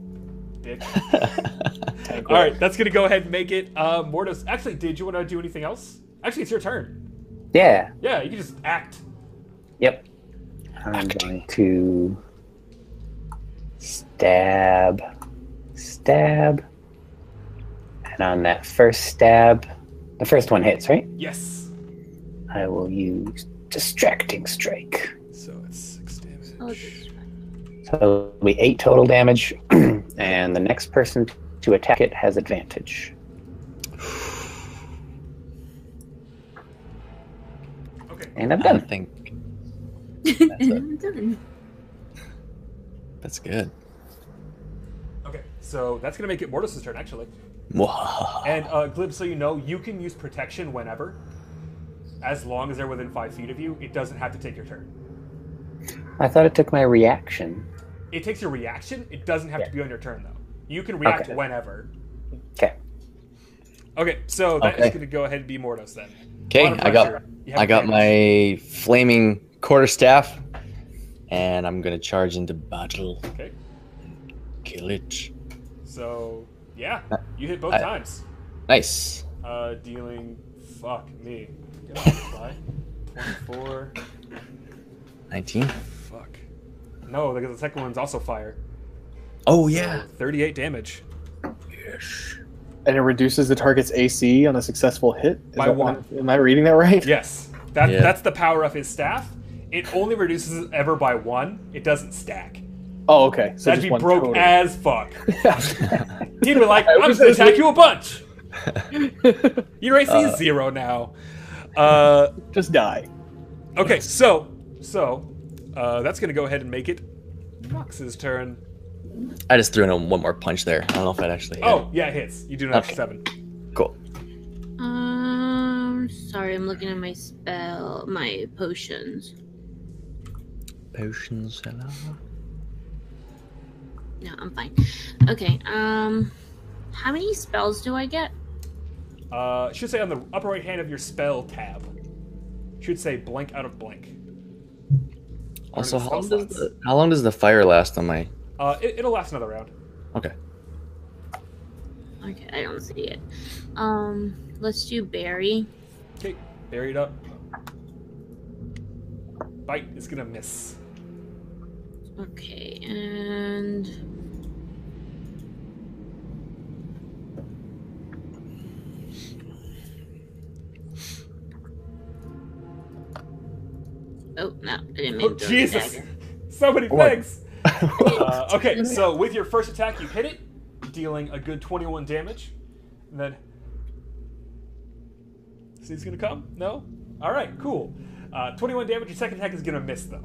Dick. (laughs) All right, that's gonna go ahead and make it. Uh, Mordos. Actually, did you want to do anything else? Actually, it's your turn. Yeah. Yeah, you can just act. Yep. I'm going to stab, stab, and on that first stab, the first one hits, right? Yes. I will use distracting strike. So it's six damage. Oh, this- So it'll be eight total damage, (clears throat) and the next person to attack it has advantage. Okay. And I'm I done. don't think (laughs) I'm done. that's good. Okay. So that's gonna make it Mordos's turn actually. And uh, Glib, so you know, you can use protection whenever, as long as they're within five feet of you. It doesn't have to take your turn. I thought it took my reaction. It takes your reaction. It doesn't have Yeah. to be on your turn though. You can react Okay. whenever. Okay. Okay, so that is Okay. going to go ahead and be Mordos then. Okay, I got pressure. You have I got my flaming quarterstaff, and I'm gonna charge into battle. Okay, Kill it. so yeah, you hit both I- times. Nice. Uh, dealing. Fuck me. Get (laughs) off the fly. Twenty-four. 19. Fuck. No, because the second one's also fire. Oh yeah. So Thirty-eight damage. And it reduces the target's AC on a successful hit. Is By one. what- Am I reading that right? Yes, that Yeah. that's the power of his staff. It only reduces it ever by one. It doesn't stack. Oh, okay. So That'd just be one broke total. as fuck. (laughs) He'd be like, I I'm just gonna gonna attack say- you a bunch. (laughs) Your AC is zero now. Uh, just die. okay, so so uh, that's gonna go ahead and make it Nox's turn. I just threw in one more punch there. I don't know if I'd actually. Hit. Oh yeah, it hits. You do an extra Okay. seven. cool. Um, sorry, I'm looking at my spell, my potions. Potions. hello? No, I'm fine. Okay, um, how many spells do I get? Uh, it should say on the upper right hand of your spell tab. Should say blank out of blank. Also, how long, does the, how long does the fire last on my? Uh, it, it'll last another round. Okay. Okay, I don't see it. Um, let's do berry. Okay, buried up. Bite is gonna miss. Okay, and oh no, I didn't mean Oh to throw Jesus! So many What? things. (laughs) Uh, okay, so with your first attack, you hit it, dealing a good 21 damage. And then. See, he's gonna come? No? Alright, cool. Uh, 21 damage. Your second attack is gonna miss, though.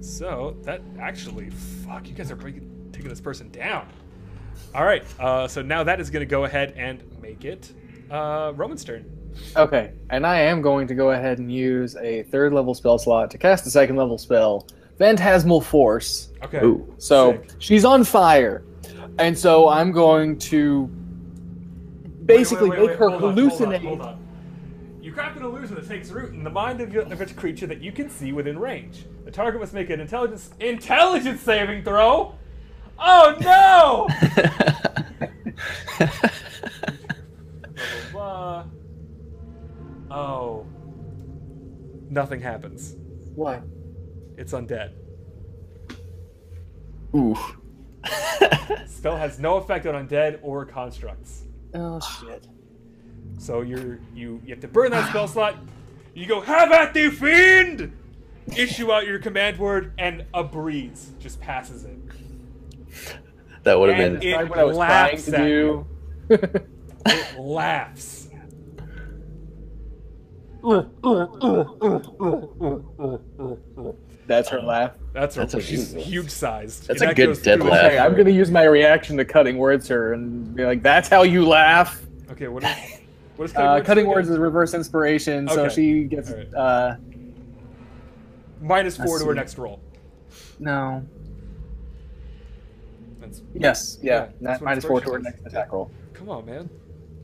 So, that actually. Fuck, you guys are breaking, taking this person down. Alright, uh, so now that is gonna go ahead and make it uh, Roman's turn. Okay, and I am going to go ahead and use a third level spell slot to cast a second level spell, Phantasmal Force. Okay. Ooh. So Sick. she's on fire, and so I'm going to basically Wait, wait, wait, make her wait, hold on, hold on, hallucinate. hold on. You craft an illusion that takes root in the mind of, your, of a creature that you can see within range. The target must make an intelligence intelligence saving throw. Oh no! (laughs) blah, blah, blah. Oh. Nothing happens. What? It's undead. Oof. (laughs) Spell has no effect on undead or constructs. Oh shit! So you're you you have to burn that spell slot. You go, have at thee, fiend! Issue out your command word, and a breeze just passes it. that would have And been. it what I was trying laughs to at do. (laughs) It laughs. Uh, uh, uh, That that's her laugh. That's her. That's a- she's huge sized. That's And a that good dead laugh. Okay, I'm gonna use my reaction to cutting words her and be like, "That's how you laugh." Okay, what (laughs) is what is cutting Uh, words? cutting words is reverse inspiration, so she gets Alright. uh, minus four to her next roll. no. That's, Yes, Yeah, yeah, that's minus four to her next attack roll. come on, man.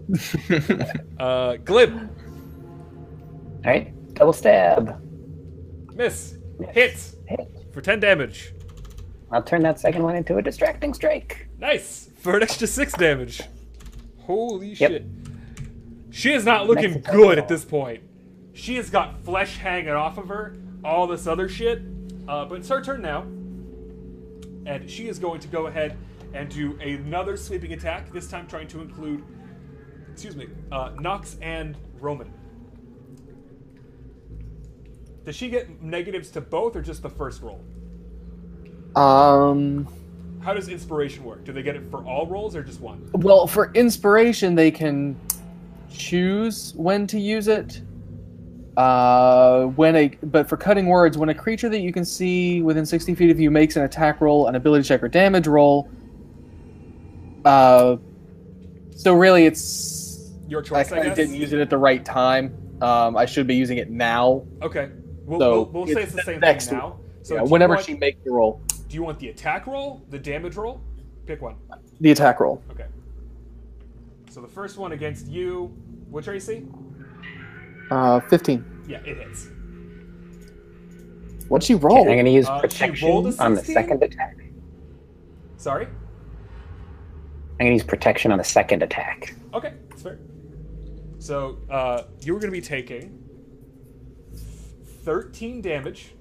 (laughs) Uh, Glib, All right, double stab. miss, Miss. hit Hit. for ten damage. I'll turn that second one into a distracting strike. Nice for an extra six damage. Holy Yep. shit! She is not looking good at this point. She has got flesh hanging off of her, all this other shit. Uh, but it's her turn now, and she is going to go ahead and do another sweeping attack. This time, trying to include, excuse me, uh, Nox and Roman. Does she get negatives to both, or just the first roll? Um, How does inspiration work? Do they get it for all rolls or just one? well, for inspiration, they can choose when to use it. Uh, when a but for cutting words, when a creature that you can see within 60 feet of you makes an attack roll, an ability check, or damage roll. Uh, so really, it's Your choice, I, guess. didn't use it at the right time. Um, I should be using it now. Okay. We'll, So, we'll, we'll say it's it's the same next thing now. So yeah, whenever want- she makes the roll, Do you want the attack roll, the damage roll? Pick one. the attack roll. Okay. So the first one against you, which AC? Uh, 15. Yeah, it hits. What'd she Okay, roll? I'm going to use Uh, protection rolled on the second attack. Sorry? I'm going to use protection on the second attack. Okay, that's fair. So uh, you were going to be taking 13 damage,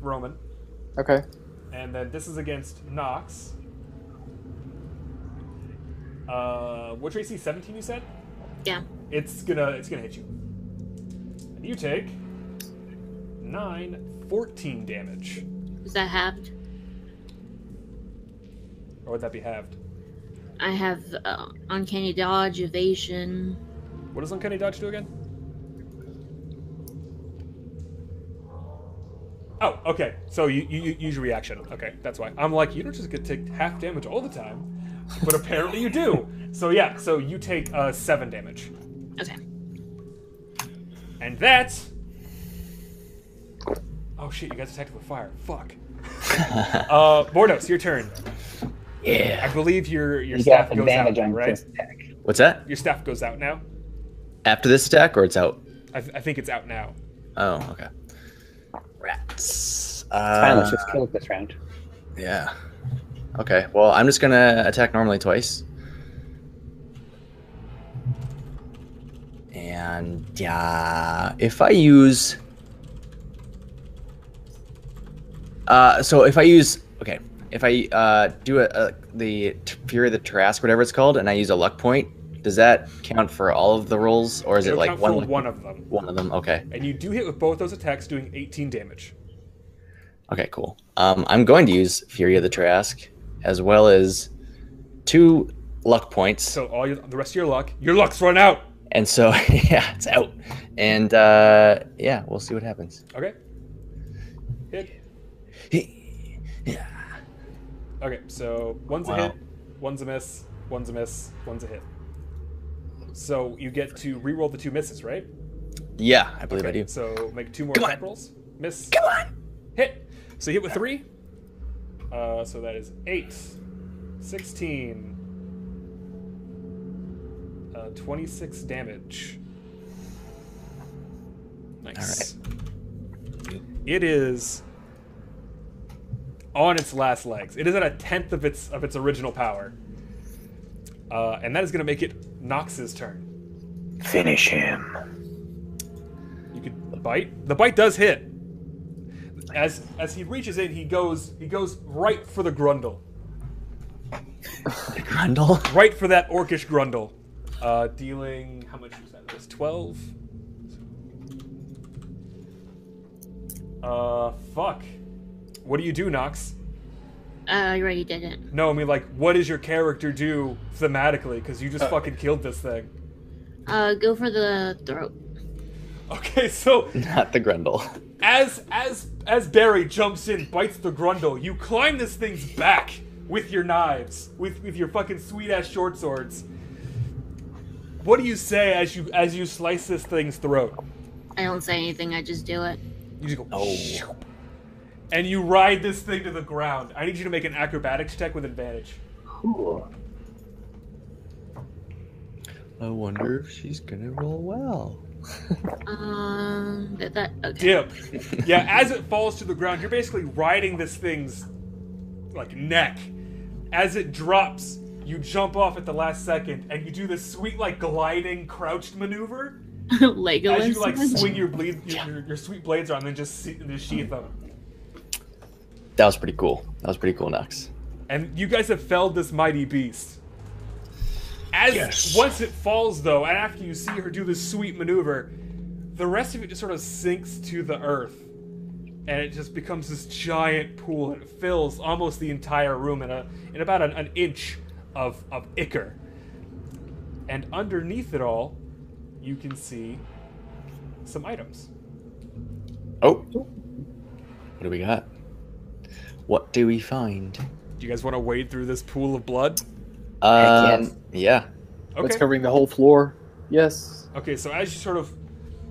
Roman, Okay. and then this is against Nox. Uh, which AC? 17, you said? Yeah. It's gonna it's gonna hit you. And you take 9, 14 damage. Is that halved? Or would that be halved? I have uh, uncanny dodge, evasion. What does Uncanny Dodge do again? Oh, okay. So you, you, you use your reaction. Okay, that's why. I'm like, you don't just get to take half damage all the time. But apparently you do. So yeah, so you take uh, 7 damage. Okay. And that. Oh shit! You guys attacked with fire. Fuck. (laughs) uh, Mordos, your turn. Yeah. I Yeah. believe your your You staff got goes out, advantage now, on right? this attack. What's that? Your staff goes out now. After this attack, or it's out? I, th- I think it's out now. Oh, okay. Rats. Fine, let's Uh, just kill it this round. yeah. Okay. Well, I'm just gonna attack normally twice. And yeah, if I use, uh, so if I use, okay, if I uh do a, a the Fury of the Tarrasque, whatever it's called, and I use a luck point, does that count for all of the rolls, or is it It'll like count one? one of them, one of them. Okay. and you do hit with both those attacks, doing 18 damage. Okay, cool. Um, I'm going to use Fury of the Tarrasque as well as two luck points. So all your, the rest of your luck, your luck's run out. And so, (laughs) yeah, it's out. And uh, yeah, we'll see what happens. Okay. Hit. yeah. (laughs) Okay, so one's a hit, one's a miss, one's a miss, one's a hit. So you get to re-roll the two misses, right? Yeah, I believe I do. So make two more Come attack on. rolls. Miss. Come on. Hit. So you hit with three. Uh, so that is 8, 16, uh, 26 damage. Nice. It is on its last legs. It is at a tenth of its of its original power, uh, and that is going to make it Nox's turn. Finish him. You could bite. The bite does hit. As as he reaches in, he goes he goes right for the grundle, the Grundle. right for that orcish grundle, uh, dealing how much was that? It was twelve. Uh, fuck. What do you do, Nox? Uh, I already did it. No, I mean like, what does your character do thematically? Because you just fucking killed this thing. Uh, go for the throat. Okay, so (laughs) Not the Grundle. as as as Barry jumps in, bites the grundle, you climb this thing's back with your knives, with with your fucking sweet ass short swords. What do you say as you as you slice this thing's throat? I don't say anything. I just do it. You just go. And you ride this thing to the ground. I need you to make an acrobatics check with advantage. Cool. I wonder if she's gonna roll well. Um, that, that okay. Dip. (laughs) Yeah, as it falls to the ground, you're basically riding this thing's like neck. As it drops, you jump off at the last second and you do this sweet like gliding crouched maneuver (laughs) Legolas. as you like swing (laughs) your bleed your, your, your sweet blades around and then just se- and just sheath them. That was pretty cool. That was pretty cool, Nox. And you guys have felled this mighty beast. As Yes. once it falls though, and after you see her do this sweet maneuver, the rest of it just sort of sinks to the earth. And it just becomes this giant pool and it fills almost the entire room in a in about an, an inch of, of ichor. And underneath it all, you can see some items. Oh. What do we got? What do we find? Do you guys want to wade through this pool of blood? Um, yes. yeah. It's covering the whole floor. Yes. Okay, so as you sort of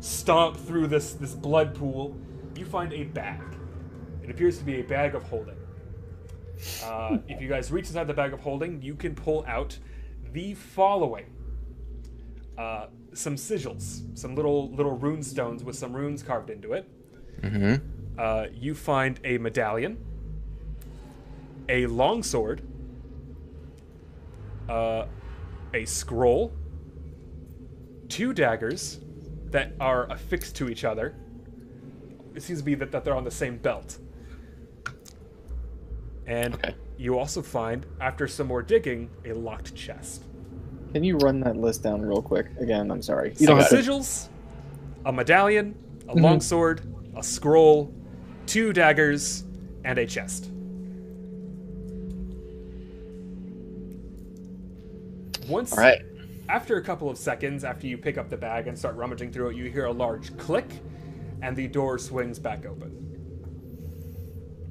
stomp through this this blood pool, you find a bag. It appears to be a bag of holding. Uh, (laughs) if you guys reach inside the bag of holding, you can pull out the following: uh, some sigils, some little little rune stones with some runes carved into it. Mm-hmm. Uh, you find a medallion, a longsword, uh, a scroll, two daggers that are affixed to each other. It seems to be that, that they're on the same belt. And Okay. you also find, after some more digging, a locked chest. Can you run that list down real quick? Again, I'm sorry. You Some don't have to. sigils, a medallion, a Mhm. longsword, a scroll, two daggers, and a chest. Once, All right. after a couple of seconds, after you pick up the bag and start rummaging through it, you hear a large click, and the door swings back open.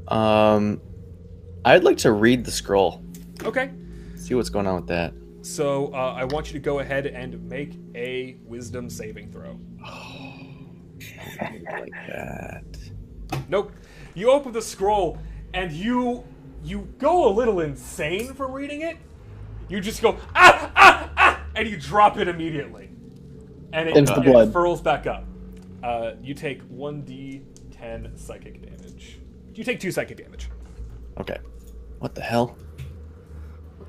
Um, I'd like to read the scroll. Okay, See what's going on with that. so uh, I want you to go ahead and make a wisdom saving throw. Oh, (sighs) Like that. Nope. You open the scroll and you you go a little insane for reading it. You just go ah ah ah, and you drop it immediately, and it, Into the it blood. furls back up. Uh, you take one d10 psychic damage. You take two psychic damage. Okay. What the hell?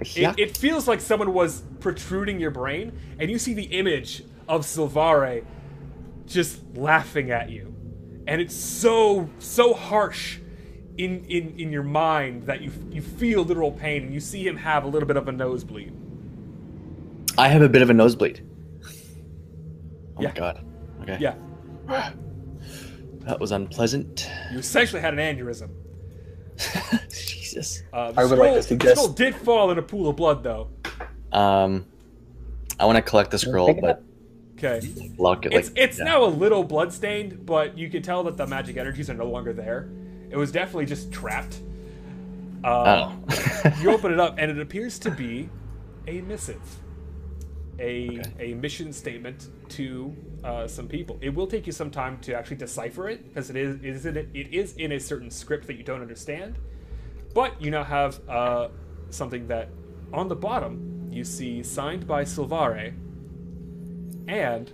It, it feels like someone was protruding your brain, and you see the image of Silvare just laughing at you, and it's so so harsh in in in your mind that you you feel literal pain, and you see him have a little bit of a nosebleed. I have a bit of a nosebleed. Oh Yeah. my god. Okay. Yeah, (sighs) That was unpleasant. you essentially had an aneurysm. (laughs) Jesus. Uh, the I would scroll, like to the scroll did fall in a pool of blood, though. Um, I want to collect the scroll, but. Okay, lock it like. it's it's yeah. now a little bloodstained, but you can tell that the magic energies are no longer there. It was definitely just trapped. Uh, Oh. (laughs) you open it up, and it appears to be a missive, a Okay. a mission statement to uh, some people. It will take you some time to actually decipher it because it is it is in a, it is in a certain script that you don't understand. But you now have uh, something that on the bottom you see signed by Silvare, and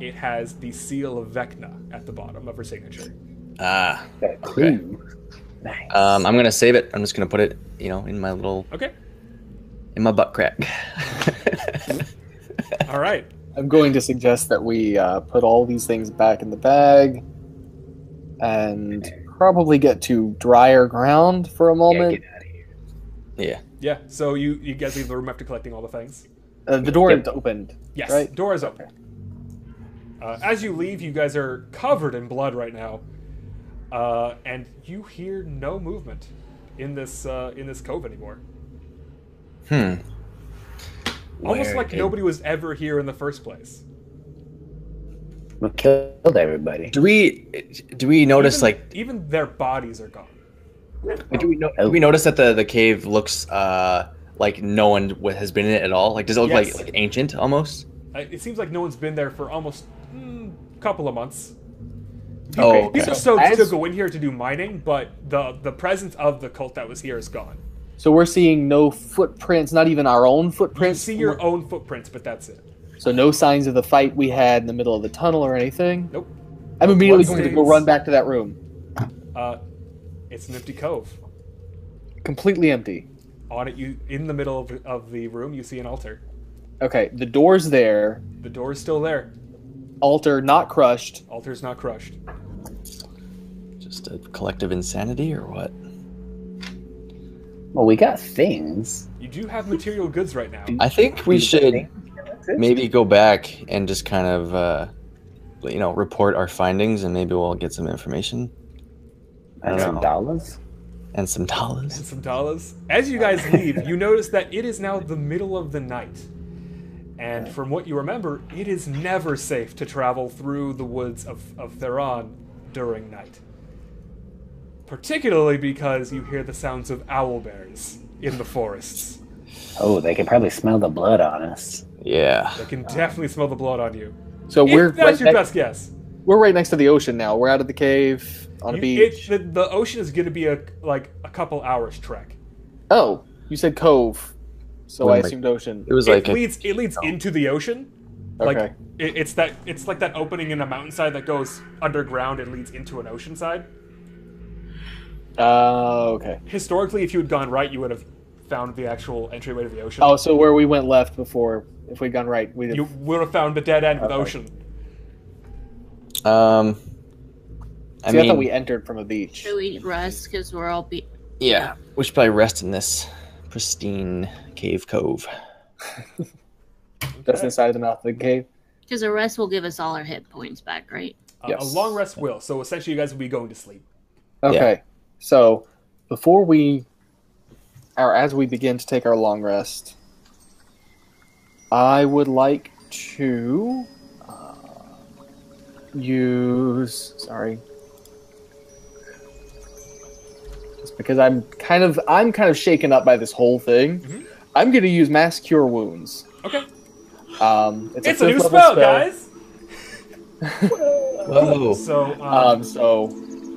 it has the seal of Vecna at the bottom of her signature. Ah. Got a clue. Nice. Um, I'm gonna save it. I'm just gonna put it, you know, in my little, Okay, in my butt crack. (laughs) all right. I'm going to suggest that we uh, put all these things back in the bag and probably get to drier ground for a yeah, moment. get out of here. yeah. Yeah. So you you guys leave the room after collecting all the things. Uh, the door Yep. is opened. Yes, Right. door is open. Uh, as you leave, you guys are covered in blood right now, uh, and you hear no movement in this uh, in this cove anymore. Hmm. Almost Where like did- nobody was ever here in the first place. We killed everybody. Do we do we notice even, like even their bodies are gone. do we, no, do we notice that the the cave looks uh like no one w- has been in it at all? Like does it look Yes. like like ancient almost? Uh, It seems like no one's been there for almost a couple of months. Oh, Okay, okay. People So still, as- still go in here to do mining, but the the presence of the cult that was here is gone. So we're seeing no footprints, not even our own You footprints. see your own footprints, but that's it. So no signs of the fight we had in the middle of the tunnel or anything. Nope. I'm immediately going to go run back to that room. Uh, it's an empty cove. Completely empty. On it, you in the middle of, of the room, you see an altar. Okay, the door's there. The door is still there. Altar not crushed. Altar's not crushed. Just a collective insanity or what? Well, we got things. You do have material goods right now. I think we should Maybe. maybe go back and just kind of uh you know report our findings and maybe we'll get some information And Yeah. some dollars. and some dollars. and some dollars. As you guys (laughs) leave, you notice that it is now the middle of the night. And from what you remember, it is never safe to travel through the woods of, of Theron during night. Particularly because you hear the sounds of owl bears in the forests. Oh, they can probably smell the blood on us. Yeah. They can definitely smell the blood on you. So If we're that's right, your ne- best guess. we're right next to the ocean now. We're out of the cave on a You- beach. it- the, the ocean is going to be a like a couple hours trek. oh, you said cove, so When, I like- assumed ocean. It was it like a, leads it leads oh. into the ocean. Okay. Like it, it's that it's like that opening in a mountainside that goes underground and leads into an ocean side. Uh, okay. Historically, if you had gone right, you would have found the actual entryway to the ocean. Oh, so where we went left before, if we'd gone right, we'd have. You would have found the dead end with Okay. ocean. um I See, I, thought we entered from a beach. Should we rest because we're all be- yeah, we should probably rest in this pristine cave cove. (laughs) That's inside the mouth of the cave. because a rest will give us all our hit points back, right? Uh, Yes. A long rest will. So essentially, you guys will be going to sleep. Okay. So before we, or as we begin to take our long rest, I would like to uh, use. Sorry. Just because I'm kind of I'm kind of shaken up by this whole thing. Mhm. I'm going to use mass cure wounds. Okay. Um, it's, It's a, a new fifth spell, guys. Whoa. (laughs) (laughs) So um, Um, so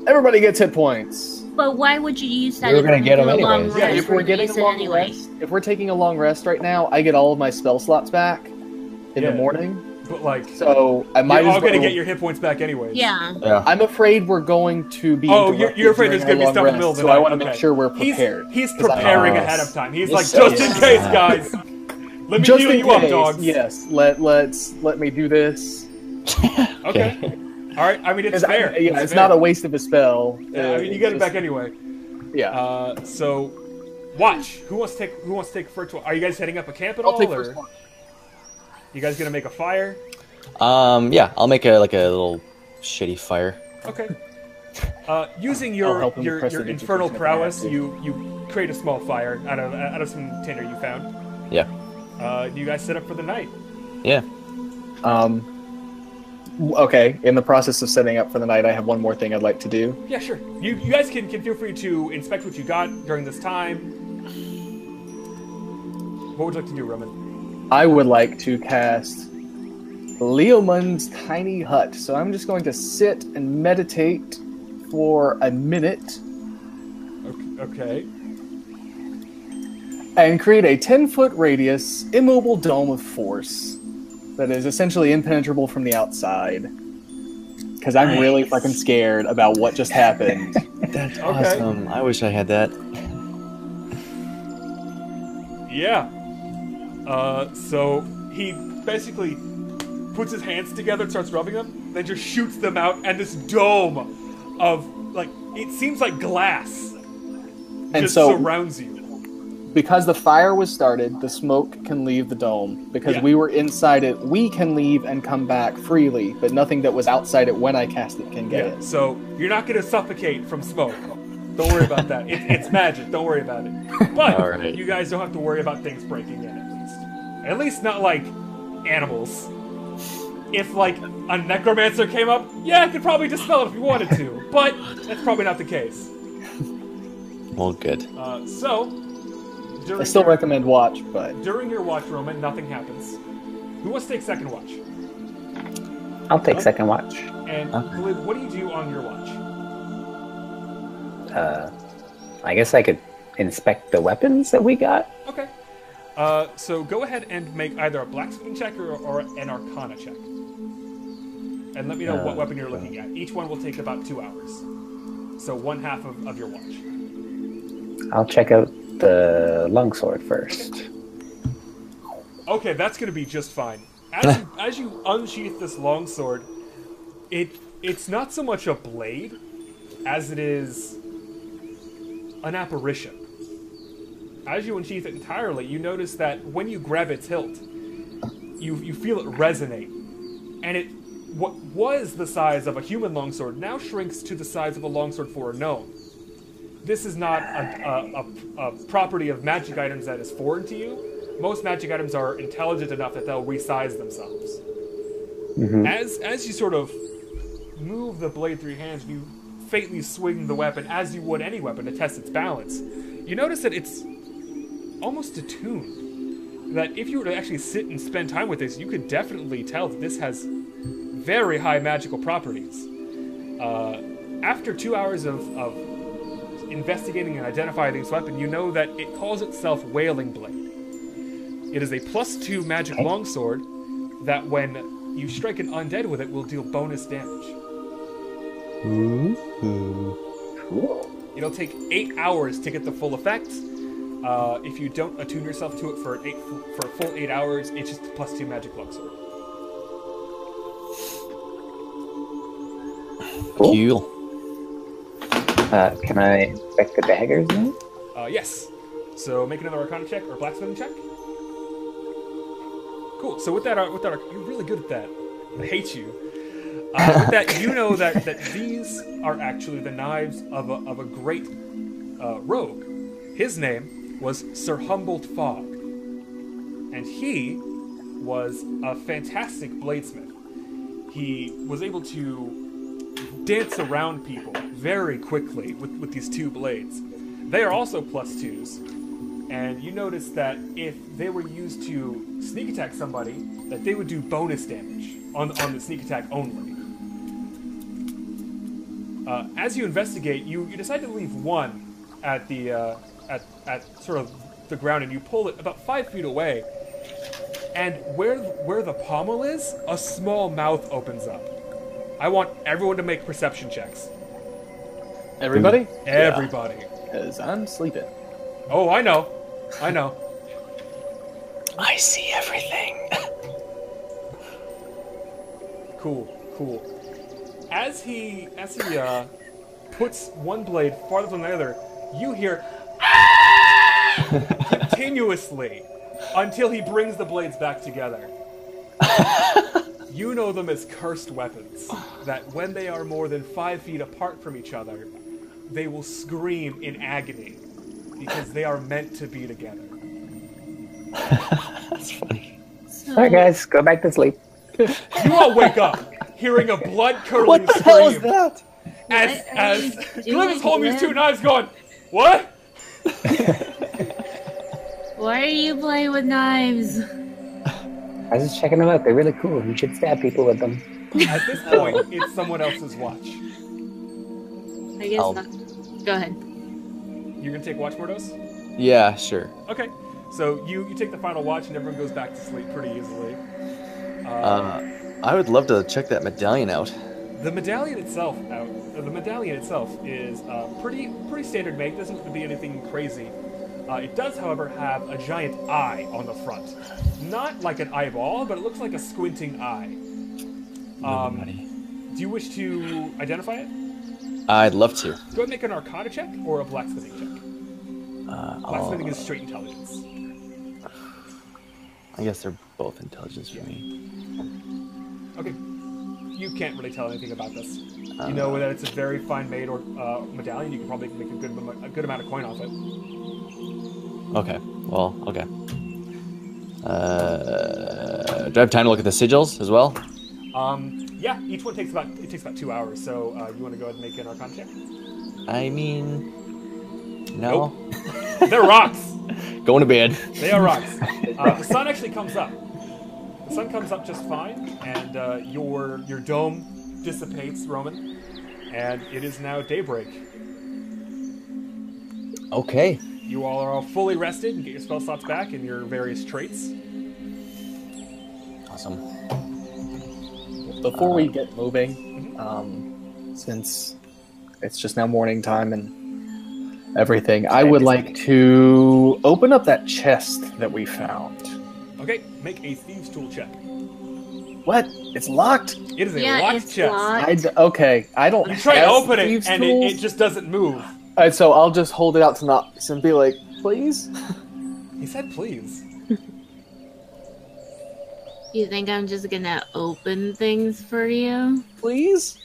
everybody gets hit points. But why would you use that? We were if gonna we get do 'em a long anyways. Yeah, rest? if we're gonna getting a long anyway. rest, if we're taking a long rest right now, I get all of my spell slots back in Yeah. the morning. but like, So I might you're all as well. gonna get your hit points back anyways. Yeah. Yeah. I'm afraid we're going to be. Oh, you're, you're afraid there's gonna be our stuff long in the middle of rest, the So night. I want to Okay. make sure we're He's, prepared. He's, I- preparing ahead of time. He's Yes, like, just in case, guys. (laughs) Let me Just heal in you up, case, dogs. Yes, let let's let me do this. (laughs) Okay. All right. I mean, it's 'Cause I- fair. yeah, it's, fair. not a waste of a spell. Yeah, I Uh, mean, you get it just- back anyway. Yeah, Uh, so, watch. Who wants to take? Who wants to take first? one? Are you guys setting up a camp at all? I'll take or first one. You guys gonna make a fire? Um yeah, I'll make a like a little shitty fire. Okay. Uh, using your your, your infernal if I have prowess, you you create a small fire out of out of some tinder you found. Yeah. Uh, you guys set up for the night. Yeah. Um. Okay. In the process of setting up for the night, I have one more thing I'd like to do. Yeah, sure. You you guys can, can feel free to inspect what you got during this time. What would you like to do, Roman? I would like to cast Leomund's tiny hut. So I'm just going to sit and meditate for a minute Okay. okay. and create a 10 foot radius immobile dome of force that is essentially impenetrable from the outside. Because I'm really fucking scared about what just happened. (laughs) That's Okay. awesome. I wish I had that. Yeah. Uh, so he basically puts his hands together and starts rubbing them, then just shoots them out, and this dome of like it seems like glass And just so- surrounds you. Because the fire was started, the smoke can leave the dome. Because Yeah. we were inside it, we can leave and come back freely, but nothing that was outside it when I cast it can get Yeah. it. So you're not gonna suffocate from smoke. Don't worry about that. It, it's magic. Don't worry about it. But All right. you guys don't have to worry about things breaking in at least. At least not like animals. if like a necromancer came up, yeah, I could probably dispel it if you wanted to, but that's probably not the case. Well, good. Uh, so during I still your, recommend watch, but during your watch, Roman, nothing happens. Who wants to take second watch? I'll take second watch. And Okay. Glib, what do you do on your watch? Uh, I guess I could inspect the weapons that we got. Okay. Uh, so go ahead and make either a blacksmithing check or, or an arcana check. And let me know what Uh, weapon you're looking at. Each one will take about two hours. So one half of, of your watch. I'll check out the longsword first. Okay, that's gonna be just fine. As you, as you unsheath this longsword, it it's not so much a blade as it is an apparition. As you unsheath it entirely, you notice that when you grab its hilt, you you feel it resonate, and it what was the size of a human longsword now shrinks to the size of a longsword for a gnome. This is not a, a, a, a property of magic items that is foreign to you. Most magic items are intelligent enough that they'll resize themselves. As as you sort of move the blade through your hands, you faintly swing the weapon as you would any weapon to test its balance. You notice that it's almost attuned. That if you were to actually sit and spend time with this, you could definitely tell that this has very high magical properties. Uh, after two hours of, of investigating and identifying this weapon, you know that it calls itself Wailing Blade. It is a plus two magic longsword that, when you strike an undead with it, will deal bonus damage. Cool. It'll take eight hours to get the full effect. Uh, if you don't attune yourself to it for an eight for a full eight hours, it's just a plus two magic longsword. Cool. Uh, can I inspect the daggers now? Uh, yes. So make another Arcana check or blacksmithing check. Cool. So with that, uh, with that, you're really good at that. I hate you. Uh, with that, (laughs) you know that, that these are actually the knives of a, of a great uh, rogue. His name was Sir Humboldt Fogg, and he was a fantastic bladesmith. He was able to dance around people very quickly with, with these two blades. They are also plus twos, and you notice that if they were used to sneak attack somebody, that they would do bonus damage on, on the sneak attack only. Uh, as you investigate, you, you decide to leave one at the uh, at, at sort of the ground, and you pull it about five feet away. And where where the pommel is, a small mouth opens up. I want everyone to make perception checks. Everybody, Everybody. because I'm sleeping. Oh, I know. I know. I see everything. Cool, cool. As he as he uh, puts one blade farther than the other, you hear (laughs) continuously until he brings the blades back together. (laughs) you know them as cursed weapons. That when they are more than five feet apart from each other, they will scream in agony because they are meant to be together. That's funny. So, All right, guys, go back to sleep. You all wake up hearing a blood curdling What the scream. hell is that? as What as you Glib is doing, holding these two knives, going, "What?" (laughs) Why are you playing with knives? I was just checking them out. They're really cool. You should stab people with them. At this point, it's someone else's watch. I guess I'll- not. Go ahead. You're gonna take watch, Mordos? Yeah, sure. Okay. So you you take the final watch, and everyone goes back to sleep pretty easily. Uh, Uh, I would love to check that medallion out. the medallion itself, out, uh, the medallion itself is uh, pretty pretty standard make. Doesn't look to be anything crazy. Uh, it does, however, have a giant eye on the front. Not like an eyeball, but it looks like a squinting eye. Um, do you wish to identify it? I'd love to. Go ahead and make an Arcana check or a Blacksmithing check. Uh, Blacksmithing I'll- is straight intelligence. I guess they're both intelligence for me. Okay. You can't really tell anything about this. You know that it's a very fine made or uh, medallion. You can probably make a good a good amount of coin off it. Okay. Well, okay. Uh, do I have time to look at the sigils as well? Um, yeah, each one takes about it takes about two hours. So uh, you want to go ahead and make an Arcana check? I mean, no. (laughs) They're rocks. (laughs) Going to bed. They are rocks. (laughs) Uh, the sun actually comes up. The sun comes up just fine, and uh, your your dome dissipates, Roman, and it is now daybreak. Okay. You all are all fully rested and get your spell slots back and your various traits. Awesome. Before we get moving, um, since it's just now morning time and everything, I would like to open up that chest that we found. Okay, make a thieves tool check. What? It's locked. It is a Yeah, locked chest. locked. I d- okay. I don't. You try to open it and it, it just doesn't move. Alright, so I'll just hold it out to Nox and be like, please. (laughs) He said, "Please." You think I'm just gonna open things for you? Please?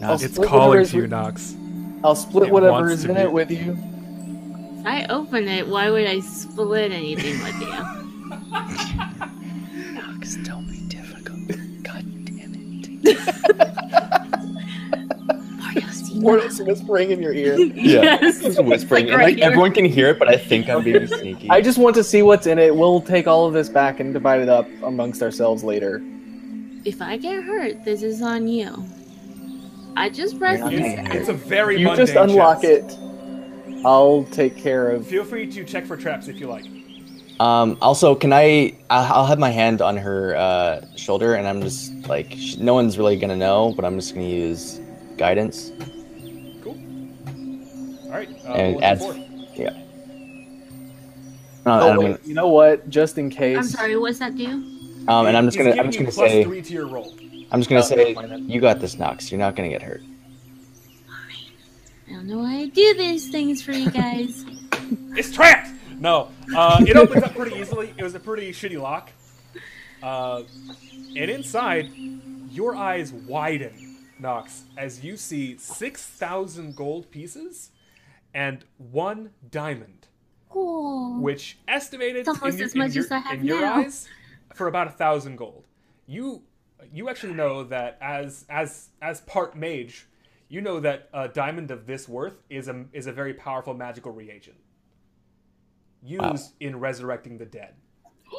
I'll It's calling whatever to you, with- Nox. I'll split It whatever is in be- it with you. If I open it, why would I split anything with you? (laughs) Nox, don't be difficult. God damn it. (laughs) Mortal's whispering in your ear. (laughs) Yeah. Yes. Just whispering. (laughs) Like and like here. everyone can hear it, but I think I'm being (laughs) sneaky. I just want to see what's in it. We'll take all of this back and divide it up amongst ourselves later. If I get hurt, this is on you. I just pressed Okay. this. It's, it's a very You just unlock chest. it. I'll take care of. Feel free to check for traps if you like. Um, also, can I? I'll I'll have my hand on her uh, shoulder, and I'm just like, no one's really gonna know, but I'm just gonna use guidance. Cool. All right. Uh, And roll a adds- D4. Uh, Oh I'm wait, gonna- you know what? Just in case. I'm sorry, what's that do? um, and I'm just gonna, I'm just gonna say, three to your roll. I'm just gonna Oh, say, never mind then. you got this, Nox. You're not gonna get hurt. I don't know why I do these things for you guys. (laughs) It's trapped. No, uh, it opens up pretty easily. It was a pretty shitty lock. Uh, and inside, your eyes widen, Nox, as you see six thousand gold pieces and one diamond, cool. which estimated It's almost in, your- as much in your, as I have in your now. eyes for about a thousand gold. You you actually know that as as as part mage, you know that a diamond of this worth is a is a very powerful magical reagent used in resurrecting the dead. (gasps)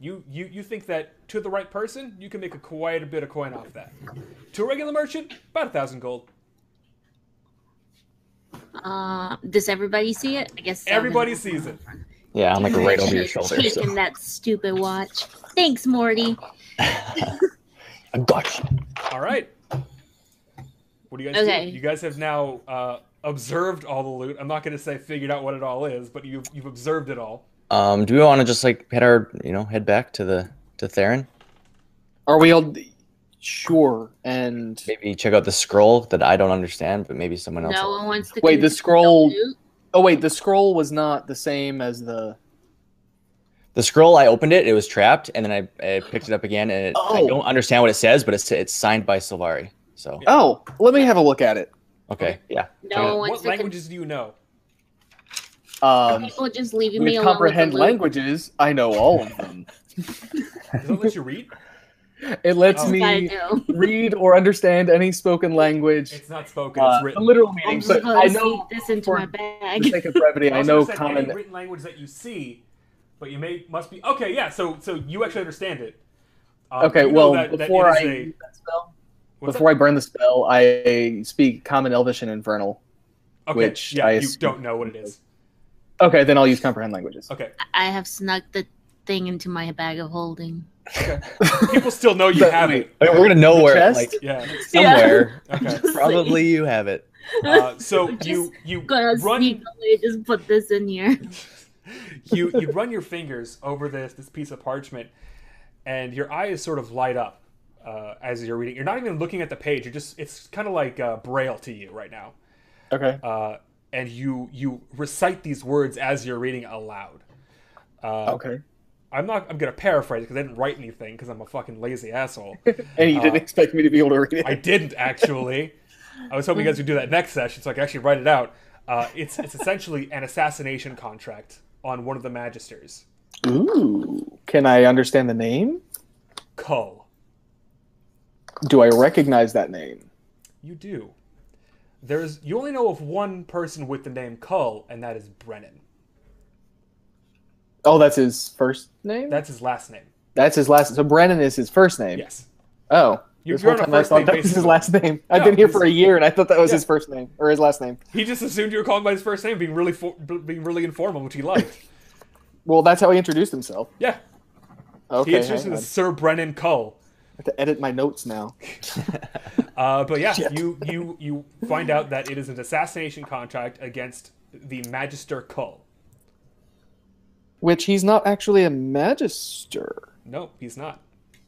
You, you you think that to the right person, you can make a quite a bit of coin off that. To a regular merchant, about a thousand gold. Uh, does everybody see it? I guess so. Everybody sees it. Yeah, I'm like right over your Should've shoulder. Taken So. that stupid watch. Thanks, Morty. (laughs) I got you. All right. What do you guys Okay. do? You guys have now uh, observed all the loot. I'm not going to say figured out what it all is, but you've you've observed it all. Um, do we want to just like head our, you know, head back to the to Theron? Are we all sure? And Maybe check out the scroll that I don't understand, but maybe someone else. No one wants to. Wait, the scroll- oh wait, the scroll was not the same as the. The scroll, I opened it, it was trapped, and then I, I picked it up again, and it, I Oh. don't understand what it says, but it's it's signed by Silvare. So Oh, let me have a look at it. okay, yeah. No one wants What to. con- languages do you know? Um, People just leaving me alone. comprehend languages. I know all of them. (laughs) Does that let you read? It lets Oh. Me (laughs) read or understand any spoken language. It's not spoken. Uh, it's written. literal I'm meaning, just but I know this into for my the bag. sake of brevity, I was know gonna any common. written language that you see, but you may must be okay. Yeah, so so you actually understand it. Um, Okay, well, that- that before it I is a- use that before I burn the spell, I speak Common, Elvish, and Infernal. okay, which yeah, I you don't know what it is. Okay, then I'll use comprehend languages. Okay, I have snuck the thing into my bag of holding. (laughs) People still know you But have wait. it. I mean, we're gonna know The where, chest? like Yeah. somewhere. Okay. (laughs) Probably you have it. Uh, so (laughs) Just you you Gonna run sneak away. Just put this in here. you you run your fingers over this this piece of parchment, and your eyes sort of light up uh, as you're reading. You're not even looking at the page. You're just it's kind of like uh, braille to you right now. Okay. Uh, and you you recite these words as you're reading aloud. Uh, Okay. I'm not. I'm gonna paraphrase because I didn't write anything because I'm a fucking lazy asshole. (laughs) And you didn't Uh, expect me to be able to read it. I didn't actually. I was hoping you guys would do that next session so I could actually write it out. Uh, it's it's essentially an assassination contract on one of the magisters. Ooh. Can I understand the name? Cull. Do I recognize that name? You do. There's you only know of one person with the name Cull, and that is Brennan. Oh, that's his first name. That's his last name. That's his last. So Brennan is his first name. Yes. Oh, You- this you're whole on a time I thought that was his last name. No, I've been here for a year, and I thought that was Yeah. his first name or his last name. He just assumed you were calling by his first name, being really for, being really informal, which he liked. (laughs) Well, that's how he introduced himself. yeah. Okay, He introduced hang him on. as Sir Brennan Cull. I have to edit my notes now. (laughs) Uh, but yeah, Shit. you you you find out that it is an assassination contract against the Magister Cull. Which he's not actually a magister, No, he's not.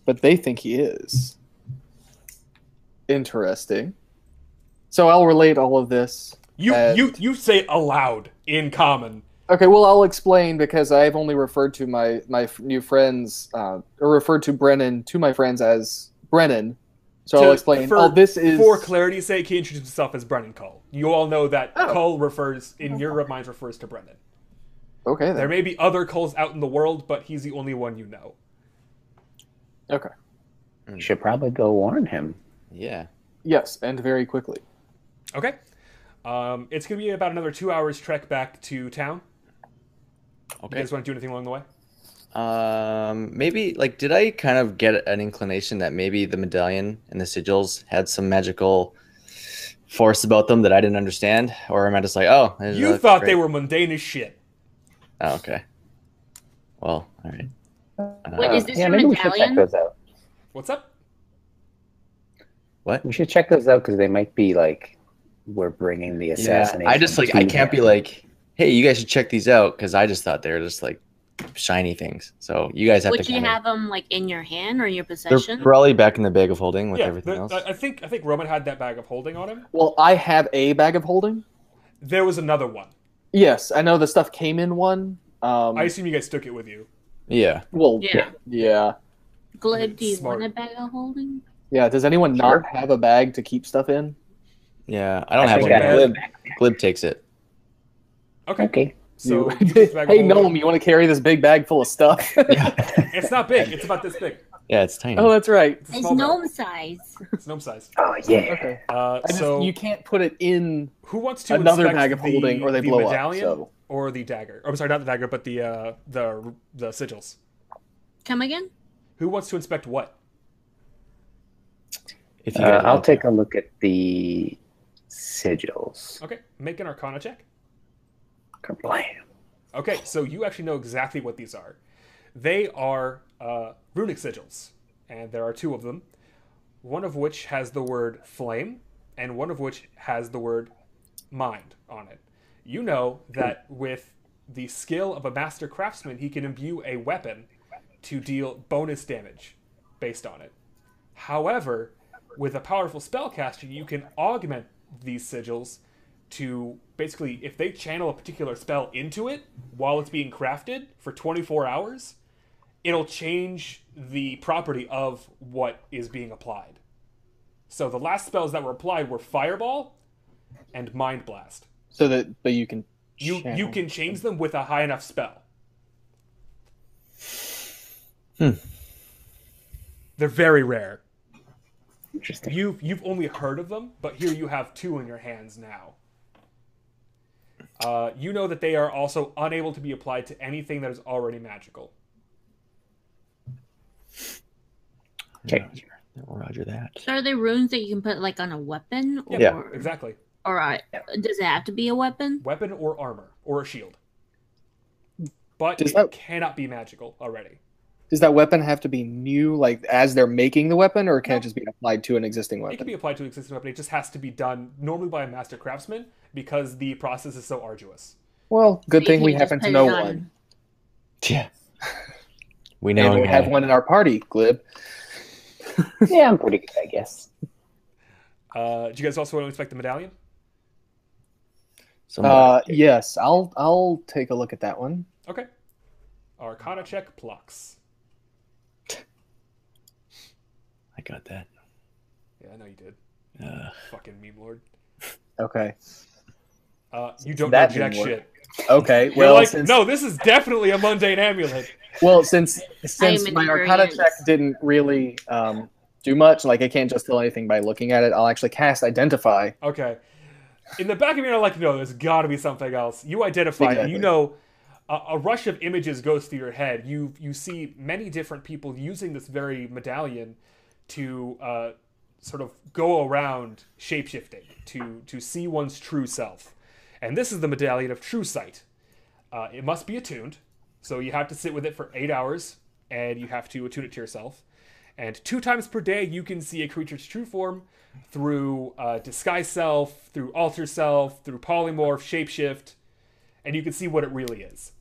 but they think he is. Interesting. So I'll relate all of this. You Uh, you you say aloud in common. Okay, well, I'll explain because I've only referred to my my new friends, uh, or referred to Brennan to my friends as Brennan. So To- I'll explain. For, oh, this is for clarity's sake. He introduced himself as Brennan Cole. You all know that Oh. Cull refers in your minds refers to Brennan. Okay. There may be other Culls out in the world, but he's the only one you know. Okay. You should probably go warn him. Yeah. Yes, and very quickly. Okay. Um, it's gonna be about another two hours trek back to town. You Okay. guys want to do anything along the way? Um, maybe like, did I kind of get an inclination that maybe the medallion and the sigils had some magical force about them that I didn't understand, or am I just like, oh, You that's thought they were mundane as shit. Oh, okay. Well, all right. Wait, Uh, is this yeah, your maybe we should check those out. What's up? what? We should check those out because they might be like we're bringing the Yeah. I just like I can't be like, hey, you guys should check these out because I just thought they were just like shiny things. So you guys have Would to. you kinda- have them like in your hand or your possession? They're possession? probably back in the bag of holding with yeah, everything else. I I think I think Roman had that bag of holding on him. Well, I have a bag of holding. There was another one. Yes, I know the stuff came in one. Um, I assume you guys took it with you. yeah. well, Yeah. yeah. Glib, do you Smart. want a bag of holding? Yeah, does anyone Sure. not have a bag to keep stuff in? Yeah, I don't I have think one. I have Glib, Glib takes it. Okay. Okay. So You- you take the bag of (laughs) hey. Gnome, you want to carry this big bag full of stuff? (laughs) It's not big. It's about this big. Yeah, it's tiny. oh, that's right. It's, It's small bag. gnome size. (laughs) It's gnome size. Oh yeah. Okay. Uh, I just, so you can't put it in who wants to another bag of the- holding or they the blow up. medallion So or the dagger? Oh, I'm sorry, not the dagger, but the uh, the the sigils. Come again? Who wants to inspect what? If you Uh, I'll want take a look at the sigils. Okay, make an Arcana check. Kablam. Okay, so you actually know exactly what these are. They are uh, runic sigils, and there are two of them. One of which has the word flame, and one of which has the word mind on it. You know that with the skill of a master craftsman, he can imbue a weapon to deal bonus damage based on it. However, with a powerful spellcaster, you can augment these sigils to basically, if they channel a particular spell into it while it's being crafted for 24 hours, it'll change the property of what is being applied. So the last spells that were applied were Fireball and Mind Blast. so that but you can You you can change them with a high enough spell. Hmm. They're very rare. Interesting. You've you've only heard of them, but here you have two in your hands now. Uh, you know that they are also unable to be applied to anything that is already magical. Okay. Roger that. So are they runes that you can put like on a weapon? Or, Yeah, exactly. All right. Uh, does it have to be a weapon? Weapon or armor or a shield, but Does it that- cannot be magical already. Does that weapon have to be new, like as they're making the weapon, or can it just be applied to an existing weapon? It can be applied to an existing weapon. It just has to be done normally by a master craftsman because the process is so arduous. Well, good You thing we happen to know on- one, Yeah. (laughs) We know. we have one in our party, Glib. (laughs) Yeah, I'm pretty good, I guess. Uh, do you guys also want to inspect the medallion? Somewhat. Uh, yes, I'll I'll take a look at that one. Okay. Arcana check plus. I got that. Yeah, I know you did. Uh, Fucking meme lord. Okay. Uh, you don't That know jack didn't work. shit. Okay. You're Well, like, since, no, this is definitely a mundane amulet. Well, since since my Arcana check didn't really um, do much, like I can't just tell anything by looking at it. I'll actually cast Identify. Okay. In the back of your mind, like, no, there's got to be something else. You identify, and Exactly. you know, a, a rush of images goes through your head. You you see many different people using this very medallion to uh, sort of go around shapeshifting to to see one's true self, and this is the medallion of true sight. Uh, it must be attuned, so you have to sit with it for eight hours, and you have to attune it to yourself. And two times per day, you can see a creature's true form through uh, disguise self, through alter self, through polymorph, shapeshift, and you can see what it really is.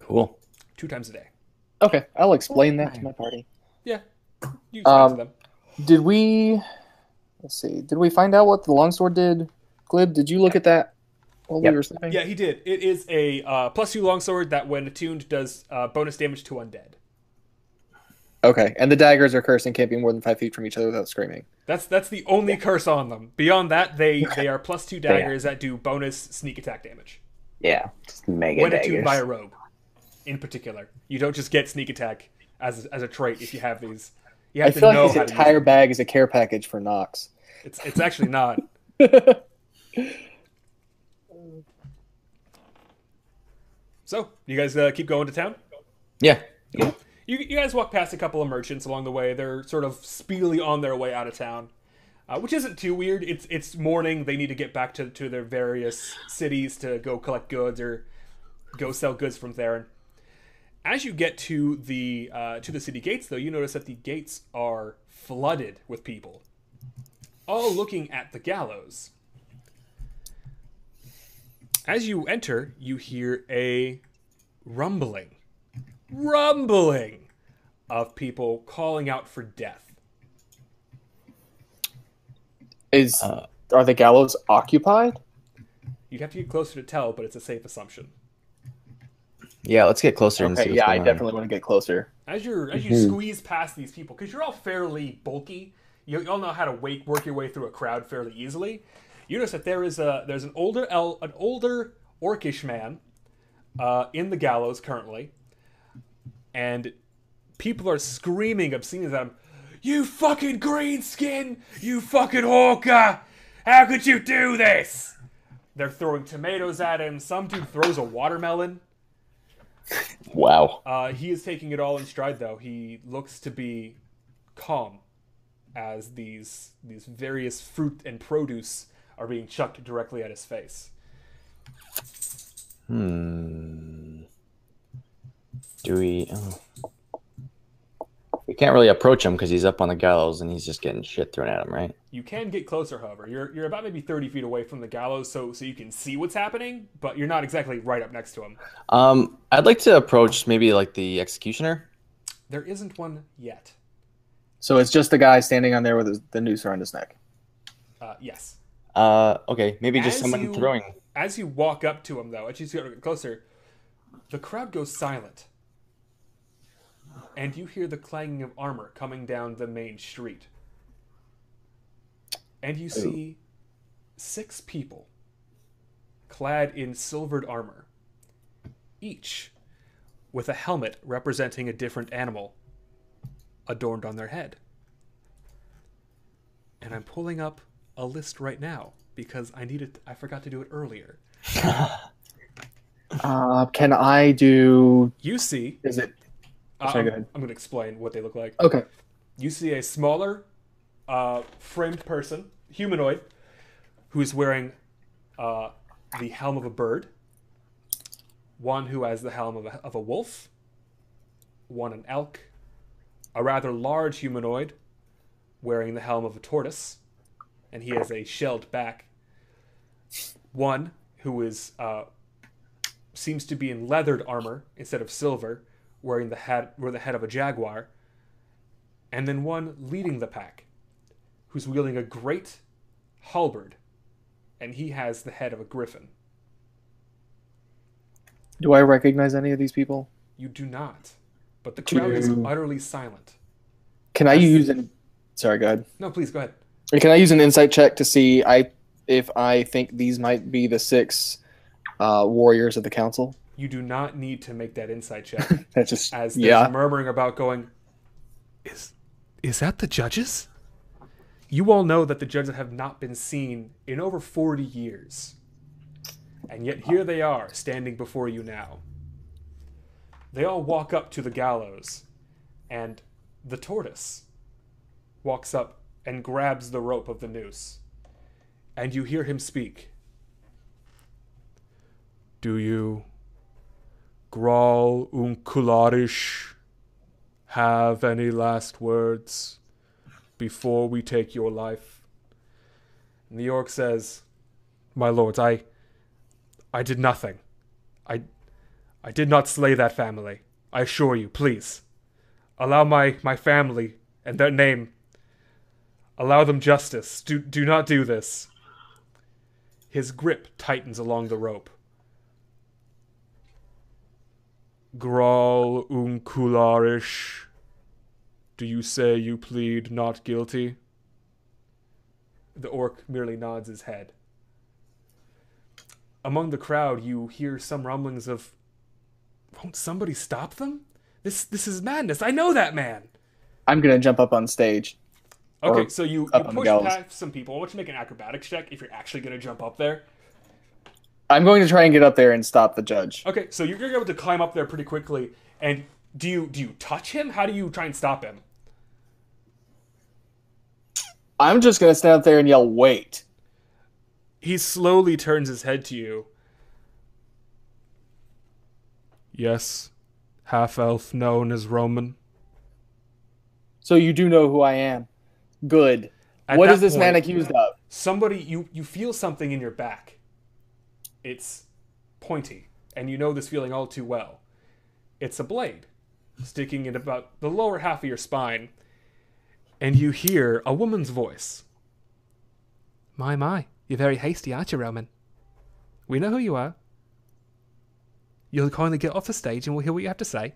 Cool. Two times a day. Okay, I'll explain that to my party. Yeah. You explain Um, to them. Did we? Let's see. Did we find out what the longsword did? Glib, did you look at that while Yep. we were sleeping? Yeah, he did. It is a uh, plus two longsword that, when attuned, does uh, bonus damage to undead. Okay, and the daggers are cursed and can't be more than five feet from each other without screaming. That's that's the only curse on them. Beyond that, they they are plus two daggers that do bonus sneak attack damage. Yeah, just mega when daggers. attuned by a robe, in particular. You don't just get sneak attack as as a trait if you have these. You I have to feel know like his how to use entire bag is a care package for Nox. It's it's actually not. (laughs) so you guys uh, keep going to town. Yeah. yeah. You, you guys walk past a couple of merchants along the way. They're sort of speedily on their way out of town, uh, which isn't too weird. It's it's morning. They need to get back to, to their various cities to go collect goods or go sell goods from there. As you get to the uh, to the city gates, though, you notice that the gates are flooded with people, all looking at the gallows. As you enter, you hear a rumbling rumbling of people calling out for death. Is Uh, are the gallows occupied? You'd have to get closer to tell, but it's a safe assumption. Yeah, let's get closer and see Okay, yeah, I going on. definitely want to get closer. As you're as you squeeze past these people, because you're all fairly bulky, you, you all know how to wake, work your way through a crowd fairly easily. You notice that there is a there's an older el, an older orcish man uh, in the gallows currently, and people are screaming obscenities at him. You fucking greenskin! You fucking hawker! How could you do this? They're throwing tomatoes at him. Some dude throws a watermelon. Wow. Uh, he is taking it all in stride, though. He looks to be calm as these these various fruit and produce are being chucked directly at his face. Hmm. Do we? Oh. We can't really approach him because he's up on the gallows and he's just getting shit thrown at him, right? You can get closer, however. You're you're about maybe thirty feet away from the gallows, so so you can see what's happening, but you're not exactly right up next to him. Um, I'd like to approach maybe like the executioner. There isn't one yet. So it's just the guy standing on there with his, the noose around his neck. Uh, yes. Uh, okay, maybe just As someone you- throwing. As you walk up to him, though, as you get closer, the crowd goes silent. And you hear the clanging of armor coming down the main street. And you see six people clad in silvered armor, each with a helmet representing a different animal adorned on their head. And I'm pulling up a list right now because I needed I forgot to do it earlier. (laughs) Uh, can I do? You see, Is it uh, Sorry, I'm, go ahead. I'm going to explain what they look like. okay? You see a smaller, uh, framed person, humanoid, who's wearing uh, the helm of a bird. One who has the helm of a, of a wolf. One an elk. A rather large humanoid wearing the helm of a tortoise, and he has a shelled back. One who is uh, seems to be in leathered armor instead of silver, wearing the head wearing the head of a jaguar and then one leading the pack, who's wielding a great halberd, and he has the head of a griffin. Do I recognize any of these people? You do not, but the crowd is utterly silent. Can I use an? Sorry, go ahead. No, please go ahead. Can I use an insight check to see I if I think these might be the six uh, warriors of the council? You do not need to make that insight check. (laughs) That just as yeah. murmuring about going is is that the judges you all know that the judges have not been seen in over 40 years and yet here they are standing before you now they all walk up to the gallows and the tortoise walks up and grabs the rope of the noose and you hear him speak do you Graal Unkularish have any last words before we take your life? And the orc says, My lords, I I did nothing. I I did not slay that family. I assure you, please. Allow my, my family and their name. Allow them justice. Do do not do this. His grip tightens along the rope. Graal Unkularish. Do you say you plead not guilty? The orc merely nods his head. Among the crowd, you hear some rumblings of, "Won't somebody stop them? This this is madness. I know that man." I'm gonna jump up on stage. Okay, so you, you up on the push past some people. I want you to make an acrobatics check if you're actually going to jump up there. I'm going to try and get up there and stop the judge. Okay, so you're going to be able to climb up there pretty quickly. And do you do you touch him? How do you try and stop him? I'm just gonna stand up there and yell, "Wait!" He slowly turns his head to you. Yes, half elf known as Roman. So you do know who I am. Good. At what is this man accused of? Somebody you you feel something in your back. It's pointy, and you know this feeling all too well. It's a blade sticking in about the lower half of your spine, and you hear a woman's voice. My my, you're very hasty, aren't you, Roman? We know who you are. You'll kindly get off the stage and we'll hear what you have to say.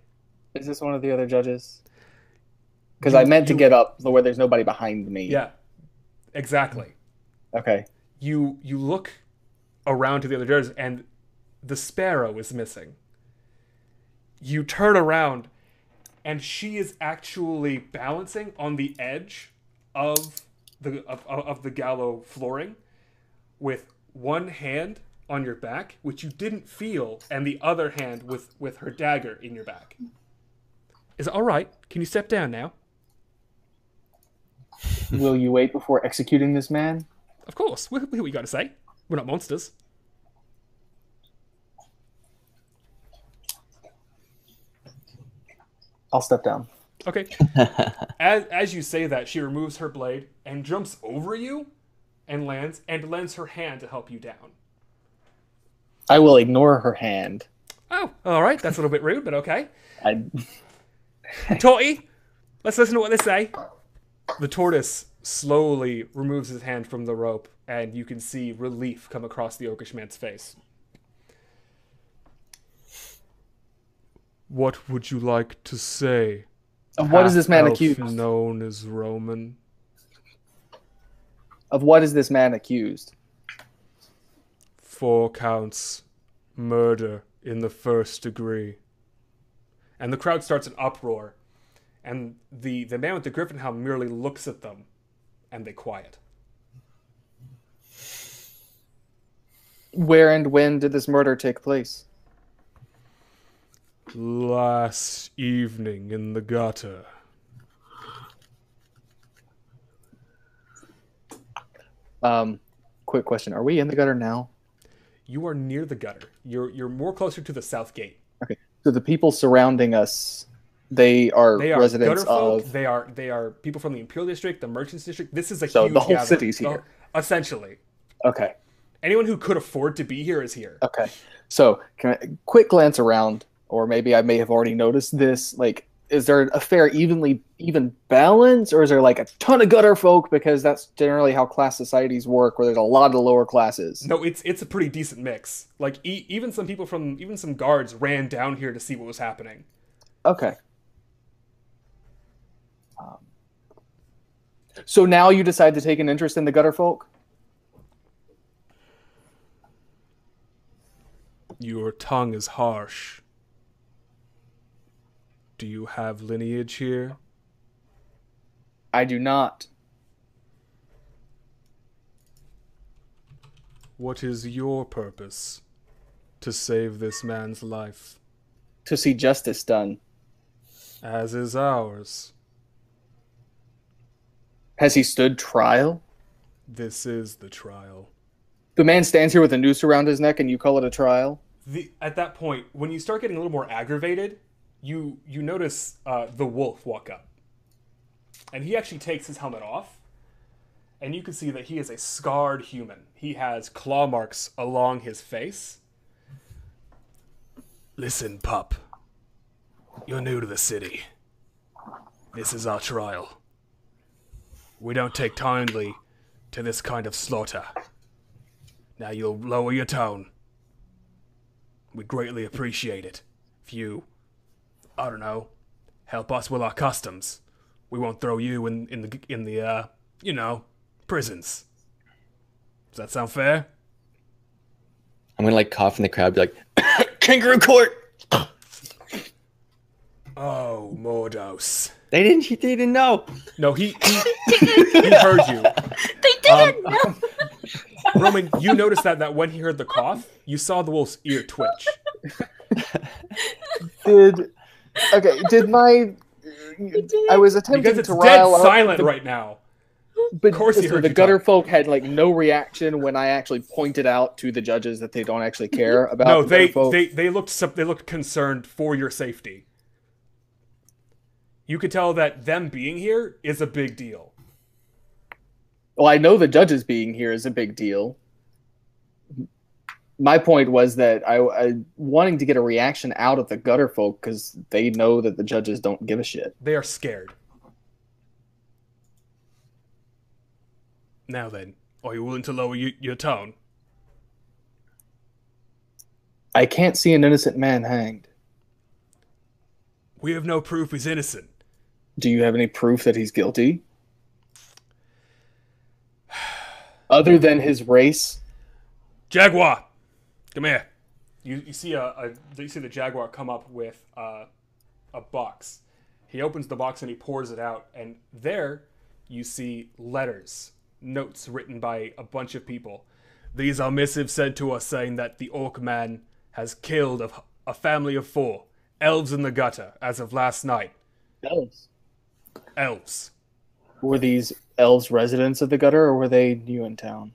Is this one of the other judges? Because I meant to get up where there's nobody behind me. Yeah, exactly. Okay. you you look around to the other judges and the sparrow is missing. You turn around and she is actually balancing on the edge of the of, of of the gallow flooring with one hand on your back which you didn't feel and the other hand with with her dagger in your back. Is it all right? Can you step down now? Will you wait before executing this man? of course. What, what you got to say we're not monsters I'll step down. Okay. (laughs) as as you say that, she removes her blade and jumps over you and lands and lends her hand to help you down. I will ignore her hand. Oh, all right. That's a little bit rude, but okay. (laughs) I (laughs) Torty, let's listen to what they say. The tortoise slowly removes his hand from the rope, and you can see relief come across the orcish man's face. What would you like to say? of what is this man accused? Known as Roman. Of what is this man accused? Four counts murder in the first degree. And the crowd starts an uproar. And the, the man with the griffin helm merely looks at them and they quiet. Where and when did this murder take place? Last evening in the gutter. Um, quick question: Are we in the gutter now? You are near the gutter. You're you're more closer to the south gate. Okay. So the people surrounding us, they are, They are residents folk. of. They are they are people from the Imperial District, the Merchants District. This is a So huge the whole gathering. city's here. essentially, Okay. Anyone who could afford to be here is here. Okay. So, can I, quick glance around, or maybe I may have already noticed this. Like, is there a fair, evenly even balance, or is there like a ton of gutter folk? Because that's generally how class societies work, where there's a lot of lower classes. No, it's it's a pretty decent mix. Like e- even some people from even some guards ran down here to see what was happening. Okay. Um, so now you decide to take an interest in the gutter folk. You're tongue is harsh. Do you have lineage here? I do not. What is your purpose? To save this man's life, To see justice done. as is ours. Has he stood trial? This is the trial. The man stands here with a noose around his neck, and you call it a trial. The, at that point, when you start getting a little more aggravated, you you notice uh, the wolf walk up, and he actually takes his helmet off, and you can see that he is a scarred human. He has claw marks along his face. Listen, pup. You're new to the city. This is our trial. We don't take kindly to this kind of slaughter. Now you'll lower your tone. We'd greatly appreciate it if you, I don't know, help us with our customs. We won't throw you in in the in the uh, you know, prisons. Does that sound fair? I'm gonna like cough in the crowd, be like, (coughs) kangaroo court. Oh, Mordos. They didn't. They didn't know. No, he he, (laughs) he heard you. They didn't Um, know. Roman, you noticed that that when he heard the cough, you saw the wolf's ear twitch. (laughs) Did okay? Did my I was attempting Because it's to dead rile up silent the, right now. (gasps) But course he heard the gutter talk. folk had like no reaction when I actually pointed out to the judges that they don't actually care (laughs) about. No, the they they they looked they looked concerned for your safety. You could tell that them being here is a big deal. Well, I know the judges being here is a big deal. My point was that I, I wanting to get a reaction out of the gutter folk because they know that the judges don't give a shit. They are scared. Now then, are you willing to lower y- your tone? I can't see an innocent man hanged. We have no proof he's innocent. Do you have any proof that he's guilty? Other than his race? Jaguar, come here. You, you see a, a you see the jaguar come up with uh, a box. He opens the box and he pours it out, and there you see letters, notes written by a bunch of people. These are missives sent to us saying that the orc man has killed a, a family of four elves in the gutter as of last night. Elves. Elves. Were these elves residents of the gutter or were they new in town?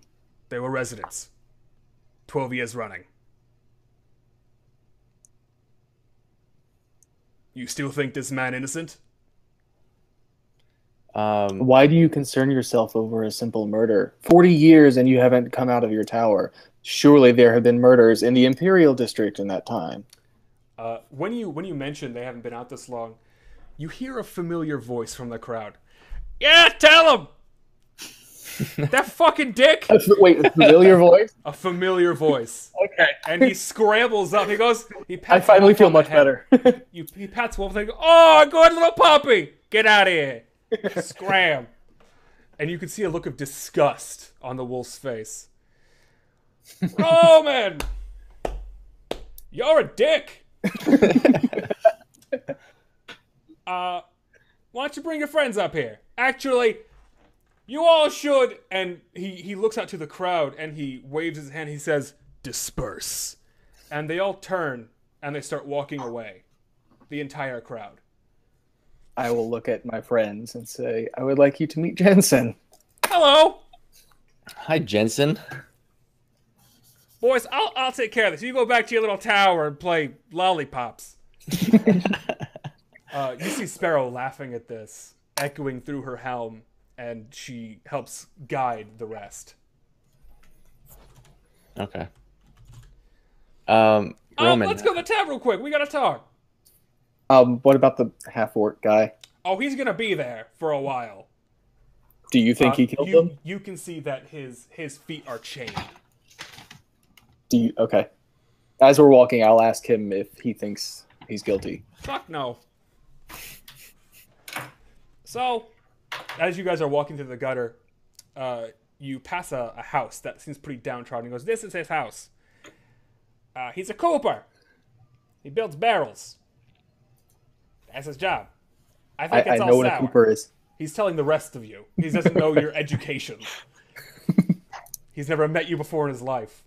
They were residents. Twelve years running. You still think this man innocent? Um, Why do you concern yourself over a simple murder? 40 years and you haven't come out of your tower. Surely there have been murders in the Imperial District in that time. Uh, when you when you mention they haven't been out this long, you hear a familiar voice from the crowd. Yeah, tell him. (laughs) that fucking dick. Wait, a familiar voice? A familiar voice, Okay. and he scrambles up. He goes. He pats. I finally feel much better. (laughs) You, he pats Wolf and they go, "Oh, good little puppy, get out of here!" Scram, and you can see a look of disgust on the wolf's face. Roman, you're a dick. (laughs) uh, why don't you bring your friends up here? Actually, you all should. And he he looks out to the crowd and he waves his hand. He says, "Disperse," and they all turn and they start walking away. The entire crowd. I will look at my friends and say, I would like you to meet Jensen. Hello, hi, Jensen. boys. I'll I'll take care of this. You go back to your little tower and play lollipops. (laughs) uh, you see Sparrow laughing at this, echoing through her helm, and she helps guide the rest. Okay. Um, Um, Roman. let's go to the tab real quick. We gotta talk. Um, what about the half orc guy? Oh, he's gonna be there for a while. Do you think Uh, he killed you, him? You can see that his his feet are chained. Do you okay. As we're walking, I'll ask him if he thinks he's guilty. Fuck no. So, as you guys are walking through the gutter, uh, you pass a, a house that seems pretty downtrodden. He goes, "This is his house. Uh, he's a cooper. He builds barrels. That's his job. I I, think I it's all know what a Cooper is. He's telling the rest of you. He doesn't know your (laughs) education. He's never met you before in his life.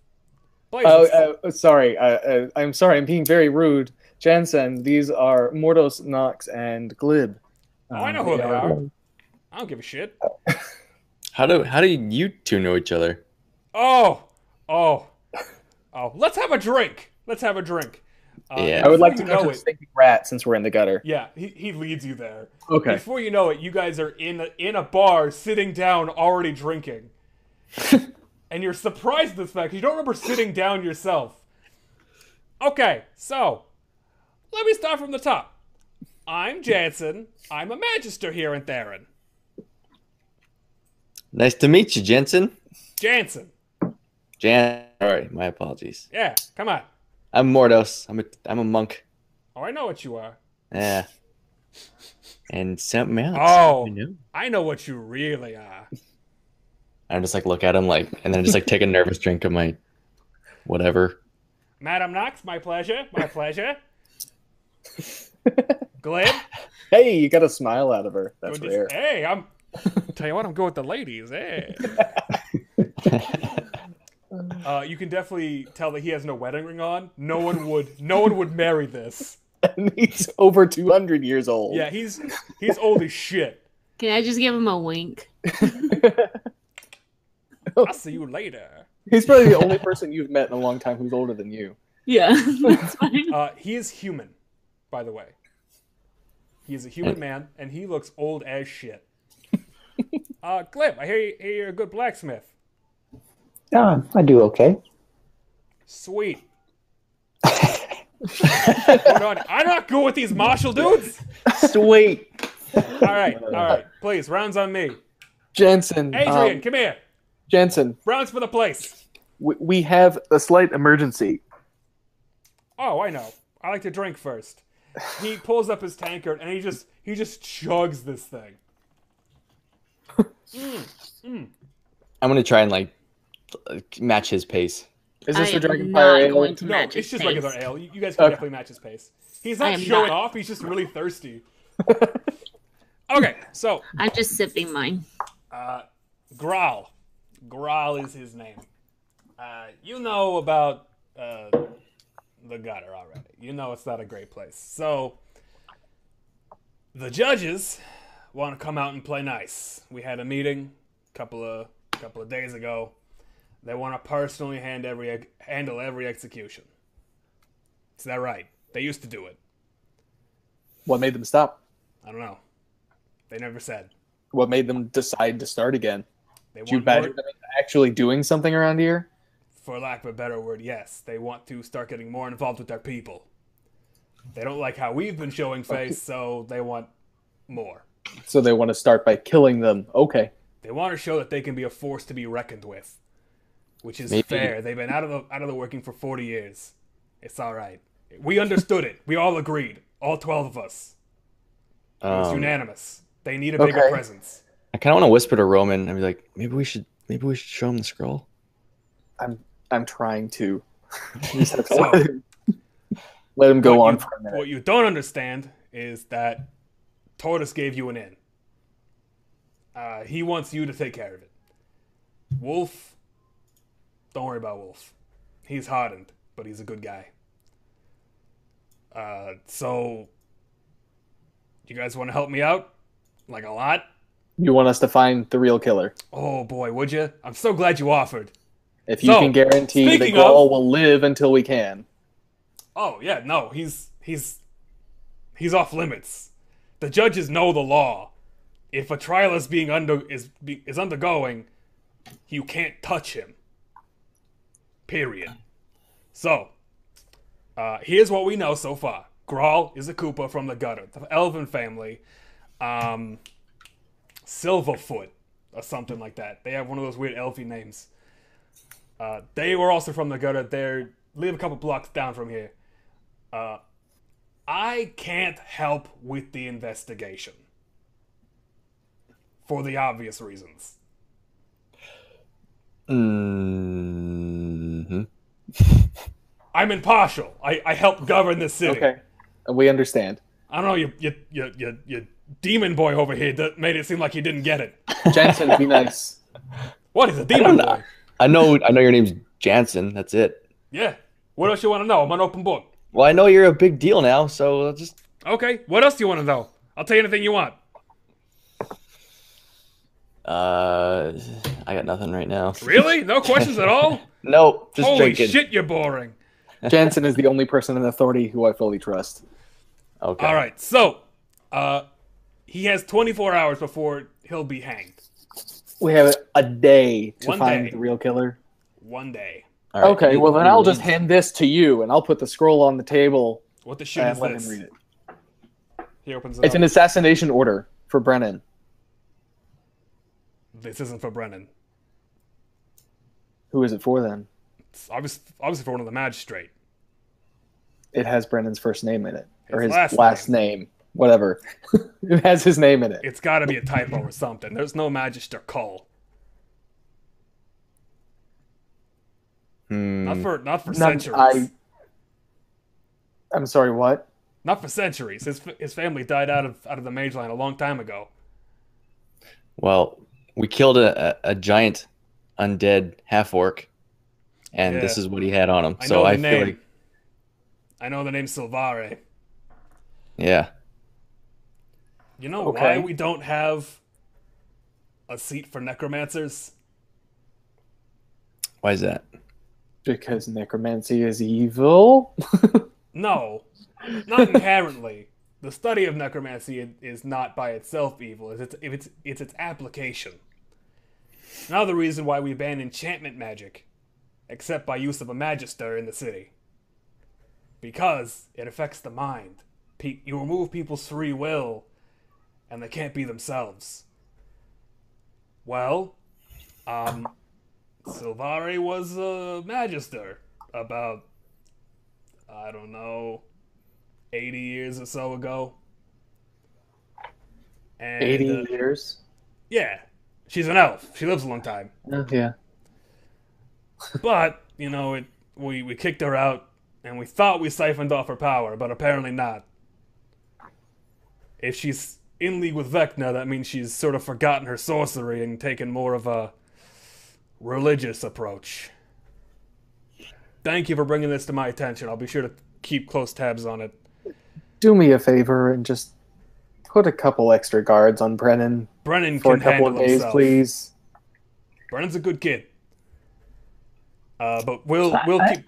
Oh, uh, sorry. Uh, uh, I'm sorry. I'm being very rude. Jansen, these are Mordos, Nox, and Glib. oh, I know Um, who they are. I don't give a shit. How do how do you two know each other? Oh, oh, oh. Let's have a drink. Let's have a drink. Uh, Yeah. I would like to before go you to know the it. stinking rat since we're in the gutter. Yeah, he, he leads you there. Okay. Before you know it, you guys are in a, in a bar, sitting down, already drinking, (laughs) and you're surprised at this fact 'cause you don't remember sitting down yourself. Okay, so let me start from the top. I'm Jansen. I'm a magister here in Theron. Nice to meet you, Jensen. Jansen. Jan. All right, my apologies. Yeah, come on. I'm Mordos. I'm a I'm a monk. Oh, I know what you are. Yeah. And something else. Oh. I know. I know what you really are. I'm just like look at him like, and then just like take a nervous drink of my whatever. Madam Nox, my pleasure. My pleasure. (laughs) Glib. Hey, you got a smile out of her. That's Good to- rare. Hey, I'm. Tell you what, I'm going with the ladies. Hey. (laughs) Uh, you can definitely tell that he has no wedding ring on. No one would. No one would marry this. (laughs) And he's over 200 years old. Yeah, he's he's old as shit. Can I just give him a wink? (laughs) I'll see you later. He's probably the only person you've met in a long time who's older than you. Yeah, that's fine. Uh, he is human, by the way. He is a human man, and he looks old as shit. (laughs) Uh, Glib, I hear, you, hear you're a good blacksmith. Yeah, I do okay. Sweet. (laughs) Hold on. I'm not good with these martial dudes. Sweet. All right, all right. Please, rounds on me. Jensen. Adrian, um, come here. Jensen, Rounds for the place. we, we have a slight emergency. Oh, I know. I like to drink first. He pulls up his tankard and he just he just chugs this thing. I'm gonna try and like match his pace. Is I this the am Dragon not Fire Ale? going to No, match it's his just pace. regular ale. You, you guys can Okay. definitely match his pace. He's not showing not. off. He's just really thirsty. (laughs) okay, so I'm just sipping mine. uh, Growl. Growl is his name. Uh, you know about uh, the gutter already. You know it's not a great place. So the judges want to come out and play nice. We had a meeting a couple of couple of days ago. They want to personally hand every handle every execution. Is that right? They used to do it. What made them stop? I don't know. They never said. What made them decide to start again? They Did you want badger more, them actually doing something around here? for lack of a better word, yes. They want to start getting more involved with their people. They don't like how we've been showing face, so they want more. So they want to start by killing them. Okay. They want to show that they can be a force to be reckoned with, which is Maybe- fair. They've been out of the out of the working for forty years. It's all right. We understood it. We all agreed. All twelve of us. It was Um, unanimous. They need a bigger Okay. presence. I kind of want to whisper to Roman and be like, maybe we should maybe we should show him the scroll. I'm I'm trying to. You (laughs) just have to So- (laughs) let him, go on you, for a minute. What you don't understand is that Tortoise gave you an in. Uh, he wants you to take care of it. Wolf, don't worry about Wolf. He's hardened, but he's a good guy. Uh, so, you guys want to help me out? Like a lot? You want us to find the real killer. Oh boy, would you? I'm so glad you offered. If you So, can guarantee that Grawl of- will live until we can. Oh yeah, no, he's he's he's off limits. The judges know the law. If a trial is being under is is undergoing, you can't touch him. Period. So, uh, here's what we know so far. Grawl is a cooper from the gutter, the Elven family. Um, Silverfoot or something like that. They have one of those weird elfy names. Uh, they were also from the gutter. They live a couple blocks down from here. Uh, I can't help with the investigation for the obvious reasons. hmm I I'm impartial. I, I help govern this city. Okay, we understand. I don't know, you you you you, you demon boy over here that made it seem like he didn't get it. Jansen, be nice. (laughs) What is a demon know. boy? I know. I know your name's Jansen. That's it. Yeah. What else you want to know? I'm an open book. Well, I know you're a big deal now, so I'll just Okay. What else do you want to know? I'll tell you anything you want. uh, I got nothing right now. Really? No questions at all? (laughs) Nope, just Holy drinking. shit, you're boring. Jensen is the only person in authority who I fully trust. Okay. All right. So, uh, he has 24 hours before he'll be hanged. We have a day to One find day. the real killer. One day. All right. Okay, You- well then I'll just hand this to you, and I'll put the scroll on the table What the shit and is let this? him read it. He opens it It's up. an assassination order for Brennan. This isn't for Brennan. Who is it for then? It's obviously, obviously for one of the magistrate. It has Brennan's first name in it, or His his last last, name. whatever. (laughs) it has his name in it. It's got to be a typo or something. There's no magister Cole. Hmm. Not for not for None- centuries. I- I'm sorry, what? Not for centuries. His his family died out of out of the mage line a long time ago. Well, we killed a, a, a giant undead half orc, and this is what he had on him. I so know the I feel name. like, I know the name Silvare. yeah. You know Okay. why we don't have a seat for necromancers? Why is that? Because necromancy is evil. (laughs) No, not inherently. The study of necromancy is not by itself evil. It's it's it's, it's its application. Another reason why we ban enchantment magic, except by use of a magister in the city, because it affects the mind. Pe- you remove people's free will, and they can't be themselves. Well, um, Silvare was a magister about I don't know, 80 years or so ago. And, 80 uh, years. yeah, she's an elf. She lives a long time. Oh, yeah. But, you know, it, we, we kicked her out, and we thought we siphoned off her power, but apparently not. If she's in league with Vecna, that means she's sort of forgotten her sorcery and taken more of a religious approach. Thank you for bringing this to my attention. I'll be sure to keep close tabs on it. Do me a favor and just put a couple extra guards on Brennan Brennan for a couple handle of days, himself. please. Brennan's a good kid. Uh, but we'll we'll I- keep.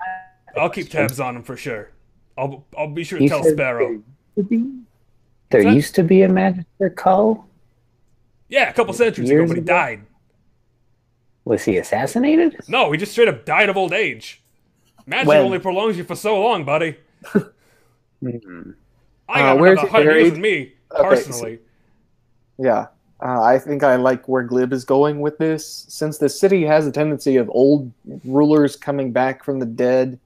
I'll keep tabs on him for sure. I'll I'll be sure to You tell Sparrow. There, there used to be a magister Cole. Yeah, a couple centuries ago, Years but he ago? died. Was he assassinated? No, he just straight up died of old age. Magic When? only prolongs you for so long, buddy. Hmm. (laughs) I Uh, got where's another he hundred years buried? than me Okay, personally. Yeah. Uh, I think I like where Glib is going with this. Since the city has a tendency of old rulers coming back from the dead,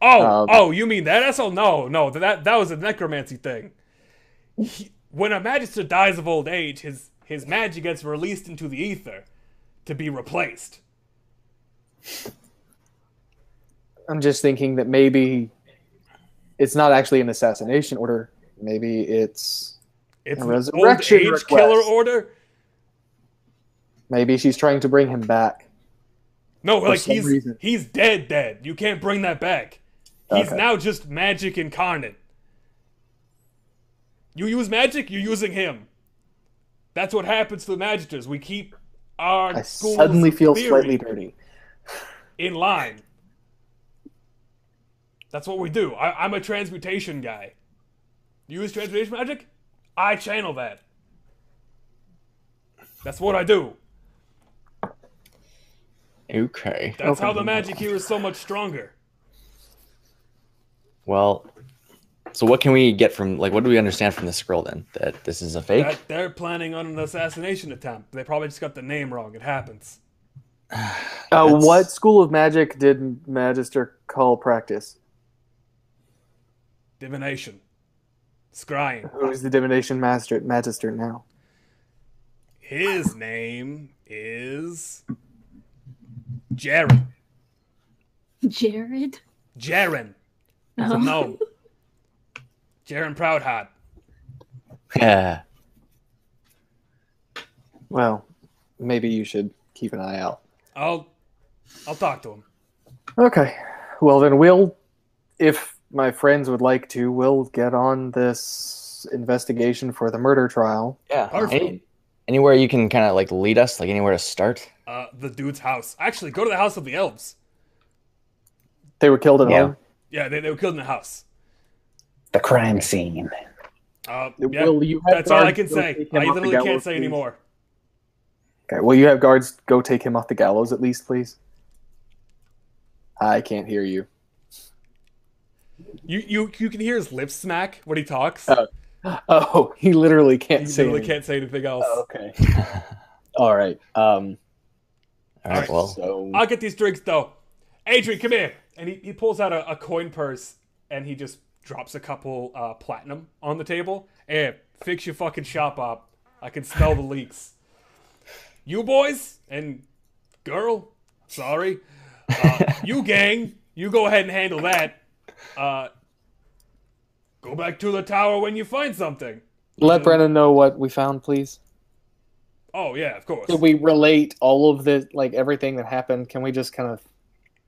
Oh, Um, oh, you mean that asshole? No, no, that that was a necromancy thing. He- when a magister dies of old age, his his magic gets released into the ether to be replaced. I'm just thinking that maybe it's not actually an assassination order. Maybe it's It's A resurrection old age request. killer order. maybe she's trying to bring him back. No, like he's reason. he's dead, dead. You can't bring that back. He's Okay. now just magic incarnate. You use magic, you're using him. That's what happens to the magisters. We keep our I suddenly feel slightly dirty. in line. That's what we do. I, I'm a transmutation guy. You use transmutation magic? I channel that. That's what I do. Okay. That's how the magic here is so much stronger. Well, so what can we get from like what do we understand from this scroll then? That this is a fake? That they're planning on an assassination attempt. They probably just got the name wrong. It happens. (sighs) Uh, what school of magic did Magister Cole practice? Divination. Scrying. Who's the divination master magister now? His name is Jared. Jared. Jaren. He's a gnome. (laughs) Jaren Proudheart. Yeah. Well, maybe you should keep an eye out. I'll I'll talk to him. Okay. Well, then we'll, if my friends would like to, we'll get on this investigation for the murder trial. Yeah. Perfect. Any, anywhere you can kind of like lead us, like anywhere to start. Uh, the dude's house. Actually, go to the house of the elves. They were killed at Yeah. home. Yeah, they, they were killed in the house. The crime scene. Uh, yeah, Will you have that's all I can say. I off the literally can't say please? anymore. Okay. Will you have guards go take him off the gallows at least, please? I can't hear you. You you you can hear his lips smack when he talks. Oh, Oh, he literally can't he say. literally anything. can't say anything else. Oh, okay. All right. Um. All right. Well, So I'll get these drinks though. Adrian, come here. And he, he pulls out a, a coin purse and he just drops a couple uh, platinum on the table. Hey, fix your fucking shop up. I can smell the leaks. You boys and girl, sorry. Uh, you gang, you go ahead and handle that. Uh, go back to the tower when you find something. let Brennan know what we found, please. Oh yeah, of course. Did we relate all of the like everything that happened? Can we just kind of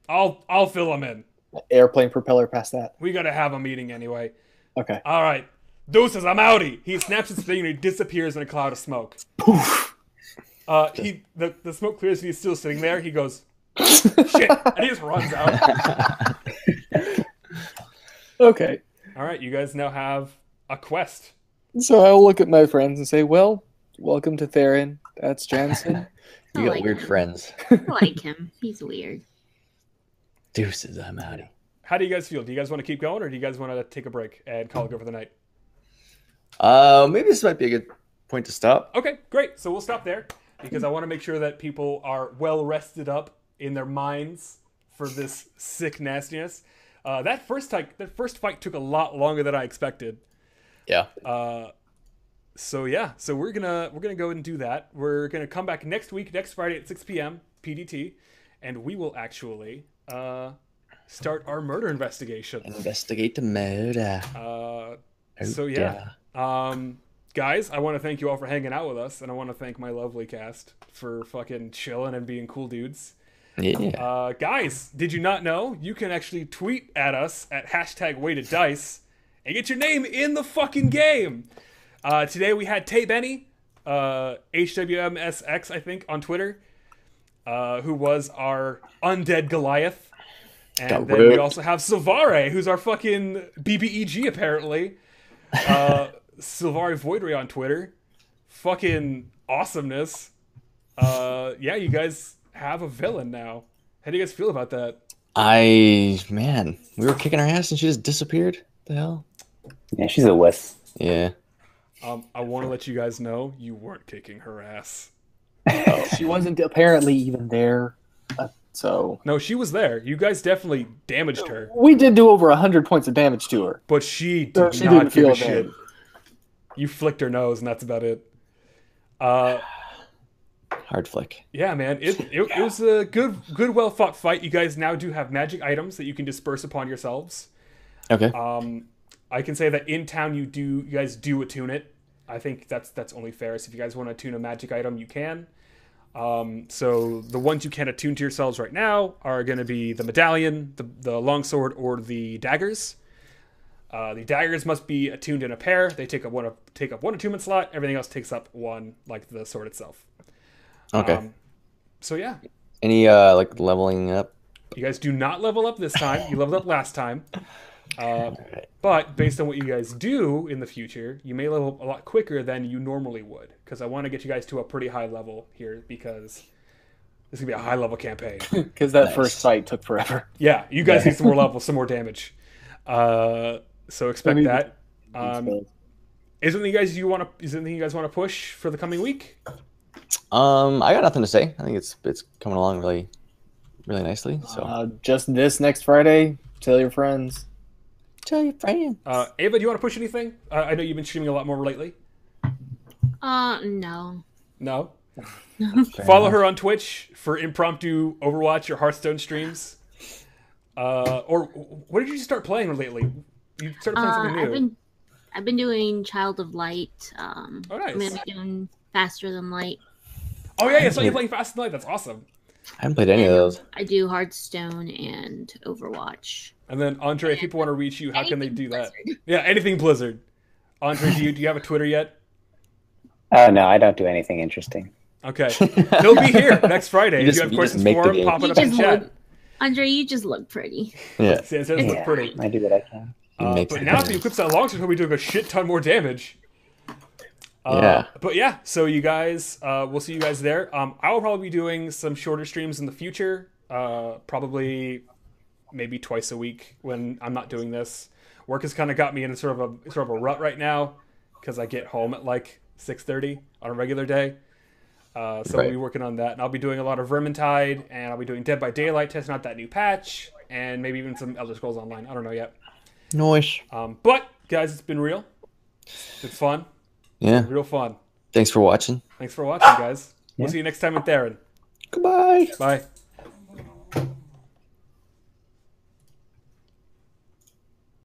I'll I'll fill them in. Airplane propeller past that? We gotta have a meeting anyway. Okay. All right, deuces, I'm outie. He snaps his finger and he disappears in a cloud of smoke. Poof. Uh, he the, the smoke clears and he's still sitting there. He goes, (laughs) shit, and he just runs out. (laughs) Okay. All right, you guys now have a quest. So I'll look at my friends and say, "Well, welcome to Theron. That's Jansen." (laughs) I you got like weird him. friends. I like him. He's weird. Deuces, I'm outie. How do you guys feel? Do you guys want to keep going, or do you guys want to take a break and call it good for the night? Uh, maybe this might be a good point to stop. Okay, great. So we'll stop there because I want to make sure that people are well rested up in their minds for this sick nastiness. Uh, that first fight, that first fight took a lot longer than I expected. Yeah. Uh, so yeah, so we're gonna we're gonna go and do that. We're gonna come back next week, next Friday at 6 p.m. PDT, and we will actually uh, start our murder investigation. Investigate the murder. Uh, Oh, so yeah, um, guys, I want to thank you all for hanging out with us, and I want to thank my lovely cast for fucking chilling and being cool dudes. Yeah. Uh, guys, did you not know you can actually tweet at us at hashtag weighted dice and get your name in the fucking game? Uh, today we had TayBenny, uh, HWMSX, I think, on Twitter, uh, who was our undead Goliath. And Got then we also have Silvare, who's our fucking BBEG, apparently. Uh, (laughs) Silvare Voidray on Twitter. Fucking awesomeness. Uh, yeah, you guys have a villain now. How do you guys feel about that? I man, we were kicking her ass and she just disappeared. The hell? Yeah, she's a wuss. Yeah. Um, I want to let you guys know you weren't kicking her ass. She wasn't apparently even there, uh, so No, she was there. You guys definitely damaged her, we did do over hundred points of damage to her. but she did No, she not didn't give feel a it, shit. You flicked her nose, and that's about it. Uh, Hard flick. yeah, man, it, it, it was a good, good, well fought fight. You guys now do have magic items that you can disperse upon yourselves. Okay. Um, I can say that in town you do, you guys do attune it. I think that's that's only fair. So if you guys want to attune a magic item, you can. Um, so the ones you can attune to yourselves right now are going to be the medallion, the the longsword, or the daggers. Uh, the daggers must be attuned in a pair. They take up one take up one attunement slot. Everything else takes up one, like the sword itself. Okay. Um, so yeah, Any uh like leveling up? you guys do not level up this time. You leveled up last time. Uh, but based on what you guys do in the future, you may level up a lot quicker than you normally would. Because I want to get you guys to a pretty high level here because this is gonna be a high level campaign. (laughs) Because that Nice. first fight took forever. (laughs) yeah, you guys need some more levels, some more damage. Uh, so expect I mean- that. Um, is anything you guys you want to? Is anything you guys want to push for the coming week? Um, I got nothing to say. I think it's it's coming along really, really nicely. So uh, just this next Friday. Tell your friends. Tell your friends. Uh, Ava, do you want to push anything? Uh, I know you've been streaming a lot more lately. Uh, no. No. (laughs) Follow her on Twitch for impromptu Overwatch or Hearthstone streams. Uh, or what did you start playing lately? You started playing Uh, something new. I've been I've been doing Child of Light. Um, Oh, I'm nice. gonna be doing Faster Than Light. Oh yeah, yeah. So you're playing Faster Than Light. That's awesome. I haven't played any of those. I do Hearthstone and Overwatch. And then Andre, if people want to reach you, how can they Anything do that? (laughs) Yeah, anything Blizzard. Andre, do you do you have a Twitter yet? Oh no, I don't do anything interesting. Okay, (laughs) he'll be here next Friday. You if just- you have you just questions make for the him, game. pop it You up in just chat. look, Andre, you just look pretty. Yeah. See, it says look Yeah, pretty. I do what I can. You Uh, make but the now if game. he equips that longsword, he'll be doing a shit ton more damage. Uh, Yeah. But yeah, so you guys, uh, we'll see you guys there. Um, I will probably be doing some shorter streams in the future. Uh, probably maybe twice a week when I'm not doing this. Work has kind of got me in sort of a sort of a rut right now because I get home at like 6:30 on a regular day. Uh, so Right. we'll be working on that, and I'll be doing a lot of Vermintide, and I'll be doing Dead by Daylight, testing out that new patch, and maybe even some Elder Scrolls Online. I don't know yet. Noise. Um, but guys, it's been real. It's fun, Yeah. real fun. Thanks for watching. Thanks for watching, guys. We'll Yeah. see you next time with Darren. Goodbye. Bye.